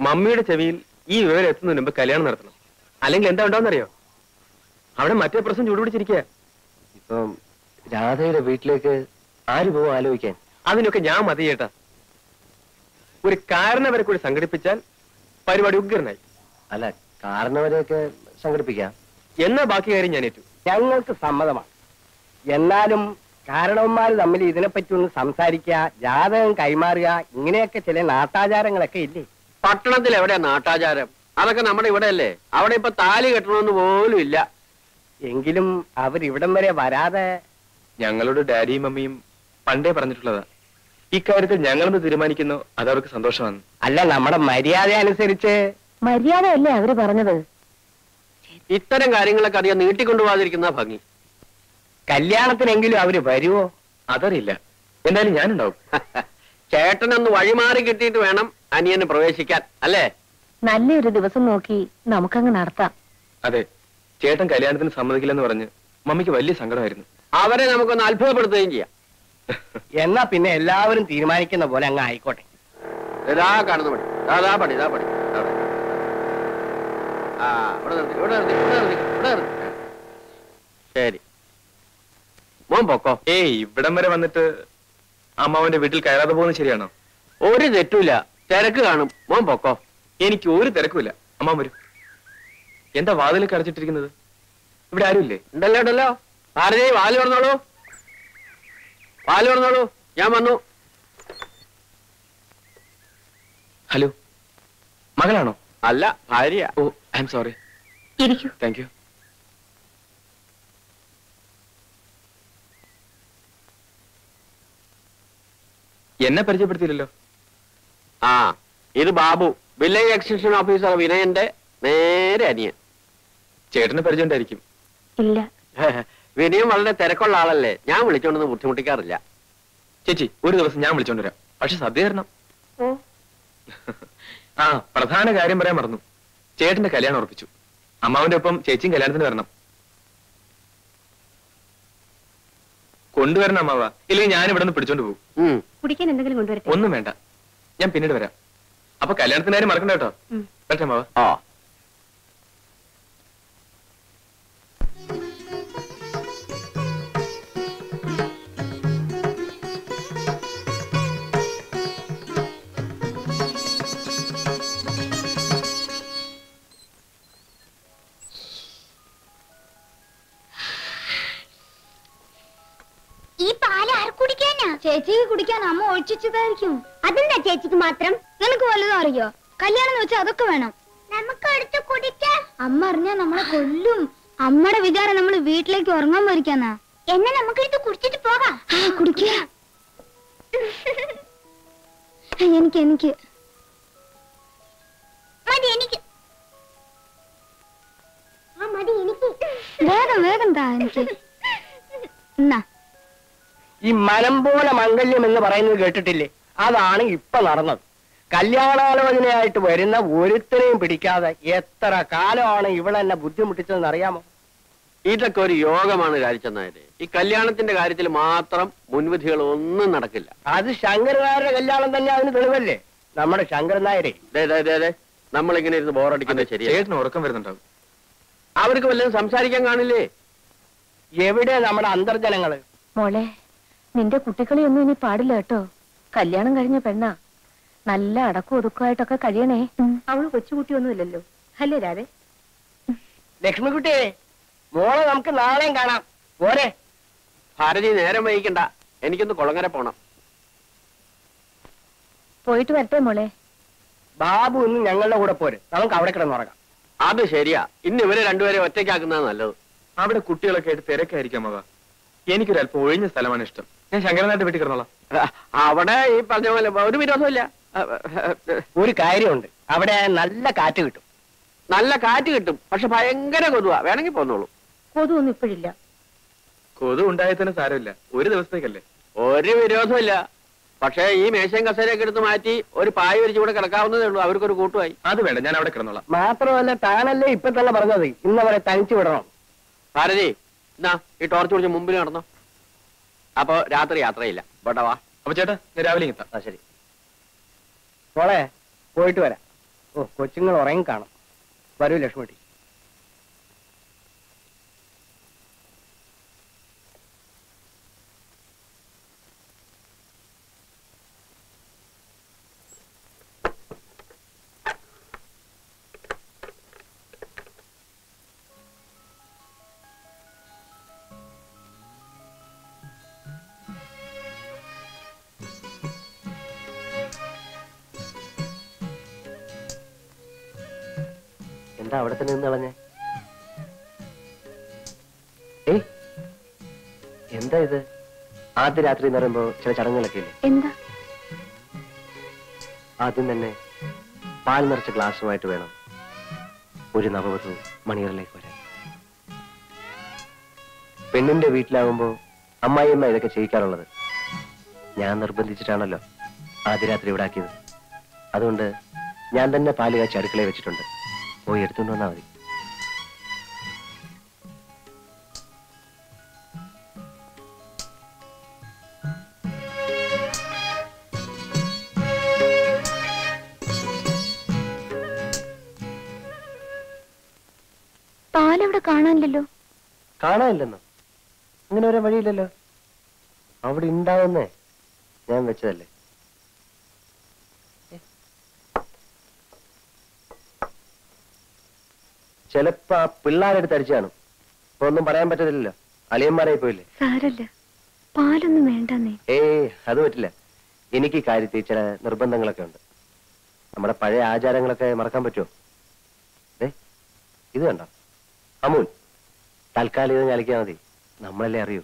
മമ്മിയുടെ ചെവിയിൽ ഈ വിവരം എത്തുന്നതിന് മുമ്പ് കല്യാണം നടത്തണം. അല്ലെങ്കിൽ എന്താ ഉണ്ടാവുന്നറിയോ? അവിടെ മറ്റേ പ്രശ്നം ചൂടുപിടിച്ചിരിക്കുക. ഇപ്പം രാധയുടെ വീട്ടിലേക്ക് ആര് പോവും ആലോചിക്കാൻ? അതിനൊക്കെ ഞാൻ മതി ചേട്ടാ. ഒരു കാരണവരെ കൂടി സംഘടിപ്പിച്ചാൽ പരിപാടി ഉഗ്രനായി. അല്ല കാരണവരെയൊക്കെ സംഘടിപ്പിക്കാം. എന്നാ ബാക്കി കാര്യം ഞാൻ ഏറ്റു. ഞങ്ങൾക്ക് സമ്മതമാണ്. എന്നാലും കാരണവന്മാർ തമ്മിൽ ഇതിനെപ്പറ്റി ഒന്ന് സംസാരിക്കുക ജാതകം കൈമാറുക ഇങ്ങനെയൊക്കെ ചില നാട്ടാചാരങ്ങളൊക്കെ ഇല്ലേ? പട്ടണത്തിൽ എവിടെയാ നാട്ടാചാരം? അതൊക്കെ നമ്മുടെ ഇവിടെ അല്ലേ അവിടെ ഇപ്പൊ താലി കെട്ടണമെന്ന് പോലും ഇല്ല. എങ്കിലും അവർ ഇവിടം വരെ വരാതെ ഞങ്ങളുടെ ഡാഡിയും മമ്മിയും പണ്ടേ പറഞ്ഞിട്ടുള്ളതാ. ഇക്കാര്യത്തിൽ ഞങ്ങളെന്ന് തീരുമാനിക്കുന്നു അത് അവർക്ക് സന്തോഷമാണ്. അല്ല നമ്മുടെ മര്യാദ അനുസരിച്ച് മര്യാദയല്ലേ അവർ പറഞ്ഞത്? ഇത്തരം കാര്യങ്ങളൊക്കെ അധികം നീട്ടിക്കൊണ്ടുപോകാതിരിക്കുന്ന ഭംഗി. കല്യാണത്തിനെങ്കിലും അവർ വരുവോ? അതറിയില്ല. എന്തായാലും ഞാനുണ്ടാവും. ചേട്ടനൊന്ന് വഴിമാറി കിട്ടിയിട്ട് വേണം അനിയന് പ്രവേശിക്കാൻ അല്ലേ? നല്ലൊരു ദിവസം നോക്കി നമുക്കങ്ങ് നടത്താം. അതെ. ചേട്ടൻ കല്യാണത്തിന് സമ്മതിക്കില്ലെന്ന് പറഞ്ഞ് മമ്മിക്ക് വലിയ സങ്കടമായിരുന്നു. അവരെ നമുക്കൊന്ന് അത്ഭുതപ്പെടുത്തുകയും ചെയ്യാം. എന്നാ പിന്നെ എല്ലാവരും തീരുമാനിക്കുന്ന പോലെ അങ്ങ് ആയിക്കോട്ടെ. ഇതാ കാണുന്ന പടി ദാ, ദാ പടി ഇതാ പടി ആ ഇവിടെ നിർത്തി ഇവിടെ നിർത്തി ഇവിടെ നിർത്തി ഇവിടെ നിർത്തി. ശരി. പൊക്കോ. ഏയ് ഇവിടം വരെ വന്നിട്ട് അമ്മാവന്റെ വീട്ടിൽ കയറാതെ പോകുന്നത് ശരിയാണോ? ഒരു തെറ്റുമില്ല. തിരക്ക് കാണും. മോൻ പോക്കോ. എനിക്ക് ഒരു തിരക്കുമില്ല. അമ്മാവൻ വരും. എന്താ വാതിൽ അടച്ചിട്ടിരിക്കുന്നത് ഇവിടെ ആരുമില്ലേ? ഉണ്ടല്ലോ ഉണ്ടല്ലോ. ഭാരതി വാൽ പറഞ്ഞോളൂ വാൽ പറഞ്ഞോളൂ ഞാൻ വന്നു. ഹലോ. മകളാണോ? അല്ല ഭാര്യ ഓ I am sorry. Thank you. എന്നെ പരിചയപ്പെടുത്തിയില്ലല്ലോ? ആ ഇത് ബാബു. വില്ലേജ് എക്സ്റ്റൻഷൻ ഓഫീസർ വിനയന്റെ നേരെ അനിയൻ. ചേട്ടന് പരിചയമുണ്ടായിരിക്കും. ഇല്ല. വിനയം വളരെ തിരക്കുള്ള ആളല്ലേ? ഞാൻ വിളിച്ചോണ്ടെന്ന് ബുദ്ധിമുട്ടിക്കാറില്ല. ചേച്ചി ഒരു ദിവസം ഞാൻ വിളിച്ചോണ്ട് വരാം. പക്ഷെ സദ്യ തരണം ആ പ്രധാന കാര്യം പറയാൻ മറന്നു. ചേട്ടന്റെ കല്യാണം ഉറപ്പിച്ചു. അമ്മാവിന്റെ ഒപ്പം ചേച്ചിയും കല്യാണത്തിന് വരണം. കൊണ്ടുവരണം അമ്മാവ. ഇല്ലെങ്കിൽ ഞാൻ ഇവിടെ നിന്ന് പിടിച്ചോണ്ട് പോകും. കുടിക്കാൻ എന്തെങ്കിലും കൊണ്ടുവരട്ടെ? ഒന്നും വേണ്ട. ഞാൻ പിന്നീട് വരാം. അപ്പൊ കല്യാണത്തിന് കാര്യം മറക്കണ്ട കേട്ടോ. വരട്ടെ ആ. ചേച്ചിക്ക് കുടിക്കാൻ അമ്മ ഒഴിച്ചതായിരിക്കും അതെന്താ ചേച്ചിക്ക് മാത്രം? നിനക്ക് വല്ലതും അറിയോ? കല്യാണം എന്ന് വെച്ചാൽ അതൊക്കെ വേണം. നമുക്ക് എടുത്ത് കുടിക്കാം. അമ്മ അറിഞ്ഞാ നമ്മളെ കൊല്ലും. അമ്മയുടെ വിചാരം നമ്മൾ വീട്ടിലേക്ക് ഉറങ്ങാൻ പോയിരിക്കാന്നാ. എന്നെ നമുക്ക് എടുത്ത് കുടിച്ചിട്ട് പോകാം. കുടിക്കുക എനിക്ക് എനിക്ക്. മതി എനിക്ക്. ആ മതി എനിക്ക്. വേഗം വേഗം താ എനിക്ക്. എന്നാ. ഈ മനം പോലെ മംഗല്യം എന്ന് പറയുന്നത് കേട്ടിട്ടില്ലേ? അതാണ് ഇപ്പൊ നടന്നത്. കല്യാണാലോചനയായിട്ട് വരുന്ന ഒരുത്തരെയും പിടിക്കാതെ എത്ര കാലമാണ് ഇവിടെ എന്നെ ബുദ്ധിമുട്ടിച്ചതെന്ന് അറിയാമോ? ഇതൊക്കെ ഒരു യോഗമാണ് കാരിച്ചെന്നായത് ഈ കല്യാണത്തിന്റെ കാര്യത്തിൽ മാത്രം മുൻവിധികൾ ഒന്നും നടക്കില്ല. അത് ശങ്കരനായരുടെ കല്യാണം തന്നെ അതിന് തെളിവല്ലേ? നമ്മുടെ ശങ്കരനായരെ. നായരെ ദേ, ദേ, ദേ, ദേ. നമ്മളിങ്ങനെ ഇരുന്ന് ബോറടിക്കുന്നത് ശരിയല്ല. ചേട്ടന് ഉറക്കം വരുന്നുണ്ടാവും. അവർക്ക് വല്ലതും സംസാരിക്കാൻ കാണില്ലേ? എവിടെ നമ്മുടെ അന്തർജനങ്ങൾ? മോളെ നിന്റെ കുട്ടികളെയൊന്നും ഇനി പാടില്ല കേട്ടോ. കല്യാണം കഴിഞ്ഞ പെണ്ണാ. നല്ല അടക്കം ഒതുക്കമായിട്ടൊക്കെ കഴിയണേ. അവൾ കൊച്ചുകുട്ടിയൊന്നുമില്ലല്ലോ. അല്ലേ രാധേ ലക്ഷ്മിക്കുട്ടിയെ മോളെ നമുക്ക് നാളെയും കാണാം. പോരെ. ഭാരതി നേരം വൈകിക്കണ്ട. എനിക്കൊന്ന് കുളങ്ങര പോണം. പോയിട്ട് വരട്ടെ മോളെ. ബാബു ഇന്ന് ഞങ്ങളുടെ കൂടെ പോര്. നമുക്ക് അവിടെ കിടന്നുറങ്ങാം അത് ശരിയാ. ഇന്ന് ഇവരെ രണ്ടുപേരെ ഒറ്റയ്ക്കാക്കുന്നത് നല്ലത്. അവിടെ കുട്ടികളൊക്കെ ആയിട്ട് തിരക്കായിരിക്കാം മകാ എനിക്കൊരു അല്പം ഒഴിഞ്ഞ സ്ഥലമാണ് ഇഷ്ടം. ഞാൻ ശങ്കരനായിട്ട് വീട്ടിൽ കിടന്നോളാം. അവിടെ ഈ പറഞ്ഞ പോലെ ഒരു വിരോധമില്ല ഒരു കാര്യമുണ്ട്. അവിടെ നല്ല കാറ്റ് കിട്ടും. നല്ല കാറ്റ് കിട്ടും. പക്ഷെ ഭയങ്കര കൊതുവാ. വേണമെങ്കിൽ പോന്നോളൂ. കൊതുവൊന്നും ഇപ്പോഴില്ല. കൊതു ഉണ്ടായാൽ തന്നെ സാരമില്ല. ഒരു ദിവസത്തേക്കല്ലേ? ഒരു വിരോധമില്ല പക്ഷേ ഈ മേശയും കസേരയൊക്കെ എടുത്ത് മാറ്റി ഒരു പായ ഒരു കൂടെ കിടക്കാവുന്നതേ ഉള്ളൂ. അവർക്കൊരു കൂട്ടുമായി. അത് വേണ്ട. ഞാൻ അവിടെ കിടന്നോളാം. മാത്രമല്ല താനല്ലേ ഇപ്പൊ തന്നെ പറഞ്ഞത്? ഇന്നവരെ തനിച്ചു വിടണം. ഭാരതി എന്നാ ഈ ടോർച്ച് പിടിച്ച് മുമ്പിൽ നടന്നോ. അപ്പൊ രാത്രി യാത്രയില്ല. പോട്ടവാ അപ്പൊ ചേട്ടാ ഞാൻ രാവിലെ എത്താം. ആ ശരി. മോളെ പോയിട്ട് വരാം. ഓ കൊച്ചുങ്ങൾ ഉറങ്ങി കാണും. വരൂ ലക്ഷ്മിട്ടി എന്താ അവിടെ തന്നെ നിന്ന് കളഞ്ഞേ. ഏ എന്താ ഇത്? ആദ്യ രാത്രി എന്ന് പറയുമ്പോ ചില ചടങ്ങുകളൊക്കെ ഇല്ലേ? എന്താ? ആദ്യം തന്നെ പാൽ നിറച്ച ഗ്ലാസുമായിട്ട് വേണം ഒരു നവവധു മണിയറിലേക്ക് വരാൻ. പെണ്ണിന്റെ വീട്ടിലാവുമ്പോ അമ്മായിയമ്മ ഇതൊക്കെ ചെയ്യിക്കാറുള്ളത്. ഞാൻ നിർബന്ധിച്ചിട്ടാണല്ലോ ആദ്യ രാത്രി ഇവിടെ ആക്കിയത്. അതുകൊണ്ട് ഞാൻ തന്നെ പാൽ കാച്ചി അടുക്കളയിൽ വെച്ചിട്ടുണ്ട്. പോയി എടുത്തുകൊണ്ട് വന്നാൽ മതി. പാലവിടെ കാണാനില്ലല്ലോ. കാണാനില്ലെന്നോ? അങ്ങനെ വരാൻ വഴിയില്ലല്ലോ. അവിടെ ഉണ്ടാവുന്നേ ഞാൻ വെച്ചതല്ലേ. ചിലപ്പോ പിള്ളാരെ പിള്ളേരെടുത്ത് അടിച്ചു ഇപ്പൊ ഒന്നും പറയാൻ പറ്റത്തില്ലല്ലോ. അളിയന്മാരായി പോയില്ലേ? സാരല്ല. പാലൊന്നും വേണ്ടെന്നേ. ഏയ് അത് പറ്റില്ല. എനിക്ക് കാര്യത്തിൽ ചില നിർബന്ധങ്ങളൊക്കെ ഉണ്ട്. നമ്മുടെ പഴയ ആചാരങ്ങളൊക്കെ മറക്കാൻ പറ്റുമോ? ഇത് കണ്ടോ? അമൂൽ തൽക്കാലം ഇത് കളിക്കാൻ മതി. നമ്മളല്ലേ അറിയൂ.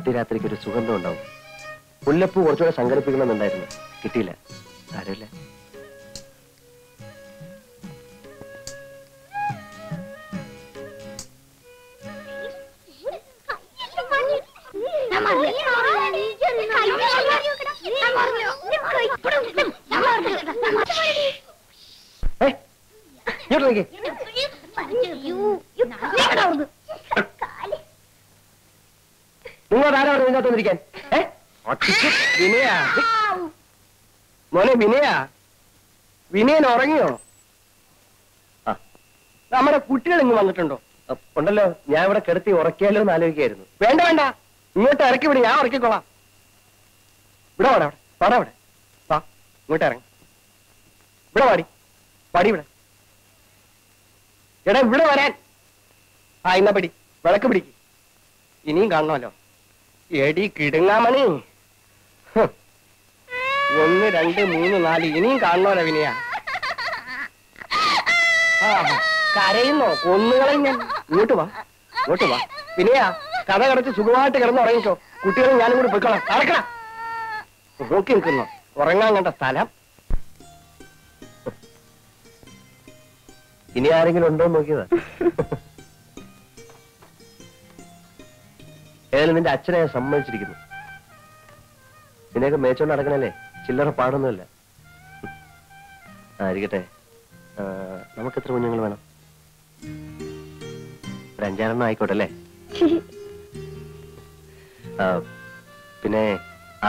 ആദ്യ രാത്രിക്ക് ഒരു സുഗന്ധം ഉണ്ടാവും. മുല്ലപ്പൂ കുറച്ചുകൂടെ സംഘടിപ്പിക്കണമെന്നുണ്ടായിരുന്നു കിട്ടിയില്ല. സാരമില്ല മോനെ വിനയ. വിനയൻ ഉറങ്ങിയോ. നമ്മുടെ കുട്ടികൾ ഇങ്ങ് വന്നിട്ടുണ്ടോ? ഉണ്ടല്ലോ. ഞാൻ ഇവിടെ കിടത്തി ഉറക്കിയാലോ എന്ന് ആലോചിക്കായിരുന്നു വേണ്ട വേണ്ട. ഇങ്ങോട്ട് ഇറക്കി വിട് ഞാൻ ഉറക്കിക്കോളാം. ഇവിടെ വാടാ അവിടെ വാടാ അവിടെ വാ ഇങ്ങോട്ട് ഇറങ്ങി. ഇവിടെ വാടി. വാടി ഇവിടെ. എടാ ഇവിടെ വരാൻ. ആ ഇന്ന പിടി. വിളക്ക് പിടിക്ക്. ഇനിയും കാണണമല്ലോ എടി കിടുങ്ങാമണി. ഒന്ന് രണ്ട് മൂന്ന് നാല്. ഇനിയും കാണണോ രവിനിയ കരയുന്നോ? കൊന്നുകളയും ഞാൻ. ഇങ്ങോട്ട് വാ. ഇങ്ങോട്ട് വാ. വിനയ കഥ കടച്ച് സുഖമായിട്ട് കിടന്ന് ഉറങ്ങിക്കോ. കുട്ടികളും ഞാനും കൂടി പൊയ്ക്കോളാം. നടക്കണം നോക്കി നിൽക്കുന്നു. ഉറങ്ങാൻ കണ്ട സ്ഥലം. ഇനി ആരെങ്കിലും ഉണ്ടോ നോക്കിയതാ. ഏതായാലും നിന്റെ അച്ഛനെ സമ്മതിച്ചിരിക്കുന്നു. നിന്നെയൊക്കെ മേച്ചോണ്ട് നടക്കണല്ലേ? ചില്ലറ പാടൊന്നുമല്ല. ആയിരിക്കട്ടെ. നമുക്ക് എത്ര കുഞ്ഞുങ്ങൾ വേണം? ഒരു അഞ്ചാറെണ്ണം ആയിക്കോട്ടെ അല്ലേ? പിന്നെ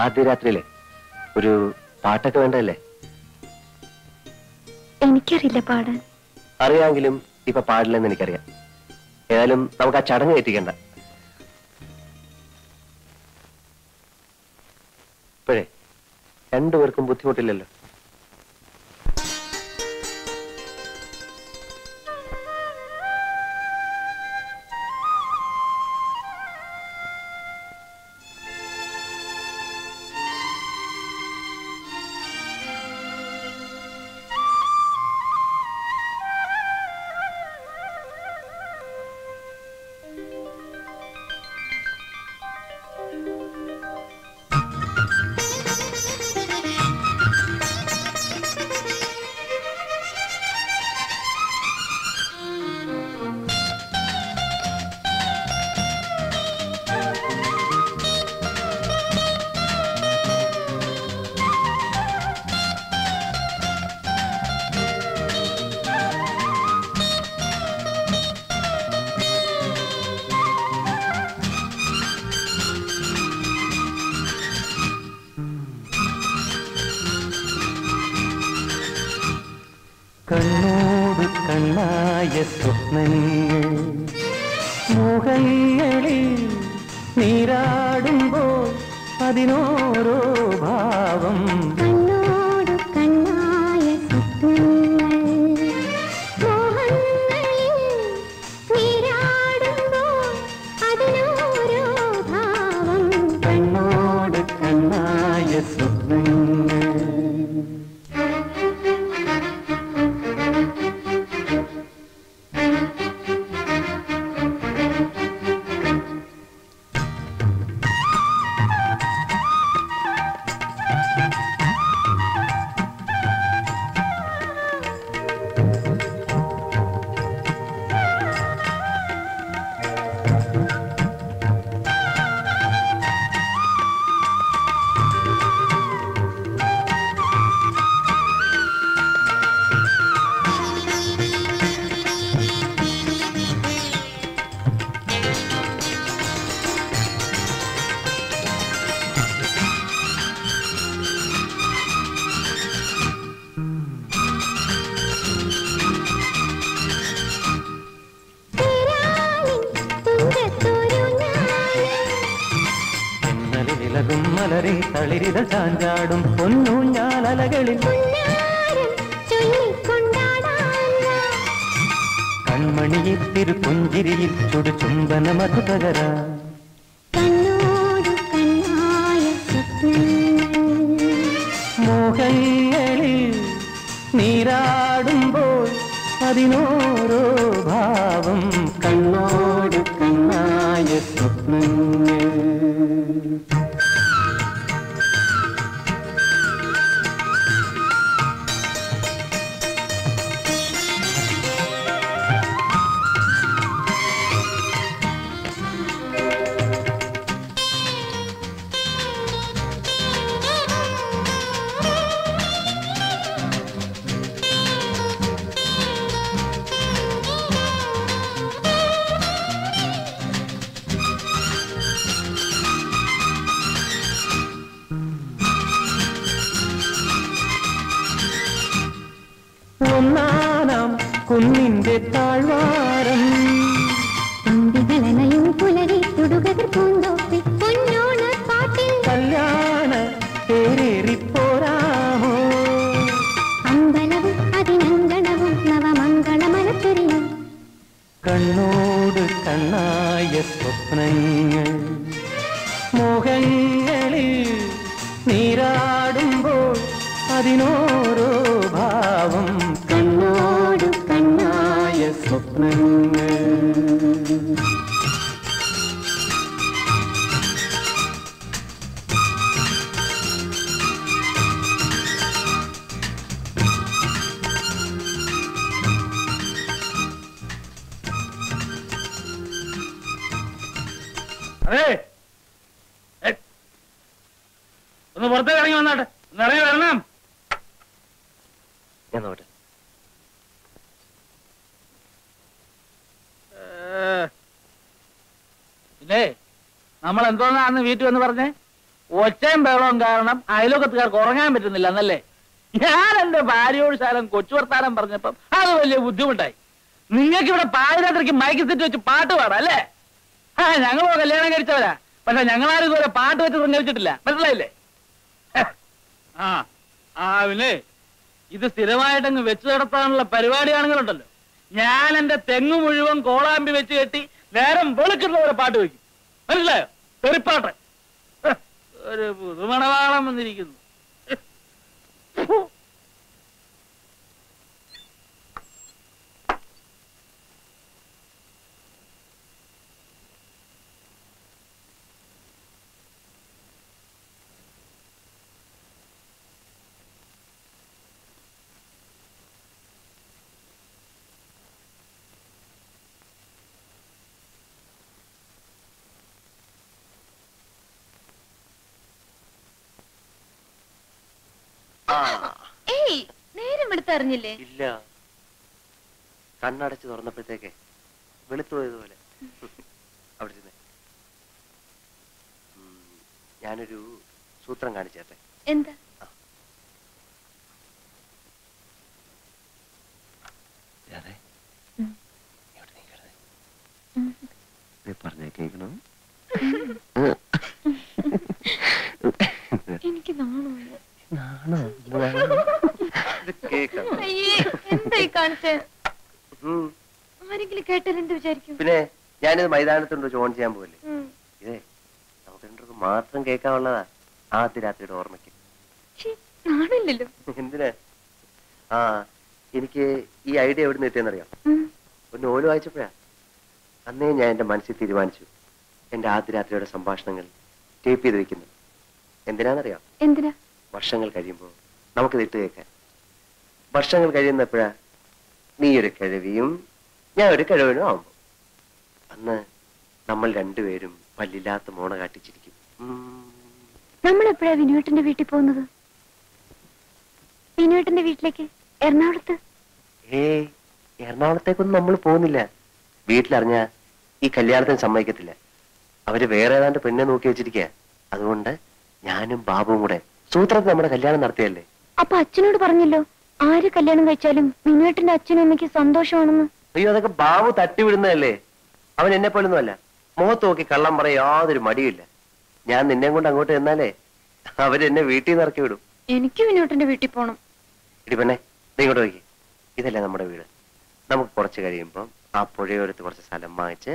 ആദ്യ രാത്രിയിലെ ഒരു പാട്ടൊക്കെ വേണ്ടല്ലേ എനിക്കറിയില്ല പാടാൻ. അറിയാമെങ്കിലും ഇപ്പൊ പാടില്ലെന്ന് എനിക്കറിയാം. ഏതായാലും നമുക്ക് ആ ചടങ്ങ് എത്തിക്കണ്ട രണ്ടുപേർക്കും ബുദ്ധിമുട്ടില്ലല്ലോ. இதழ் சாஞ்சாடும் பொன்னூஞ்சால் அலகளில் கண்மணியில் திரு புஞ்சிரியில் சுடு சும்பன மது பகரா എന്തോന്നാന്ന് വീട്ടിൽ വന്ന് പറഞ്ഞേ? ഒച്ചയും ബഹളവും കാരണം അയലോക്കത്തുകാർക്ക് ഉറങ്ങാൻ പറ്റുന്നില്ല എന്നല്ലേ? ഞാൻ എന്റെ ഭാര്യയോട് ശാലം കൊച്ചു വർത്താനം പറഞ്ഞപ്പം അത് വലിയ ബുദ്ധിമുട്ടായി. നിങ്ങൾക്ക് ഇവിടെ പാതിരാത്രിക്ക് മൈക്ക് സെറ്റ് വെച്ച് പാട്ട് പാടാം അല്ലേ? ആ ഞങ്ങളോ കല്യാണം കഴിച്ചവരാ. പക്ഷെ ഞങ്ങളാരും ഇതുവരെ പാട്ട് വെച്ച് സഞ്ചരിച്ചിട്ടില്ല മനസ്സിലായില്ലേ? ആ ആ പിന്നെ ഇത് സ്ഥിരമായിട്ടങ്ങ് വെച്ചു നടത്താനുള്ള പരിപാടിയാണെങ്കിലുണ്ടല്ലോ ഞാൻ എന്റെ തെങ്ങ് മുഴുവൻ കോളാമ്പി വെച്ച് കെട്ടി നേരം വെളുക്കുന്നവരെ പാട്ട് വെക്കും. മനസ്സിലായോ? തെറിപ്പാട്ട്. ഒരു പുതുമണവാളം വന്നിരിക്കുന്നു അറിഞ്ഞില്ലേ ഇല്ല. കണ്ണടച്ച് തുറന്നപ്പോഴത്തേക്ക് വെളുത്തുപോയതുപോലെ. ഞാനൊരു സൂത്രം കാണിച്ചേട്ടെ. എന്താ? എനിക്ക് നാണോ നാണോ? കേൾക്കാം അയ്യേ എന്തായി കാണിച്ചേ? ഉം. ആരെങ്കിലും കേട്ടാൽ എന്ത് വിചാരിക്കും. പിന്നെ ഞാനിത് മൈതാനത്തുണ്ട് ചോൺ ചെയ്യാൻ പോകല്ലേ. ഇതേ നമുക്ക് രണ്ടുപേർക്കും മാത്രം കേൾക്കാനുള്ളതാ ആദ്യ രാത്രിയുടെ ഓർമ്മയ്ക്ക്. എന്തിനാ? ആ എനിക്ക് ഈ ഐഡിയ എവിടെ നിന്ന് കിട്ടിയെന്നറിയാം ഒന്ന് ഓൽ വായിച്ചപ്പോഴാ. അന്നേ ഞാൻ എന്റെ മനസ്സിൽ തീരുമാനിച്ചു. എന്റെ ആദ്യ രാത്രിയുടെ സംഭാഷണങ്ങൾ ടേപ്പ് ചെയ്ത് വെക്കുന്നു. എന്തിനാണെന്നറിയാം? എന്തിനാ? വർഷങ്ങൾ കഴിയുമ്പോൾ നമുക്കിത് ഇട്ട് കേൾക്കാൻ. വർഷങ്ങൾ കഴിയുന്നപ്പോഴാ നീ ഒരു കിഴവിയും ഞാൻ ഒരു കിഴവനും ആവുമ്പോ. അന്ന് നമ്മൾ രണ്ടുപേരും പല്ലില്ലാത്ത മോണ കാട്ടിച്ചിരിക്കും. നമ്മൾ എപ്പോഴാ വിനുവേട്ടന്റെ വീട്ടിൽ പോകുന്നത്? വിനുവേട്ടന്റെ വീട്ടിലേക്ക് എറണാകുളത്ത്? ഏ എറണാകുളത്തേക്കൊന്നും നമ്മൾ പോകുന്നില്ല. വീട്ടിലറിഞ്ഞ ഈ കല്യാണത്തിന് സമ്മതിക്കത്തില്ല. അവർ വേറെ ഏതാണ്ട് പെണ്ണെ നോക്കി വെച്ചിരിക്കുക അതുകൊണ്ട് ഞാനും ബാബുവും കൂടെ സൂത്രത്തിൽ നമ്മുടെ കല്യാണം നടത്തിയല്ലേ? അപ്പൊ അച്ഛനോട് പറഞ്ഞല്ലോ ആര് കല്യാണം കഴിച്ചാലും വിനുവേട്ടന്റെ അച്ഛനും അമ്മയ്ക്ക് സന്തോഷമാണെന്ന്. അയ്യോ അതൊക്കെ ബാബു തട്ടിവിടുന്നതല്ലേ അവൻ എന്നെ പോലൊന്നുമല്ല. മുഖത്ത് നോക്കി കള്ളം പറയാൻ യാതൊരു മടിയില്ല ഞാൻ നിന്നെ കൊണ്ട് അങ്ങോട്ട് ചെന്നാലേ അവരെന്നെ വീട്ടിൽ നിന്ന് ഇറക്കി വിടും. എനിക്ക് മിനുവേട്ടന്റെ വീട്ടിൽ പോണം. ഇടി പെണ്ണെ നീ ഇങ്ങോട്ട് നോക്കി. ഇതല്ലേ നമ്മുടെ വീട്. നമുക്ക് കുറച്ച് കഴിയുമ്പം ആ പുഴയോരത്ത് കുറച്ച് സ്ഥലം വാങ്ങിച്ച്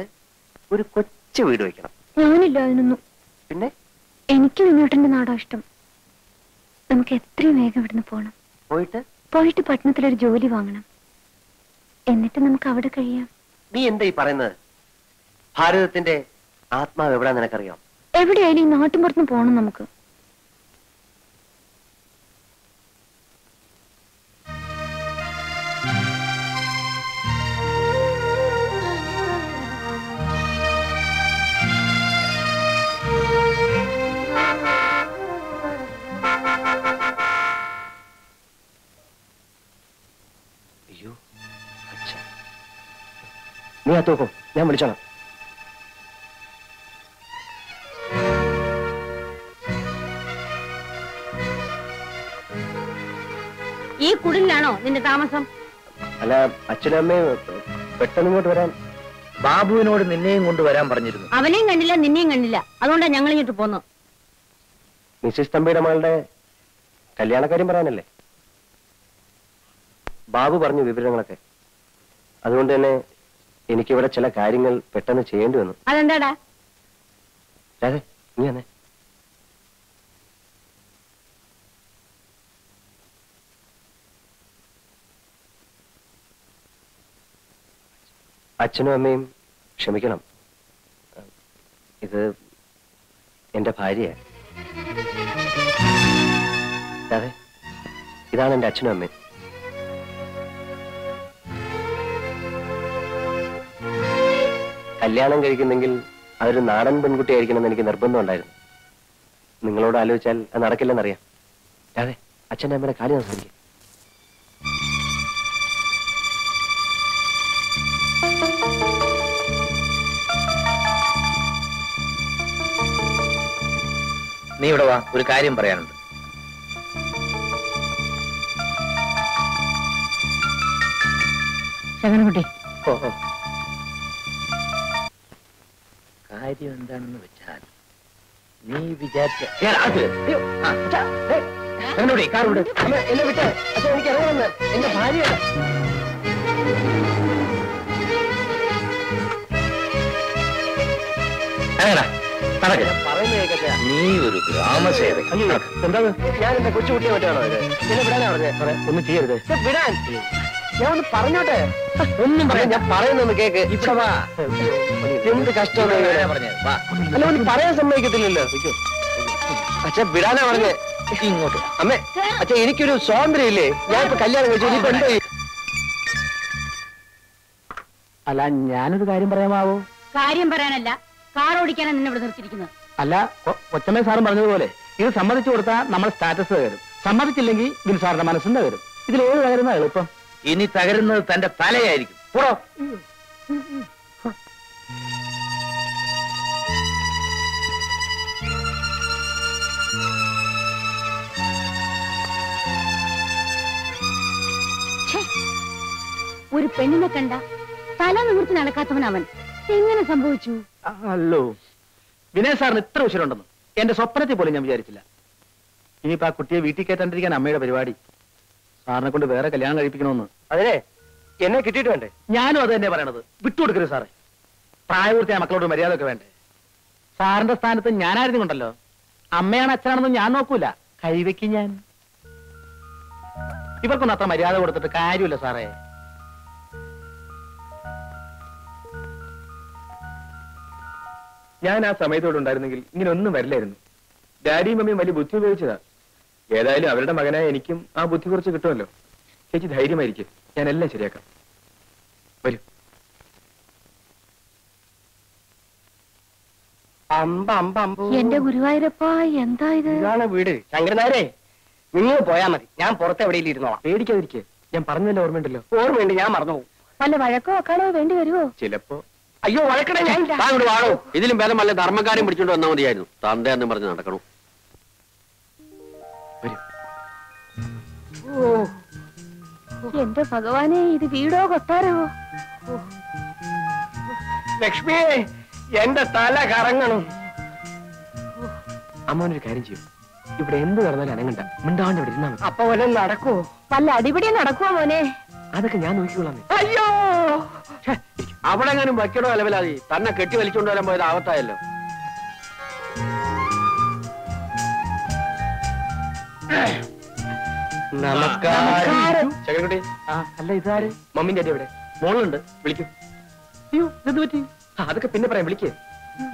ഒരു കൊച്ചു വീട് വെക്കണം ഞാനില്ല അതിനൊന്നും. പിന്നെ? എനിക്ക് മിനുവേട്ടന്റെ നാടാ ഇഷ്ടം. നമുക്ക് എത്രയും വേഗം ഇവിടുന്ന് പോകണം പോയിട്ട്? പോയിട്ട് പട്ടണത്തിൽ ഒരു ജോലി വാങ്ങണം. എന്നിട്ട് നമുക്ക് അവിടെ കഴിയാം. നീ എന്താ ഈ പറയുന്നത്? ഭാരതത്തിന്റെ ആത്മാവ് എവിടെ നിനക്കറിയാം? എവിടെയായാലും ഈ നാട്ടിൻപുറത്തുനിന്ന് പോകണം നമുക്ക്. നീ ആ തൂക്കും ഞാൻ വിളിച്ചോളാം. ഈ കുടിലാണോ നിന്റെ താമസം? അല്ല അച്ഛനും അമ്മയും പെട്ടെന്ന് ഇങ്ങോട്ട് വരാൻ. ബാബുവിനോട് നിന്നെയും കൊണ്ടുവരാൻ പറഞ്ഞിരുന്നു. അവനെയും കണ്ടില്ല നിന്നെയും കണ്ടില്ല. അതുകൊണ്ടാണ് ഞങ്ങൾ ഇങ്ങോട്ട് പോന്നു മിസ്സിസ് തമ്പിയുടെ മകളുടെ കല്യാണക്കാര്യം പറയാനല്ലേ? ബാബു പറഞ്ഞു വിവരങ്ങളൊക്കെ. അതുകൊണ്ട് തന്നെ എനിക്കിവിടെ ചില കാര്യങ്ങൾ പെട്ടെന്ന് ചെയ്യേണ്ടി വന്നു. അതെന്താടാ? രാധേ നീ വന്നേ. അച്ഛനും അമ്മയും ക്ഷമിക്കണം. ഇത് എന്റെ ഭാര്യ അതെ ഇതാണ് എന്റെ അച്ഛനും അമ്മയും. കല്യാണം കഴിക്കുന്നെങ്കിൽ അതൊരു നാടൻ പെൺകുട്ടിയായിരിക്കണമെന്ന് എനിക്ക് നിർബന്ധമുണ്ടായിരുന്നു. നിങ്ങളോട് ആലോചിച്ചാൽ അത് നടക്കില്ലെന്നറിയാം. അതെ അച്ഛന്റെ അമ്മയുടെ കാര്യം സംസാരിക്കും നീ ഇവിടെ വാ ഒരു കാര്യം പറയാനുണ്ട്. ശകനകുട്ടി ഓ, ഓ. കാര്യം എന്താണെന്ന് വെച്ചാൽ നീ വിചാരിച്ച കാർ വിട്. എന്നെ വിട്ടേ. അച്ഛൻ എനിക്ക് ഇറങ്ങുന്നത് എന്റെ ഭാര്യയാണ്. നീ ഒരു ഗ്രാമസേവക എന്താ ഞാൻ എന്റെ കൊച്ചുകുട്ടിയെ പറ്റാണോ ഇത്? എന്നെ വിടാനാണോ ഒന്ന് ചെയ്യരുത്. വിടാൻ ഞാൻ ഒന്ന് പറഞ്ഞോട്ടെ? ഒന്നും പറയാം ഞാൻ പറയുന്നൊന്ന് കേക്ക്. ഇവിടെ വാ. എന്ത് കഷ്ടമാണ് അല്ല ഒന്ന് പറയാൻ സമ്മതിക്കത്തില്ലല്ലോ. അച്ഛ വിടാനാ പറഞ്ഞേ. ഇങ്ങോട്ട്. അമ്മേ അച്ഛ എനിക്കൊരു സ്വാതന്ത്ര്യം ഇല്ലേ ഞാൻ ഇപ്പൊ കല്യാണം കഴിച്ചു ഇനിയിപ്പോ എന്തോ ചെയ്യും? അല്ല ഞാനൊരു കാര്യം പറയാമാവോ? കാര്യം പറയാനല്ല. കാർ ഓടിക്കാനാണ് നിന്നെ ഇവിടെ നിർത്തിയിരിക്കുന്നത്. അല്ല കൊച്ചമ്മ സാറും പറഞ്ഞതുപോലെ. ഇത് സമ്മതിച്ചു കൊടുത്താൽ നമ്മൾ സ്റ്റാറ്റസ് തകരും. സമ്മതിച്ചില്ലെങ്കിൽ ഇതിന് സാറിന്റെ മനസ്സും തകരും. ഇതിൽ ഏത് തകരുന്ന എളുപ്പം? ഇനി തകരുന്നത് തന്റെ തലയായിരിക്കും. പുറോ ഒരു പെണ്ണിനെ കണ്ട തല നിവൃത്തി നടക്കാത്തവൻ അവൻ എങ്ങനെ സംഭവിച്ചു? അല്ലോ വിനയ സാറിന് ഇത്ര ഉശിരുണ്ടെന്ന്. എന്റെ സ്വപ്നത്തെ പോലും ഞാൻ വിചാരിച്ചില്ല. ഇനിയിപ്പോ ആ കുട്ടിയെ വീട്ടിൽ കയറ്റാണ്ടിരിക്കാൻ അമ്മയുടെ പരിപാടി സാറിനെ കൊണ്ട് വേറെ കല്യാണം കഴിപ്പിക്കണമെന്ന്. അതെ എന്നെ കിട്ടിയിട്ട് വേണ്ടേ? ഞാനും അത് തന്നെ പറയണത്. വിട്ടുകൊടുക്കരുത് സാറേ. പ്രായപൂർത്തിയായ മക്കളോട് മര്യാദ ഒക്കെ വേണ്ടേ. സാറിന്റെ സ്ഥാനത്ത് ഞാനായിരുന്നു കൊണ്ടല്ലോ. അമ്മയാണ് അച്ഛനാണെന്ന് ഞാൻ നോക്കൂല. കഴിവയ്ക്ക് ഞാൻ. ഇവർക്കൊന്നും അത്ര മര്യാദ കൊടുത്തിട്ട് കാര്യമില്ല സാറേ. ഞാൻ ആ സമയത്തോടുണ്ടായിരുന്നെങ്കിൽ ഇങ്ങനെ ഒന്നും വരില്ലായിരുന്നു. ഡാഡിയും മമ്മിയും വലിയ ബുദ്ധി ഉപയോഗിച്ചതാ. ഏതായാലും അവരുടെ മകനായ എനിക്കും ആ ബുദ്ധി കുറച്ച് കിട്ടുമല്ലോ. ചേച്ചി ധൈര്യമായിരിക്കും. ഞാൻ എല്ലാം ശരിയാക്കാം. വരൂ. അമ്പ അമ്പ അമ്പോ. എന്റെ ഗുരുവായൂരപ്പ എന്താ ഇത്? ഇതാണ് വീട്. ശങ്കരനാരെ നിങ്ങൾ പോയാ മതി. ഞാൻ പുറത്ത് എവിടെയെങ്കിലും ഇരുന്നോളാം. പേടിക്കാതിരിക്കെ. ഞാൻ പറഞ്ഞതിന്റെ ഓർമ്മയുണ്ടല്ലോ. ഓർമ്മയുണ്ട് ഞാൻ മറന്നുപോകും. വല്ല വഴക്കോ വെക്കാനോ വേണ്ടി വരുവോ? ചിലപ്പോ. അയ്യോ വഴക്കണേ ഞാൻ വാടോ. ഇതിലും ഭേദം വല്ല ധർമ്മക്കാരും പിടിച്ചോണ്ട് വന്നാൽ മതിയായിരുന്നു. തന്ത എന്ന് പറഞ്ഞ് നടക്കണം. എന്റെ ഭഗവാനെ ഇത് വീടോ കൊട്ടാരവോ ലക്ഷ്മിയെ എന്റെ തല കറങ്ങണം. അമ്മോനൊരു കാര്യം ചെയ്യും. ഇവിടെ എന്ത് നടന്നാലും അനങ്ങണ്ട. മിണ്ടാണ്ട് ഇവിടെ ഇരുന്നാ അപ്പൊ വല്ല നടക്കുവോ വല്ല അടിപിടി നടക്കുവോ മോനെ? അതൊക്കെ ഞാൻ നോക്കിക്കൊള്ളാം അയ്യോ! അവിടെ എങ്ങാനും വയ്ക്കണോ അലവലാതി? തന്നെ കെട്ടി വലിച്ചോണ്ട് വരാൻ പോയത് ആവത്തായല്ലോ നമസ്കാരം. ചകരക്കുട്ടി ആ അല്ല ഇതാര്? മമ്മിന്റെ അടി എവിടെ മോളുണ്ട്. വിളിക്കൂ. അയ്യോ ഇത് പറ്റി? അതൊക്കെ പിന്നെ പറയാം. വിളിക്കേ.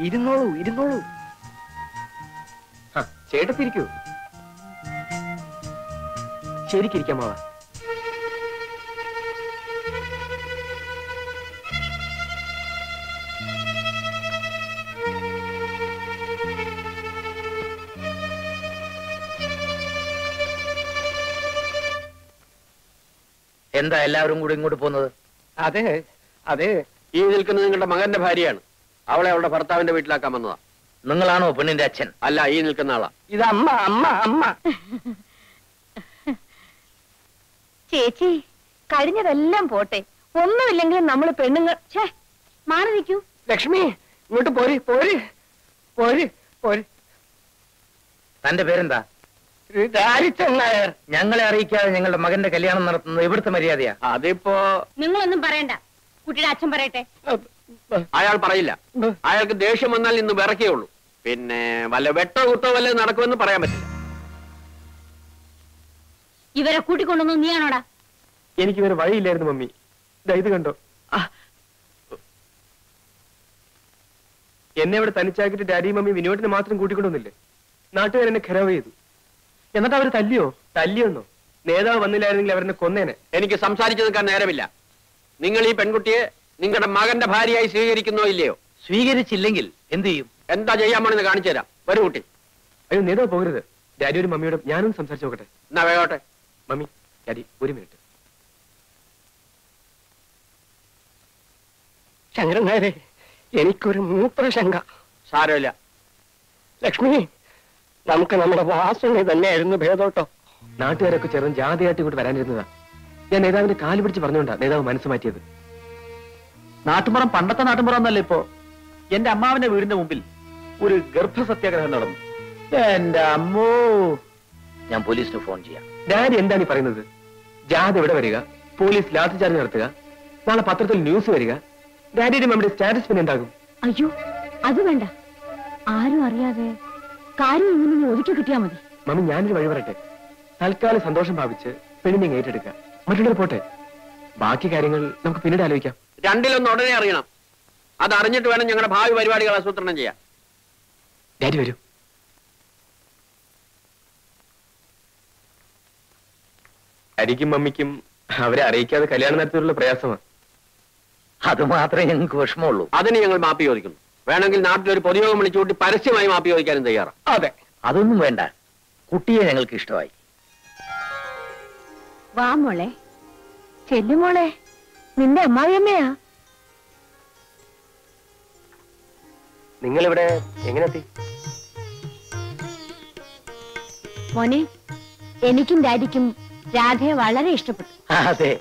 ഇരുന്നോളൂ ഇരുന്നോളൂ. ചേട്ടത്തിരിക്കൂ. ശരിക്കിരിക്കാം മാവാ എന്താ എല്ലാവരും കൂടി ഇങ്ങോട്ട് പോകുന്നത്? അതെ അതെ. ഈ നിൽക്കുന്നത് നിങ്ങളുടെ മകന്റെ ഭാര്യയാണ്. അവളെ അവളുടെ ഭർത്താവിന്റെ വീട്ടിലാക്കാൻ വന്നതാ. നിങ്ങളാണോ പെണ്ണിന്റെ അച്ഛൻ? അല്ല ഈ നിൽക്കുന്ന ആളാ. ഇത് അമ്മ അമ്മ അമ്മ. ചേച്ചി കഴിഞ്ഞതെല്ലാം പോട്ടെ. ഒന്നുമില്ലെങ്കിലും നമ്മൾ പെണ്ണുങ്ങൾ ഛേ മാറി നിൽക്കൂ. ലക്ഷ്മി ഇങ്ങോട്ട് പോരി പോരി പോരി പോരി. തന്റെ പേരെന്താ? നായർ. ഞങ്ങളെ അറിയിക്കാതെ ഞങ്ങളുടെ മകന്റെ കല്യാണം നടത്തുന്നത് ഇവിടുത്തെ മര്യാദയാ. അതിപ്പോ നിങ്ങളൊന്നും പറയണ്ട. കുട്ടിയുടെ അച്ഛൻ പറയട്ടെ. അയാൾ പറയില്ല. അയാൾക്ക് ദേഷ്യം വന്നാൽ ഇന്ന് വിറക്കേ ഉള്ളൂ. പിന്നെ വല്ല വെട്ടോ കുത്തോ വല്ല നടക്കുമെന്ന് പറയാൻ പറ്റില്ല. ഇവരെ കൂട്ടിക്കൊണ്ടൊന്നും നീയാണോടാ? എനിക്ക് ഇവരെ വഴിയില്ലായിരുന്നു മമ്മി. ദാ ഇത് കണ്ടോ? എന്നെ ഇവിടെ തനിച്ചാക്കിട്ട് ഡാഡി മമ്മി വിനോദിനെ മാത്രം കൂട്ടിക്കൊണ്ടുവന്നില്ലേ? നാട്ടുകാരെന്നെ ഖരാവ് ചെയ്തു. എന്നിട്ട് അവർ തല്ലിയോ? തല്ലിയൊന്നോ. നേതാവ് വന്നില്ലായിരുന്നെങ്കിൽ അവരെന്നെ കൊന്നേനെ. എനിക്ക് സംസാരിച്ചു നിൽക്കാൻ നേരമില്ല. നിങ്ങൾ ഈ പെൺകുട്ടിയെ നിങ്ങളുടെ മകന്റെ ഭാര്യയായി സ്വീകരിക്കുന്നോ ഇല്ലയോ? സ്വീകരിച്ചില്ലെങ്കിൽ എന്ത് ചെയ്യും? എന്താ ചെയ്യാൻ പോണെന്ന് കാണിച്ചു തരാം. വരൂ കുട്ടി. അയ്യോ നേതാവ് പോകരുത്. ഡാഡിയോടും മമ്മിയോടും ഞാനും സംസാരിച്ചു നോക്കട്ടെ. എന്നാ വേഗോട്ടെ. മമ്മി ഡാഡി ഒരു മിനിറ്റ്. ശങ്കരൻ നായരെ എനിക്കൊരു മൂത്രശങ്ക. സാരമില്ല. ലക്ഷ്മി നമുക്ക് നമ്മുടെ വാസുണി തന്നെയായിരുന്നു ഭേദോട്ടോ. നാട്ടുകാരൊക്കെ ചേർന്ന് ജാതിയായിട്ട് ഇങ്ങോട്ട് വരാനിരുന്നതാ. ഞാൻ നേതാവിന്റെ കാൽ പിടിച്ച് പറഞ്ഞോണ്ടാ നേതാവ് മനസ്സ് മാറ്റിയത്. നാട്ടുമ്പുറം പണ്ടത്തെ നാട്ടുമ്പുറം എന്നല്ല ഇപ്പോ? എന്റെ അമ്മാവിന്റെ വീടിന്റെ മുമ്പിൽ ഒരു ഗർഭ ഗർഭസത്യാഗ്രഹം നടന്നു. എന്റെ അമ്മോ. ഞാൻ പോലീസിന് ഫോൺ ചെയ്യാം. ഡാഡി എന്താണ് ഈ പറയുന്നത്? ജാഥ ഇവിടെ വരിക? പോലീസ് ലാത്തി ചാർജ് നടത്തുക? നാളെ പത്രത്തിൽ ന്യൂസ് വരിക? ഡാഡിയുടെ മമ്മിയുടെ സ്റ്റാറ്റസ് പിന്നെ എന്താകും? അയ്യോ അത് വേണ്ട. ആരും അറിയാതെ കാര്യം ഇങ്ങനെ ഒതുക്കി കിട്ടിയാ മതി. മമ്മി ഞാനൊരു വഴി പറയട്ടെ? തൽക്കാലം സന്തോഷം ഭാവിച്ച് പെണ്ണിനെ ഏറ്റെടുക്കാം. ഏറ്റെടുക്കുക മറ്റുള്ളവർ പോട്ടെ? ബാക്കി കാര്യങ്ങൾ നമുക്ക് പിന്നീട് ആലോചിക്കാം. രണ്ടിലൊന്ന് ഉടനെ അറിയണം. അത് അറിഞ്ഞിട്ട് വേണം ഞങ്ങളുടെ ഭാവി പരിപാടികൾ ആസൂത്രണം ചെയ്യാൻ. ഡാഡി വരൂ. അരിക്കും മമ്മിക്കും അവരെ അറിയിക്കാതെ കല്യാണം നടത്തിയുള്ള പ്രയാസമാണ് അത് മാത്രമേ ഞങ്ങൾക്ക് വിഷമമുള്ളൂ. അതിന് ഞങ്ങൾ മാപ്പി ചോദിക്കുന്നു. വേണമെങ്കിൽ നാട്ടിലൊരു പൊതുയോഗം വിളിച്ചുകൂട്ടി പരസ്യമായി മാപ്പി ചോദിക്കാനും തയ്യാറാണ് അതെ. അതൊന്നും വേണ്ട. കുട്ടിയെ ഞങ്ങൾക്ക് ഇഷ്ടമായി. വാ മോളെ. ചെല്ലു മോളെ. നിന്റെ അമ്മാവിയമ്മയാ? നിങ്ങൾ ഇവിടെ എങ്ങനെ എത്തി മോനെ എനിക്കും ഡാഡിക്കും രാധയെ വളരെ ഇഷ്ടപ്പെട്ടു. അതെ.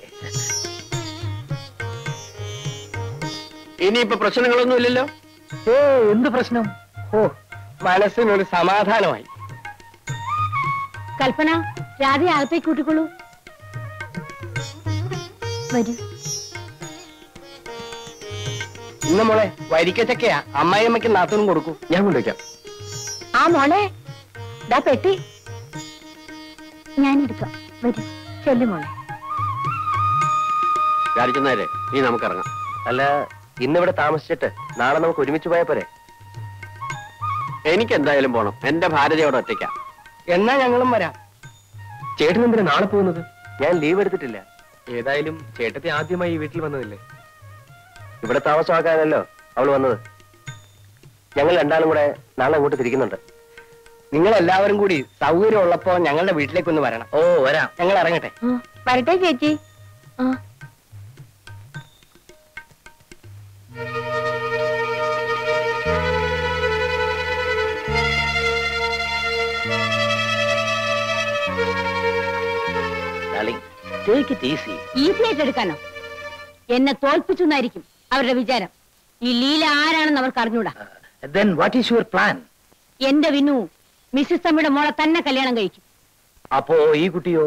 ഇനിയിപ്പോ പ്രശ്നങ്ങളൊന്നും ഇല്ലല്ലോ ഏ എന്ത് പ്രശ്നം? ഓ മനസ്സിനൊരു സമാധാനമായി. കൽപ്പന രാധയെ അകത്തേക്ക് കൂട്ടിക്കൊള്ളൂ. വരൂ. ഇന്ന് മോളെ വരിക്കച്ചക്കയാ. അമ്മായിയമ്മയ്ക്ക് നാത്തൂനും കൊടുക്കൂ. ഞാൻ കൊണ്ടുവയ്ക്കാം. ആ മോളെ. ദാ പെട്ടി. ഞാൻ എടുക്കാം. വരൂ. ചെല്ലു മോളെ. വിചാരിക്കുന്നേരെ നീ നമുക്കിറങ്ങാം. അല്ല ഇന്നിവിടെ താമസിച്ചിട്ട് നാളെ നമുക്ക് ഒരുമിച്ച് പോയാ പോരെ? എനിക്ക് എന്തായാലും പോണം. എന്റെ ഭാരതയോടെ ഒറ്റയ്ക്ക. എന്നാ ഞങ്ങളും വരാം. ചേട്ടൻ എന്തിനാ നാളെ പോകുന്നത്? ഞാൻ ലീവ് എടുത്തിട്ടില്ല. ഏതായാലും ചേട്ടത്തി ആദ്യമായി ഈ വീട്ടിൽ വന്നതില്ലേ? ഇവിടെ താമസമാക്കാനല്ലോ അവൾ വന്നത്. ഞങ്ങൾ രണ്ടാളും കൂടെ നാളെ അങ്ങോട്ട് തിരിക്കുന്നുണ്ട്. നിങ്ങൾ എല്ലാവരും കൂടി സൗകര്യം ഉള്ളപ്പോ ഞങ്ങളുടെ വീട്ടിലേക്ക് ഒന്ന് വരണം. ഓ വരാം. ഞങ്ങൾ ഇറങ്ങട്ടെ. വരട്ടെ ചേച്ചി. ടേക്ക് ഇറ്റ് ഈസി ഈസി ആയിട്ട് എടുക്കാനോ? എന്നെ തോൽപ്പിച്ചു എന്നായിരിക്കും അവരുടെ വിചാരം. ഈ ലീല ആരാണെന്ന് അവർക്ക് അറിഞ്ഞൂടാ. Then what is your plan? എന്റെ വിനു മിസ്സിസ് തമ്മിയുടെ മോളെ തന്നെ കല്യാണം കഴിക്കും. അപ്പോ ഈ കുട്ടിയോ?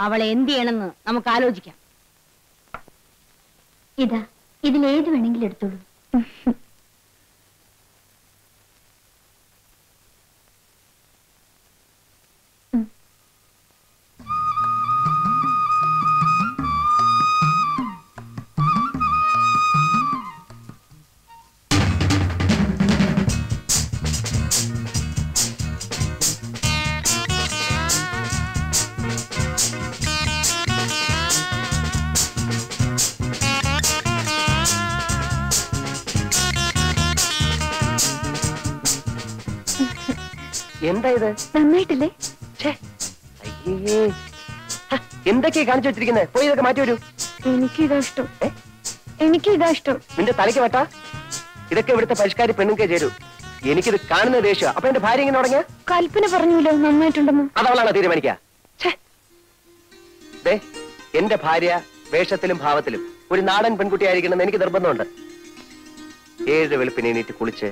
അവളെ എന്ത് ചെയ്യണമെന്ന് നമുക്ക് ആലോചിക്കാം. ഇതാ ഇതിലേത് വേണമെങ്കിലും എടുത്തോളൂ. എന്താ ഇത് നന്നായിട്ടില്ലേ അയ്യേ. എന്തൊക്കെയാ കാണിച്ചു വെച്ചിരിക്കുന്നത് പോയി ഇതൊക്കെ മാറ്റി വരൂ. എനിക്ക് ഇതാ ഇഷ്ടം. എനിക്ക് ഇതാ ഇഷ്ടം. നിന്റെ തലയ്ക്ക് വെട്ട? ഇതൊക്കെ ഇവിടുത്തെ പരിഷ്കാരി പെണ്ണുങ്ങൾക്കേ ചേരൂ എനിക്കിത് കാണുന്ന ദേഷ്യം. അപ്പൊ എന്റെ ഭാര്യ ഇങ്ങനെ തുടങ്ങിയ? കൽപ്പന പറഞ്ഞല്ലോ നന്നായിട്ടുണ്ടെന്ന്. അതവളാണോ. ദേ എന്റെ ഭാര്യ വേഷത്തിലും ഭാവത്തിലും ഒരു നാടൻ പെൺകുട്ടിയായിരിക്കണമെന്ന് എനിക്ക് നിർബന്ധമുണ്ട്. ഏഴ് വെളുപ്പിനെ എണീറ്റ് കുളിച്ച്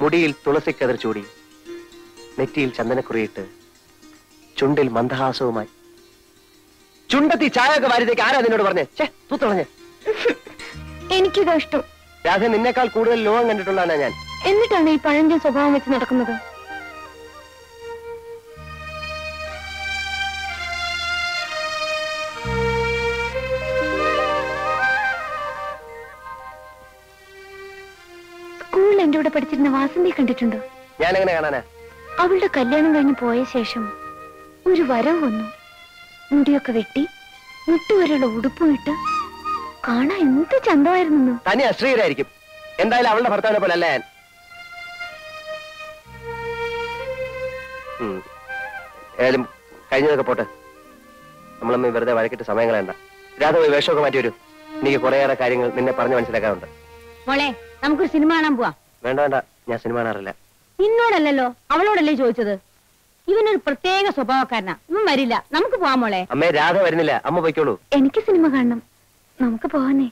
മുടിയിൽ തുളസിക്കതിർ ചൂടി നെറ്റിയിൽ ചന്ദനക്കുറിയിട്ട് ചുണ്ടിൽ മന്ദഹാസവുമായി. ചുണ്ടത്തി ചായ ഒക്കെ വാരിതേക്ക് ആരാ നിന്നോട് പറഞ്ഞേ? ചേ തൂത്തുളഞ്ഞ് എനിക്കിതാ ഇഷ്ടം. രാധ നിന്നേക്കാൾ കൂടുതൽ ലോകം കണ്ടിട്ടുള്ളതാണ് ഞാൻ? എന്നിട്ടാണ് ഈ പഴഞ്ചൻ സ്വഭാവം വെച്ച് നടക്കുന്നത്? സ്കൂളിൽ എന്റെ കൂടെ പഠിച്ചിരുന്ന വാസന്തി കണ്ടിട്ടുണ്ടോ? ഞാൻ എങ്ങനെ കാണാനാ? അവളുടെ കല്യാണം കഴിഞ്ഞ് പോയ ശേഷം ഒരു വരവ് വന്നു. മുടിയൊക്കെ വെട്ടി മുട്ടുവരെയുള്ള ഉടുപ്പും ഇട്ട്. കാണാൻ എന്ത് ചന്തമായിരുന്നു തനി അശ്രീരായിരിക്കും എന്തായാലും അവളുടെ ഭർത്താവിനെ പോലെ അല്ല ഞാൻ. ഏതായാലും കഴിഞ്ഞതൊക്കെ പോട്ടെ. നമ്മളമ്മ വെറുതെ വഴക്കിട്ട് സമയം കളയണ്ട രാധ പോയി വേഷമൊക്കെ മാറ്റി വരൂ. എനിക്ക് കുറേയേറെ കാര്യങ്ങൾ നിന്നെ പറഞ്ഞ് മനസ്സിലാക്കാറുണ്ട് മോളെ നമുക്കൊരു സിനിമ കാണാൻ പോവാ. വേണ്ട വേണ്ട. ഞാൻ സിനിമ കാണാറില്ല. നിന്നോടല്ലല്ലോ അവളോടല്ലേ ചോദിച്ചത്? ഇവനൊരു പ്രത്യേക സ്വഭാവക്കാരനാ. ഇവൻ വരില്ല. നമുക്ക് പോവാം മോളെ. അമ്മേ രാധ വരുന്നില്ല. അമ്മ പോയിക്കോളൂ. എനിക്ക് സിനിമ കാണണം. നമുക്ക് പോവാനേ.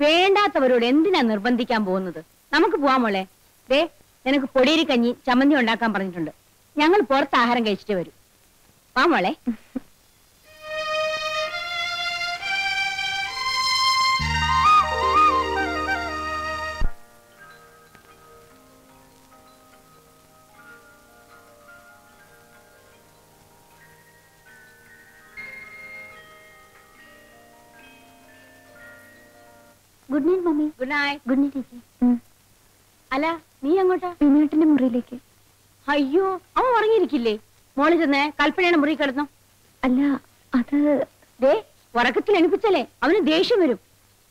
വേണ്ടാത്തവരോട് എന്തിനാ നിർബന്ധിക്കാൻ പോകുന്നത്? നമുക്ക് പോവാം മോളെ. ദേ നിനക്ക് പൊടിയരി കഞ്ഞി ചമ്മന്തി ഉണ്ടാക്കാൻ പറഞ്ഞിട്ടുണ്ട്. ഞങ്ങൾ പുറത്ത് ആഹാരം കഴിച്ചിട്ട് വരും. വാ മോളെ. നൈറ്റ് ഗുഡ് നൈറ്റ് അല്ല നീ അങ്ങോട്ടാ വിനോട്ടിന്റെ മുറിയിലേക്ക്. അയ്യോ അവൻ ഉറങ്ങിയിരിക്കില്ലേ? മോളി ചെന്ന് കൽപ്പനയുടെ മുറി കിടന്നു. അല്ല അത് ദേ ഉറക്കത്തിൽ എണിപ്പിച്ചല്ലേ അവന് ദേഷ്യം വരും.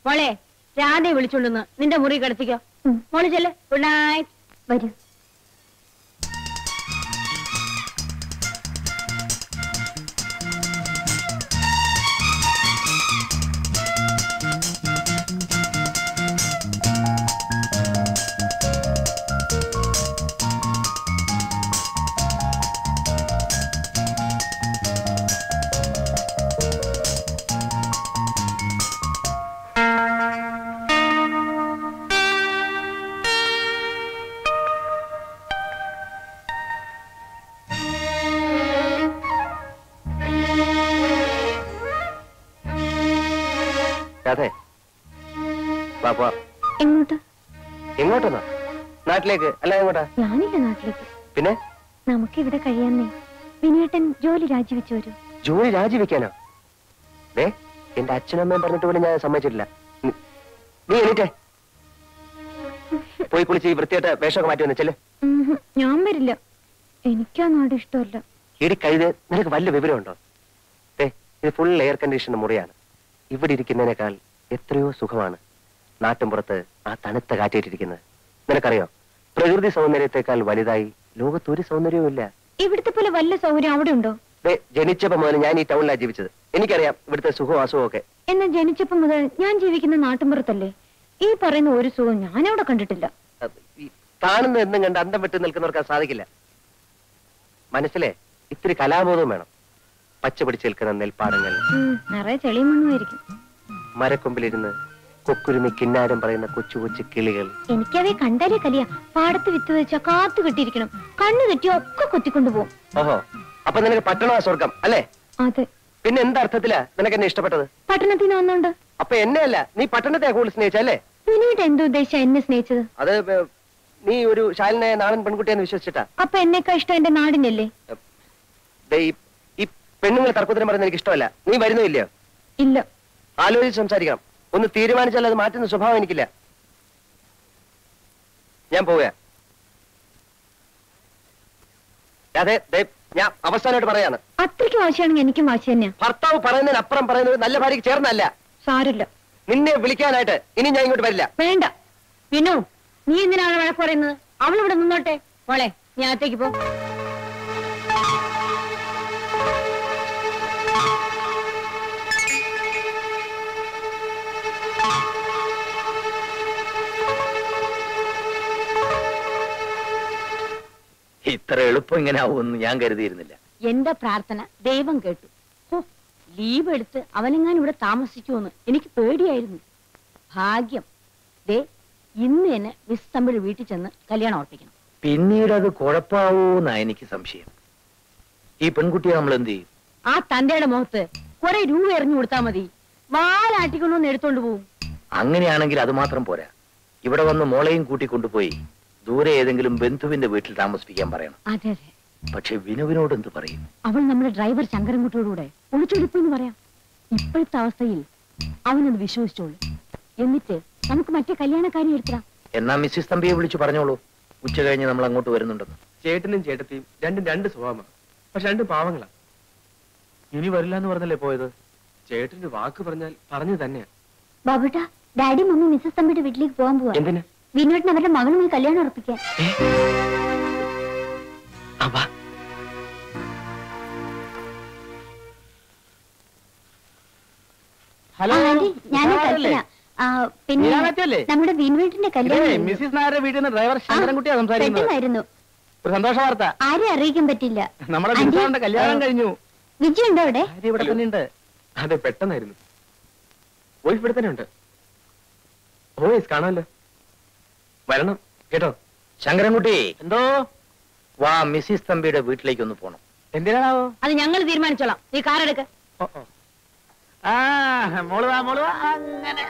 മോളെ രാധയെ വിളിച്ചോണ്ടെന്ന് നിന്റെ മുറി കിടത്തിക്കോ. മോളി ചെല്ലേ. ഗുഡ് നൈറ്റ് വരൂ. നാട്ടിലേക്ക്? അല്ല എങ്ങോട്ടാ ഞാനില്ല നാട്ടിലേക്ക്. പിന്നെ? നമുക്ക് ഇവിടെ കഴിയാന്നേ. വിനേട്ടൻ ജോലി രാജിവെച്ചു വരും. ജോലി രാജിവെക്കാനോ? എന്റെ അച്ഛനമ്മയും പറഞ്ഞിട്ട് പോലും ഞാൻ സമ്മതിച്ചിട്ടില്ല. നീ- എണീറ്റേ. പോയി കുളിച്ച് ഈ വൃത്തിയായിട്ട് വേഷമൊക്കെ മാറ്റി വന്നേച്ചല്ലേ ചെല്ലേ. ഞാൻ വരില്ല. എനിക്കാ നാട് ഇഷ്ടമല്ല. ഇടി കഴുത് നിനക്ക് വല്ല വിവരമുണ്ടോ? ദേ ഇത് ഫുൾ എയർ കണ്ടീഷൻ മുറിയാണ്. ഇവിടെ ഇരിക്കുന്നതിനേക്കാൾ എത്രയോ സുഖമാണ്. നാട്ടിൻപുറത്ത് ആ തണുത്ത കാറ്റേറ്റിരിക്കുന്നത്. നിനക്കറിയോ? പ്രകൃതി സൗന്ദര്യത്തെക്കാൾ വലുതായി ലോകത്തൊരു സൗന്ദര്യവും ഇല്ല ഇവിടുത്തെ പോലെ വല്ല സൗകര്യം അവിടെ ഉണ്ടോ? ജനിച്ചപ്പോ മുതൽ ഞാൻ ഈ ടൗണിലാണ് ജീവിച്ചത്. എനിക്കറിയാം ഇവിടുത്തെ സുഖവും അസുഖവും ഒക്കെ. എന്നാൽ ജനിച്ചപ്പോ മുതൽ ഞാൻ ജീവിക്കുന്ന നാട്ടിൻപുറത്തല്ലേ ഈ പറയുന്ന ഒരു സുഖം ഞാൻ അവിടെ കണ്ടിട്ടില്ല കാണുന്ന എന്നും കണ്ട് അന്തം വിട്ട് നിൽക്കുന്നവർക്ക് സാധിക്കില്ല. മനസ്സിലെ ഇത്തിരി കലാബോധവും വേണം. പച്ച പിടിച്ച് നിൽക്കുന്ന നെൽപ്പാടങ്ങൾ. നിറയെ ചെളിയും മണ്ണുമായിരിക്കും മരക്കൊമ്പിലിരുന്ന് കൊക്കുരുമി കിന്നാരം പറയുന്ന കൊച്ചു കൊച്ചു കിളികൾ. എനിക്കവയെ കണ്ടാലേ കലിയ. പാടത്ത് വിത്ത് വെച്ചാ കാത്തു കെട്ടിയിരിക്കണം. കണ്ണു തെറ്റിയോ ഒക്കെ കൊത്തിക്കൊണ്ടു പോകും ഓഹോ. അപ്പൊ നിനക്ക് പട്ടണമാ സ്വർഗം അല്ലേ? അതെ. പിന്നെ എന്തർത്ഥത്തിലാ നിനക്ക് എന്നെ ഇഷ്ടപ്പെട്ടത്? പട്ടണത്തിൽ നിന്ന് വന്നോണ്ട്. അപ്പൊ എന്നെ അല്ല നീ പട്ടണത്തെ കൂടുതൽ സ്നേഹിച്ചല്ലേ പിന്നീട് എന്ത് ഉദ്ദേശിച്ച എന്നെ സ്നേഹിച്ചത്? അത് നീ ഒരു ശാലിനായ നാടൻ പെൺകുട്ടിയെന്ന് വിശ്വസിച്ചിട്ടാ. അപ്പൊ എന്നെക്കാ ഇഷ്ടം എന്റെ നാടിനല്ലേ? ദേ, ഈ- ഈ പെണ്ണുങ്ങൾ തർക്കത്തിനും പറയുന്നത് എനിക്ക് ഇഷ്ടമല്ല. നീ വരുന്നില്ല ഇല്ല. ആലോചിച്ച് സംസാരിക്കണം. ഒന്ന് തീരുമാനിച്ചാൽ അത് മാറ്റുന്ന സ്വഭാവം എനിക്കില്ല. ഞാൻ പോവുക അതെ ദേ, ഞാൻ അവസാനമായിട്ട് പറയാണ് അത്രയ്ക്ക് വാശിയാണെങ്കിൽ എനിക്കും വാശി തന്നെയാ. ഭർത്താവ് പറയുന്നതിന് അപ്പുറം പറയുന്നത് നല്ല ഭാര്യയ്ക്ക് ചേർന്നല്ല സാരല്ല നിന്നെ വിളിക്കാനായിട്ട് ഇനി ഞാൻ ഇങ്ങോട്ട് വരില്ല. വേണ്ട. വിനു നീ എന്തിനാണ് വഴക്ക് പറയുന്നത്? അവൾ ഇവിടെ നിന്നോട്ടെ. മോളെ ഞാൻ അകത്തേക്ക് പോ. ഇത്ര എളുപ്പം ഇങ്ങനെ ആവുമെന്ന് ഞാൻ കരുതിയിരുന്നില്ല. എന്റെ പ്രാർത്ഥന ദൈവം കേട്ടു. ലീവ് എടുത്ത് അവനെങ്ങാൻ ഇവിടെ താമസിക്കുമെന്ന് എനിക്ക് പേടിയായിരുന്നു. ഭാഗ്യം. ദേ ഇന്ന് തന്നെ മിസ് തമ്പിൾ വീട്ടിൽ ചെന്ന് കല്യാണം ഓർപ്പിക്കണം പിന്നീട് അത് കുഴപ്പാവൂന്നാ എനിക്ക് സംശയം. ഈ പെൺകുട്ടിയെ നമ്മൾ എന്ത് ചെയ്യും? ആ തന്റെയുടെ മുഖത്ത് കുറെ രൂപ എറിഞ്ഞു കൊടുത്താ മതി. വാലാട്ടിക്കൊണ്ടുവന്ന് എടുത്തോണ്ട് പോവും. അങ്ങനെയാണെങ്കിൽ അത് മാത്രം പോരാ. ഇവിടെ വന്ന് മോളെയും കൂട്ടി കൊണ്ടുപോയി ദൂരെ ഏതെങ്കിലും ബന്ധുവിന്റെ വീട്ടിൽ താമസിപ്പിക്കാൻ പറയണം. അതെ അതെ. പക്ഷെ വിനുവിനോട് എന്ത് പറയും? അവൾ നമ്മുടെ ഡ്രൈവർ ശങ്കരൻകുട്ടിയോടുകൂടെ ഒളിച്ചൊളിപ്പെന്ന് പറയാം. ഇപ്പോഴത്തെ അവസ്ഥയിൽ അവനത് വിശ്വസിച്ചോളൂ. എന്നിട്ട് നമുക്ക് മറ്റേ കല്യാണക്കാരി എടുക്കാം. എന്നാ മിസ്സിസ് തമ്പിയെ വിളിച്ചു പറഞ്ഞോളൂ. ഉച്ച കഴിഞ്ഞ് നമ്മൾ അങ്ങോട്ട് വരുന്നുണ്ടെന്ന്. ചേട്ടനും ചേട്ടത്തിയും രണ്ടും രണ്ട് സ്വഭാവമാണ്. പക്ഷെ രണ്ട് പാവങ്ങളാ. ഇനി വരില്ല എന്ന് പറഞ്ഞല്ലേ പോയത്? ചേട്ടന്റെ വാക്ക് പറഞ്ഞാൽ പറഞ്ഞു തന്നെയാ. ബാബുട്ടാ ഡാഡി മമ്മി മിസ്സസ് തമ്പിയുടെ വീട്ടിലേക്ക് പോകാൻ പോവാ. എന്തിന്? വിനോട്ടിന് അവരുടെ മകളുമായി കല്യാണം ഉറപ്പിക്കാൻ. ഹലോ. ഞാൻ പിന്നെ? നമ്മുടെ വിൻവേട്ടിന്റെ കല്യാണം മിസ്സിസ് നായരുടെ വീട്ടിൽ നിന്ന് ഡ്രൈവർ ശങ്കരൻകുട്ടിയാ സംസാരിക്കുന്നത്. ഒരു സന്തോഷ വാർത്ത. ആരെ അറിയിക്കാൻ പറ്റില്ല. നമ്മുടെ ബിൻസാറിന്റെ കല്യാണം കഴിഞ്ഞു. വിജയ് ഉണ്ടോ അവിടെ? ഭാര്യ ഇവിടെ തന്നെ ഉണ്ട് അതെ പെട്ടെന്നായിരുന്നു. വോയിസ് ഇവിടെ തന്നെ ഉണ്ട് വോയിസ് കാണാമല്ലോ. വരണം. കേട്ടോ? ശങ്കരൻകുട്ടി. എന്തോ? വാ മിസ്സിസ് തമ്പിയുടെ വീട്ടിലേക്ക് ഒന്ന് പോണം. എന്തിനാണാവോ? അത് ഞങ്ങൾ തീരുമാനിച്ചോളാം. ഈ കാർ എടുക്ക. ആ മോൾ വാ മോൾ വാ. അങ്ങനെ.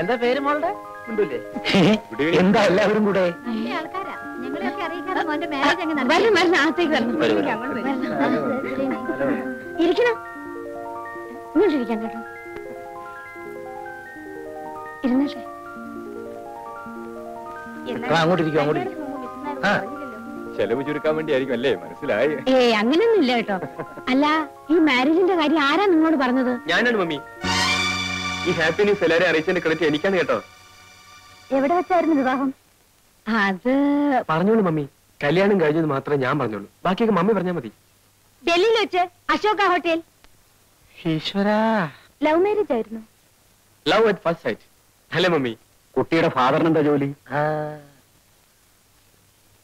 എന്താ പേര് മോളുടെ? ഉണ്ടല്ലേ എന്താ എല്ലാവരും കൂടെ? ആൾക്കാരാ. ഞങ്ങളെയൊക്കെ അറിയിക്കാതെ ഇരുന്നേ ആ, അങ്ങോട്ട് ഇരിക്കും അങ്ങോട്ട് ഇരിക്കും ആ. ചെലവ് ചുരുക്കാൻ വേണ്ടി ആയിരിക്കും അല്ലേ? മനസ്സിലായി. ഏ അങ്ങനൊന്നും ഇല്ല കേട്ടോ. അല്ല ഈ മാരേജിന്റെ കാര്യം ആരാ നിങ്ങളോട് പറഞ്ഞത്? ഞാനാണ് മമ്മി. ഈ ഹാപ്പി ന്യൂസ് എല്ലാരെയും അറിയിച്ചതിന്റെ ക്രെഡിറ്റ് എനിക്കാണ് കേട്ടോ. എവിടെ വെച്ചായിരുന്നു വിവാഹം? അത് പറഞ്ഞോളൂ മമ്മി. കല്യാണം കഴിഞ്ഞത് മാത്രമേ ഞാൻ പറഞ്ഞോളൂ. ബാക്കിയൊക്കെ മമ്മി പറഞ്ഞാൽ മതി. ഡൽഹിയിൽ വെച്ച് അശോക ഹോട്ടൽ. ഈശ്വര. ലവ് മാരേജ് ആയിരുന്നു. ലവ് അറ്റ് ഫസ്റ്റ് സൈറ്റ് അല്ലേ മമ്മി? കുട്ടിയുടെ ഫാദറിന് എന്താ ജോലി? ആ.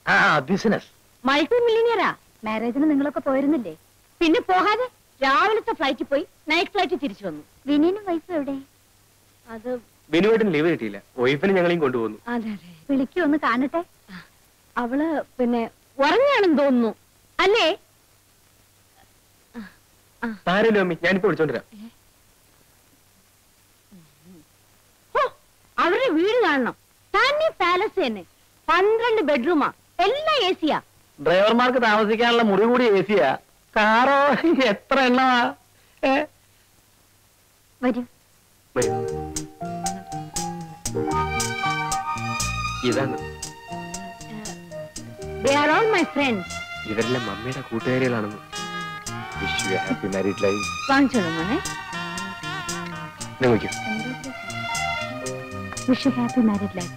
ആ ബിസിനസ് മൾട്ടി മില്ലിനിയറാ മാരേജിന് നിങ്ങളൊക്കെ പോയിരുന്നില്ലേ? പിന്നെ പോകാതെ രാവിലത്തെ ഫ്ലൈറ്റിൽ പോയി നൈറ്റ് ഫ്ലൈറ്റ് തിരിച്ചു വന്നു. വിനീനും വൈഫ് എവിടെ? അത് വിനുവേട്ടൻ ലീവ് കിട്ടിയില്ല. വൈഫിനെ ഞങ്ങളെയും കൊണ്ടുപോകുന്നു അതെ അതെ. വിളിക്കൂ ഒന്ന് കാണട്ടെ? അവൾ പിന്നെ ഉറങ്ങാണെന്ന് തോന്നുന്നു. അല്ലേ? താരല്ലോ അമ്മി ഞാനിപ്പോ വിളിച്ചോണ്ടിരാം അവരുടെ വീട് കാണണം. തനി പാലസ് തന്നെ. പന്ത്രണ്ട് ബെഡ്റൂമാ എല്ലാം എ സിയാ ഡ്രൈവർമാർക്ക് താമസിക്കാനുള്ള മുറി കൂടി എ സിയാ കാറോ എത്ര എണ്ണമാ? ാണെന്ന് വരൂ. വരൂ. ഇതാണ്. They are all my friends ഇവരെല്ലാം മമ്മിയുടെ കൂട്ടുകാരികളാണെന്ന്. Wish you happy married life വാങ്ങിച്ചോളൂ മോനെ. നോക്കൂ wish happy married life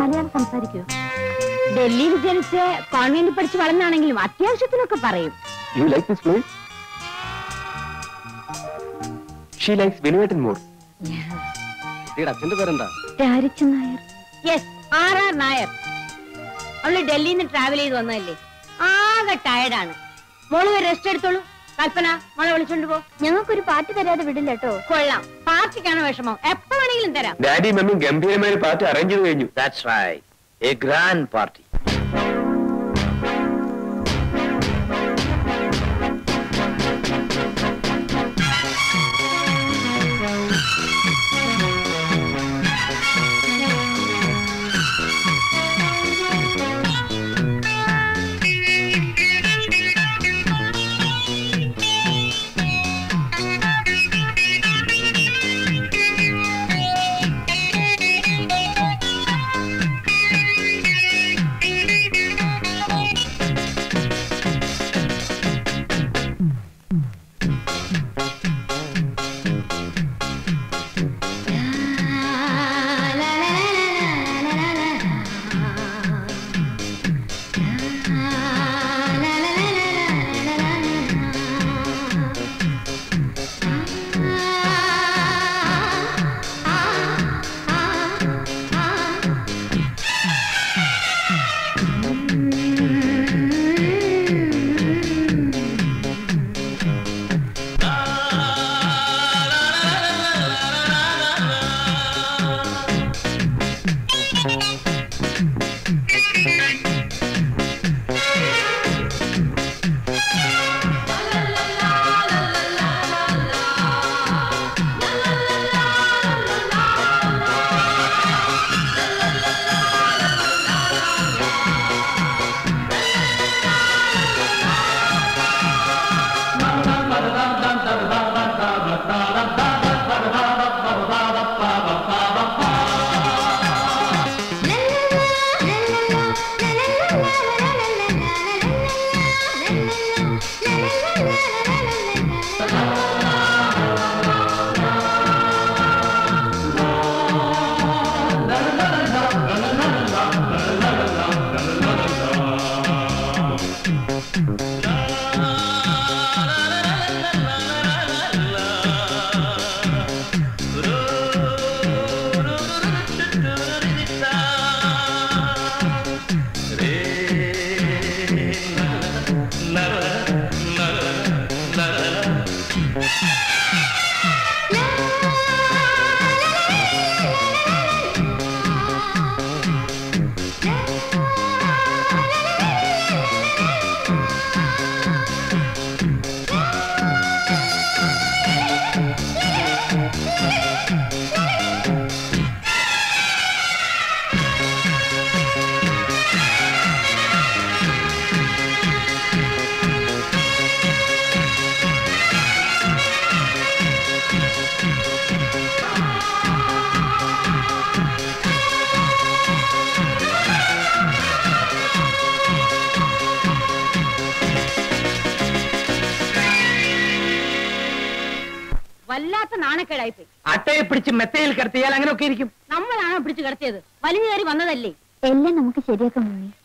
Malayalam സംസാരിക്കൂ. ഡൽഹിയിൽ ജനിച്ച് കോൺവെന്റിൽ പഠിച്ച് വളർന്നാണെങ്കിലും അത്യാവശ്യത്തിനൊക്കെ പറയും. You like this place she likes വെനുവേട്ടൻ more അച്ഛന്റെ പേരെന്താ? Raricha Nair. Yes R R Nair. അവൾ ഡൽഹിയിൽ നിന്ന് ട്രാവൽ ചെയ്ത് വന്നതല്ലേ? ആകെ ടയർഡാണ് മോൾ റെസ്റ്റ് എടുത്തോളൂ. കൽപ്പന മോളെ വിളിച്ചോണ്ട് പോ. ഞങ്ങൾക്കൊരു പാർട്ടി തരാതെ വിടില്ല കേട്ടോ കൊള്ളാം. പാർട്ടിക്കാണ് വിഷമം? എപ്പോ വേണമെങ്കിലും തരാം. ഡാഡി മമ്മിയും ഗംഭീരമായ പാർട്ടി അറേഞ്ച് ചെയ്തു കഴിഞ്ഞു. That's right a grand party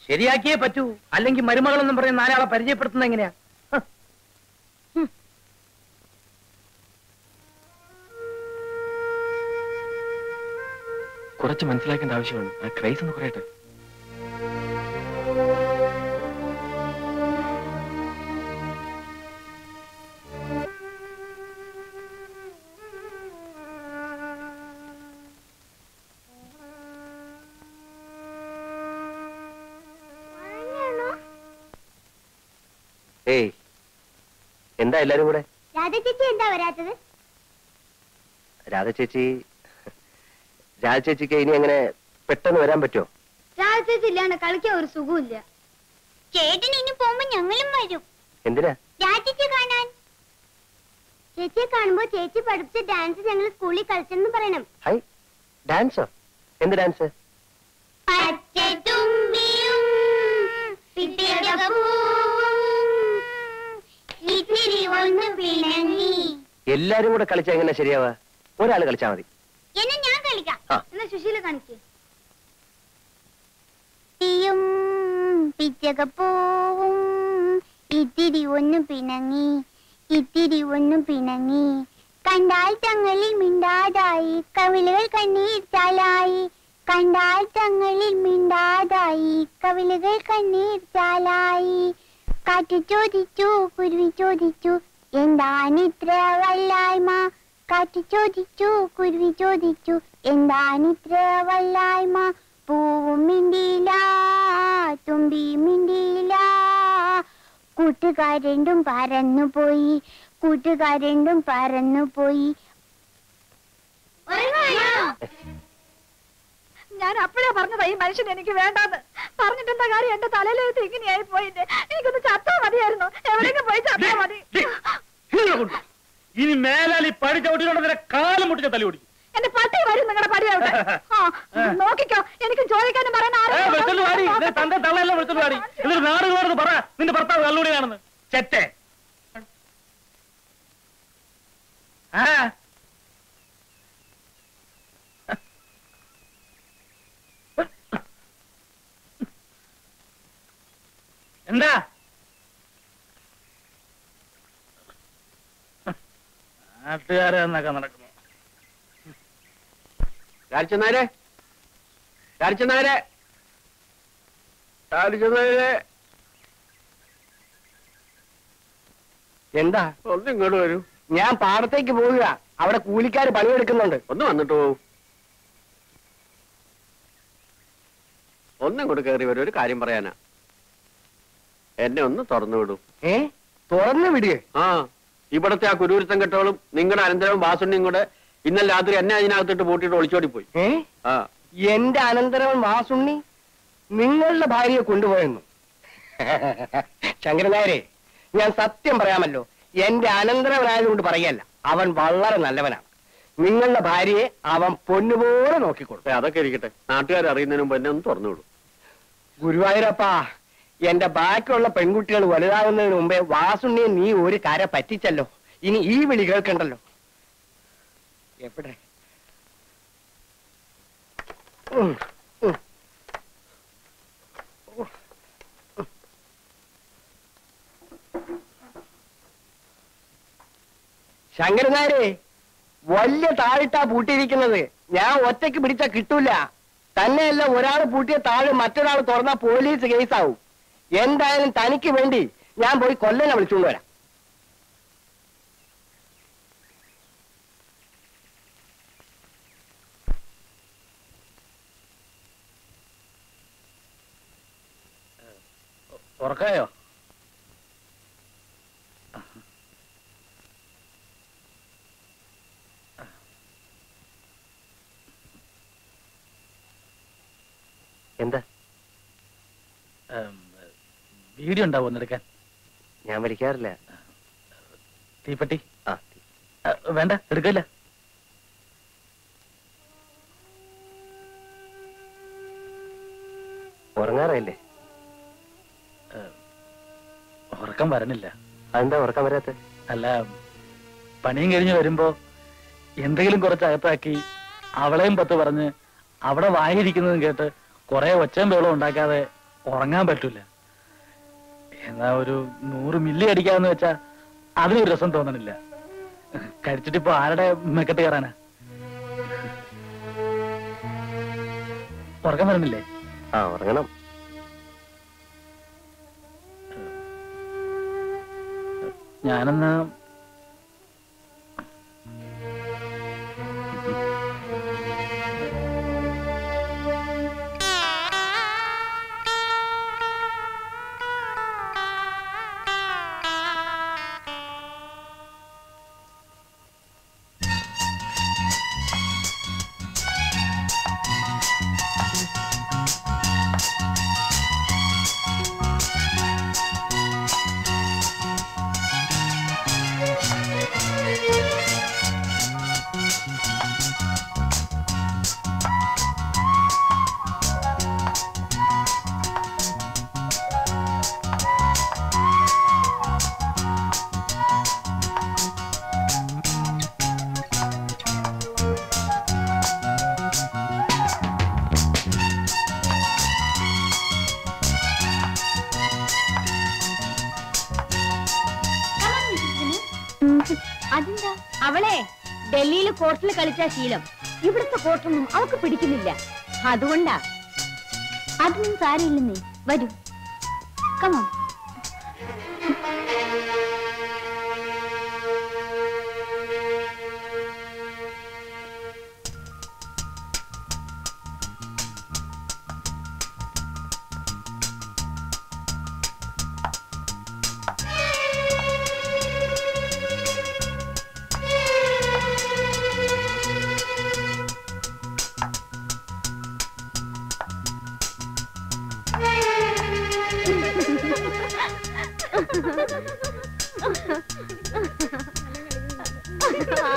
ശരിയാക്കിയേ പറ്റൂ. അല്ലെങ്കിൽ മരുമകളെന്നും പറഞ്ഞ് നാലാളെ പരിചയപ്പെടുത്തുന്ന എങ്ങനെയാ. കുറച്ച് മനസ്സിലാക്കേണ്ട ആവശ്യമാണ്. ആ ക്രൈസ് ഒന്ന് കുറയട്ടെ. ഏയ് എന്താ എല്ലാരും കൂടെ? രാധ ചേച്ചി എന്താ വരാത്തത്? രാധ ചേച്ചി രാധ ചേച്ചിക്ക് ഇനി അങ്ങനെ പെട്ടെന്ന് വരാൻ പറ്റുമോ രാധ ചേച്ചി ഇല്ലാണ്ട് കളിക്കാൻ ഒരു സുഖമില്ല ചേട്ടൻ ഇനി പോകുമ്പോ ഞങ്ങളും വരും. എന്തിനാ? രാജേച്ചി കാണാൻ. ചേച്ചിയെ കാണുമ്പോ ചേച്ചി പഠിപ്പിച്ച ഡാൻസ് ഞങ്ങൾ സ്കൂളിൽ കളിച്ചെന്ന് പറയണം. ഹൈ ഡാൻസോ എന്ത് ഡാൻസ് പച്ചതുമ്പിയും ഇത്തിരി ഒന്ന് പിണങ്ങി. എല്ലാരും കൂടെ കളിച്ചാ എങ്ങനെ ശരിയാവാ? ഒരാൾ കളിച്ചാ മതി. എന്നാ ഞാൻ കളിക്കാം. ആ. എന്നാ സുശീല കാണിക്ക്. തീയും പിച്ചകപ്പൂവും ഇത്തിരി ഒന്ന് പിണങ്ങി ഇത്തിരി ഒന്ന് പിണങ്ങി. കണ്ടാൽ തങ്ങളിൽ മിണ്ടാതായി കവിളുകൾ കണ്ണീർ ചാലായി. കണ്ടാൽ തങ്ങളിൽ മിണ്ടാതായി കവിളുകൾ കണ്ണീർ ചാലായി. കാറ്റ് ചോദിച്ചു കുരുവി ചോദിച്ചു എന്താണ് ഇത്ര വല്ലായ്മ കാറ്റ് ചോദിച്ചു കുരുവി ചോദിച്ചു എന്താണ് ഇത്ര വല്ലായ്മ പൂവും മിണ്ടിയില്ല തുമ്പി മിണ്ടിയില്ല. കൂട്ടുകാരണ്ടും പറന്നുപോയി കൂട്ടുകാരണ്ടും പറന്നുപോയി. ഞാൻ അപ്പോഴാ പറഞ്ഞതാ ഈ മനുഷ്യൻ എനിക്ക് വേണ്ടാന്ന്. പറഞ്ഞിട്ട് എന്താ കാര്യം? എന്റെ തലയിലെഴുത്ത് ഇങ്ങനെയായി പോയില്ലേ? എനിക്കൊന്ന് ചത്താ മതിയായിരുന്നു. എവിടെയെങ്കിലും പോയി ചത്താ മതി. ഇനി മേലാൽ ഈ പടി ചവിട്ടിക്കൊണ്ടതിനെ കാലം മുട്ടിച്ച തല്ലി ഓടിക്കും. എന്റെ പട്ടി വരും നിങ്ങളുടെ പടിയാവട്ടെ. ആ നോക്കിക്കോ. എനിക്ക് ചോദിക്കാനും പറയാൻ തന്റെ തള്ളയെല്ലാം വെളുത്തുള്ളി വാടി. എന്നിട്ട് നാടുകളോട് പറ നിന്റെ ഭർത്താവ് കള്ളുകൂടിയാണെന്ന്. ചെറ്റേ. ആ എന്താ? നാട്ടുകാരെ എന്നൊക്കെ നടക്കുന്നു. രാജനാരെ രാജനാരെ രാജനാരെ എന്താ? ഒന്ന് ഇങ്ങോട്ട് വരൂ. ഞാൻ പാടത്തേക്ക് പോവുക. അവിടെ കൂലിക്കാർ പണിയെടുക്കുന്നുണ്ട്. ഒന്ന് വന്നിട്ട് പോവും. ഒന്നും കൂടെ കയറി വരും. ഒരു കാര്യം പറയാനാ. എന്നെ ഒന്ന് തുറന്നു വിടും. ഏ? തുറന്നു വിടിയേ ആ ഇവിടത്തെ ആ കുരുരുത്തം കെട്ടോളും നിങ്ങളുടെ അനന്തരവും വാസുണ്ണിയും കൂടെ ഇന്നലെ രാത്രി എന്നെ അതിനകത്തിട്ട് പൂട്ടിയിട്ട് ഒളിച്ചോടി പോയി. ഏ? ആ. എന്റെ അനന്തരവൻ വാസുണ്ണി നിങ്ങളുടെ ഭാര്യയെ കൊണ്ടുപോയെന്നു. ശങ്കരനായരെ ഞാൻ സത്യം പറയാമല്ലോ എന്റെ അനന്തരവനായതുകൊണ്ട് പറയല്ല അവൻ വളരെ നല്ലവനാണ്. നിങ്ങളുടെ ഭാര്യയെ അവൻ പൊന്നുപോലെ നോക്കിക്കൊടുത്തു ഏ, അതൊക്കെ ഇരിക്കട്ടെ. നാട്ടുകാർ അറിയുന്നതിന് മുമ്പ് എന്നെ ഒന്ന് തുറന്നു വിടും. ഗുരുവായൂരപ്പാ എന്റെ ബാക്കിയുള്ള പെൺകുട്ടികൾ വലുതാകുന്നതിന് മുമ്പേ വാസുണ്ണിയെ നീ ഒരു കര പറ്റിച്ചല്ലോ. ഇനി ഈ വിളി കേൾക്കണ്ടല്ലോ. എവിടെ. ശങ്കരനാരെ വലിയ താഴിട്ടാ പൂട്ടിയിരിക്കുന്നത്. ഞാൻ ഒറ്റയ്ക്ക് പിടിച്ചാ കിട്ടൂല. തന്നെയല്ല ഒരാൾ പൂട്ടിയ താഴെ മറ്റൊരാൾ തുറന്നാ പോലീസ് കേസാവും. എന്തായാലും തനിക്ക് വേണ്ടി ഞാൻ പോയി കൊല്ലനെ വിളിച്ചുകൊണ്ട് വരാം. ഉറക്കായോ? എന്താ? വീഡിയോ ഉണ്ടാവും ഒന്നെടുക്കാൻ ഞാൻ വിളിക്കാറില്ല. തീപ്പെട്ടി? വേണ്ട എടുക്കില്ല. ഉറങ്ങാറല്ലേ ഉറക്കം വരണില്ല. അതെന്താ ഉറക്കം വരാത്ത? അല്ല പണിയും കഴിഞ്ഞ് വരുമ്പോ എന്തെങ്കിലും കുറച്ച് അകത്താക്കി അവളെയും പത്ത് പറഞ്ഞ് അവിടെ വായിരിക്കുന്നതും കേട്ട് കുറെ ഒച്ചയും ബഹളം ഉണ്ടാക്കാതെ ഉറങ്ങാൻ പറ്റൂല. എന്നാ ഒരു നൂറ് മില്ലി അടിക്കാന്ന് വെച്ചാ അതിനൊരു രസം തോന്നണില്ല. കഴിച്ചിട്ടിപ്പോ ആരുടെ മെക്കത്ത് കയറാനാ? ഉറക്കം വരണില്ലേ? ആ ഉറങ്ങണം. ഞാനെന്നാ കളിച്ച ശീലം. ഇവിടുത്തെ കോട്ടൊന്നും അവക്ക് പിടിക്കുന്നില്ല. അതുകൊണ്ടാ. അതൊന്നും സാരമില്ലെന്നേ. വരൂ.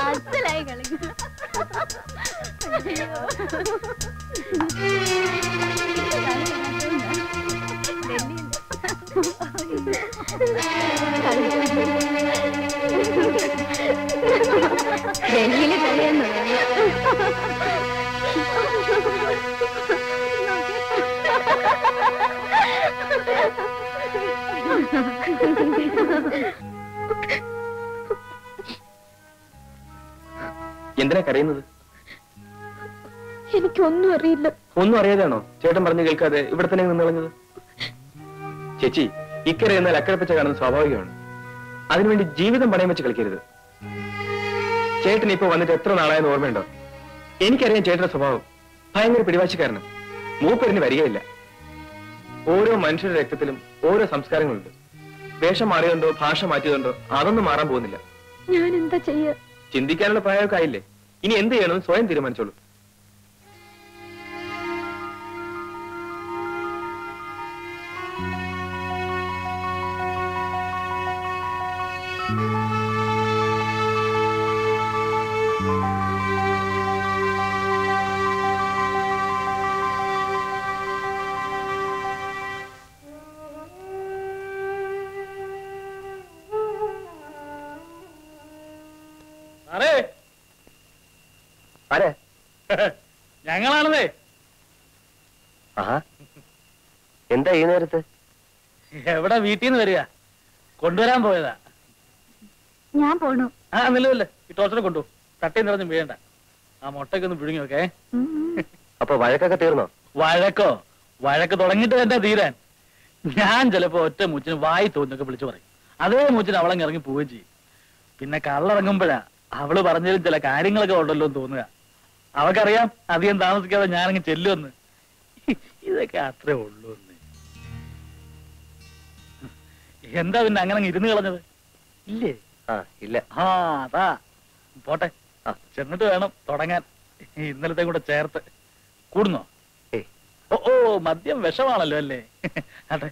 അസലായി കളിക്കുന്നു. ഡൽഹിയിൽ കളിയെന്ന് എന്തിനാ കരയുന്നത്? എനിക്കൊന്നും അറിയില്ല. ഒന്നും അറിയാതാണോ ചേട്ടൻ പറഞ്ഞു കേൾക്കാതെ ഇവിടെ തന്നെ നിന്ന് കളഞ്ഞത്? ചേച്ചി ഇക്കരെ എന്നാൽ അക്കരപ്പച്ച കാണുന്നത് സ്വാഭാവികമാണ്. അതിനുവേണ്ടി ജീവിതം പണയം വെച്ച് കളിക്കരുത്. ചേട്ടൻ ഇപ്പൊ വന്നിട്ട് എത്ര നാളായെന്ന് ഓർമ്മയുണ്ടോ? എനിക്കറിയാം ചേട്ടന്റെ സ്വഭാവം. ഭയങ്കര പിടിവാശിക്കാരനാണ് മൂപ്പരിന് വരികയില്ല. ഓരോ മനുഷ്യരുടെ രക്തത്തിലും ഓരോ സംസ്കാരങ്ങളുണ്ട്. വേഷം മാറിയതുണ്ടോ ഭാഷ മാറ്റിയതുണ്ടോ അതൊന്നും മാറാൻ പോകുന്നില്ല. ഞാൻ എന്താ ചെയ്യ? ചിന്തിക്കാനുള്ള പ്രായമൊക്കെ ആയില്ലേ? ഇനി എന്ത് ചെയ്യണമെന്ന് സ്വയം തീരുമാനിച്ചോളൂ. എന്താ ഈ നേരത്ത്? എവിടെ വീട്ടിൽ നിന്ന് വരിക? കൊണ്ടുവരാൻ പോയതാ. ഞാൻ പോണു. ആ നിലവില്ല ഈ ടോർച്ചറെ കൊണ്ടു തട്ടി നിറഞ്ഞു വീഴണ്ട. ആ മുട്ടയ്ക്ക് ഒന്ന് പിഴുങ്ങി നോക്കേ അപ്പൊ വഴക്കൊക്കെ തീർന്നോ? വഴക്കോ? വഴക്ക് തുടങ്ങിട്ട് തന്നെ തീരാൻ. ഞാൻ ചിലപ്പോ ഒറ്റ മൂച്ചിന് വായി തോന്നൊക്കെ വിളിച്ചു പറയും. അതേ മൂച്ചിന് അവളങ്ങ് ഇറങ്ങി പോവുകയും ചെയ്യും. പിന്നെ കള്ളിറങ്ങുമ്പോഴാ അവൾ പറഞ്ഞതിലും ചില കാര്യങ്ങളൊക്കെ ഉണ്ടല്ലോ എന്ന് തോന്നുക. അവക്കറിയാം അധികം താമസിക്കാതെ ഞാനങ്ങ് ചെല്ലുമെന്ന്. ഇതൊക്കെ അത്രേ ഉള്ളൂ എന്താ പിന്നെ അങ്ങനെ അങ്ങ് ഇരുന്ന് കളഞ്ഞത്? ഇല്ലേ? ഇല്ല. ആ അതാ. പോട്ടെ. ചെന്നിട്ട് വേണം തുടങ്ങാൻ. ഇന്നലത്തെ കൂടെ ചേർത്ത്. കൂടുന്നോ? ഓ ഓ മദ്യം വിഷമാണല്ലോ അല്ലേ? അതെ.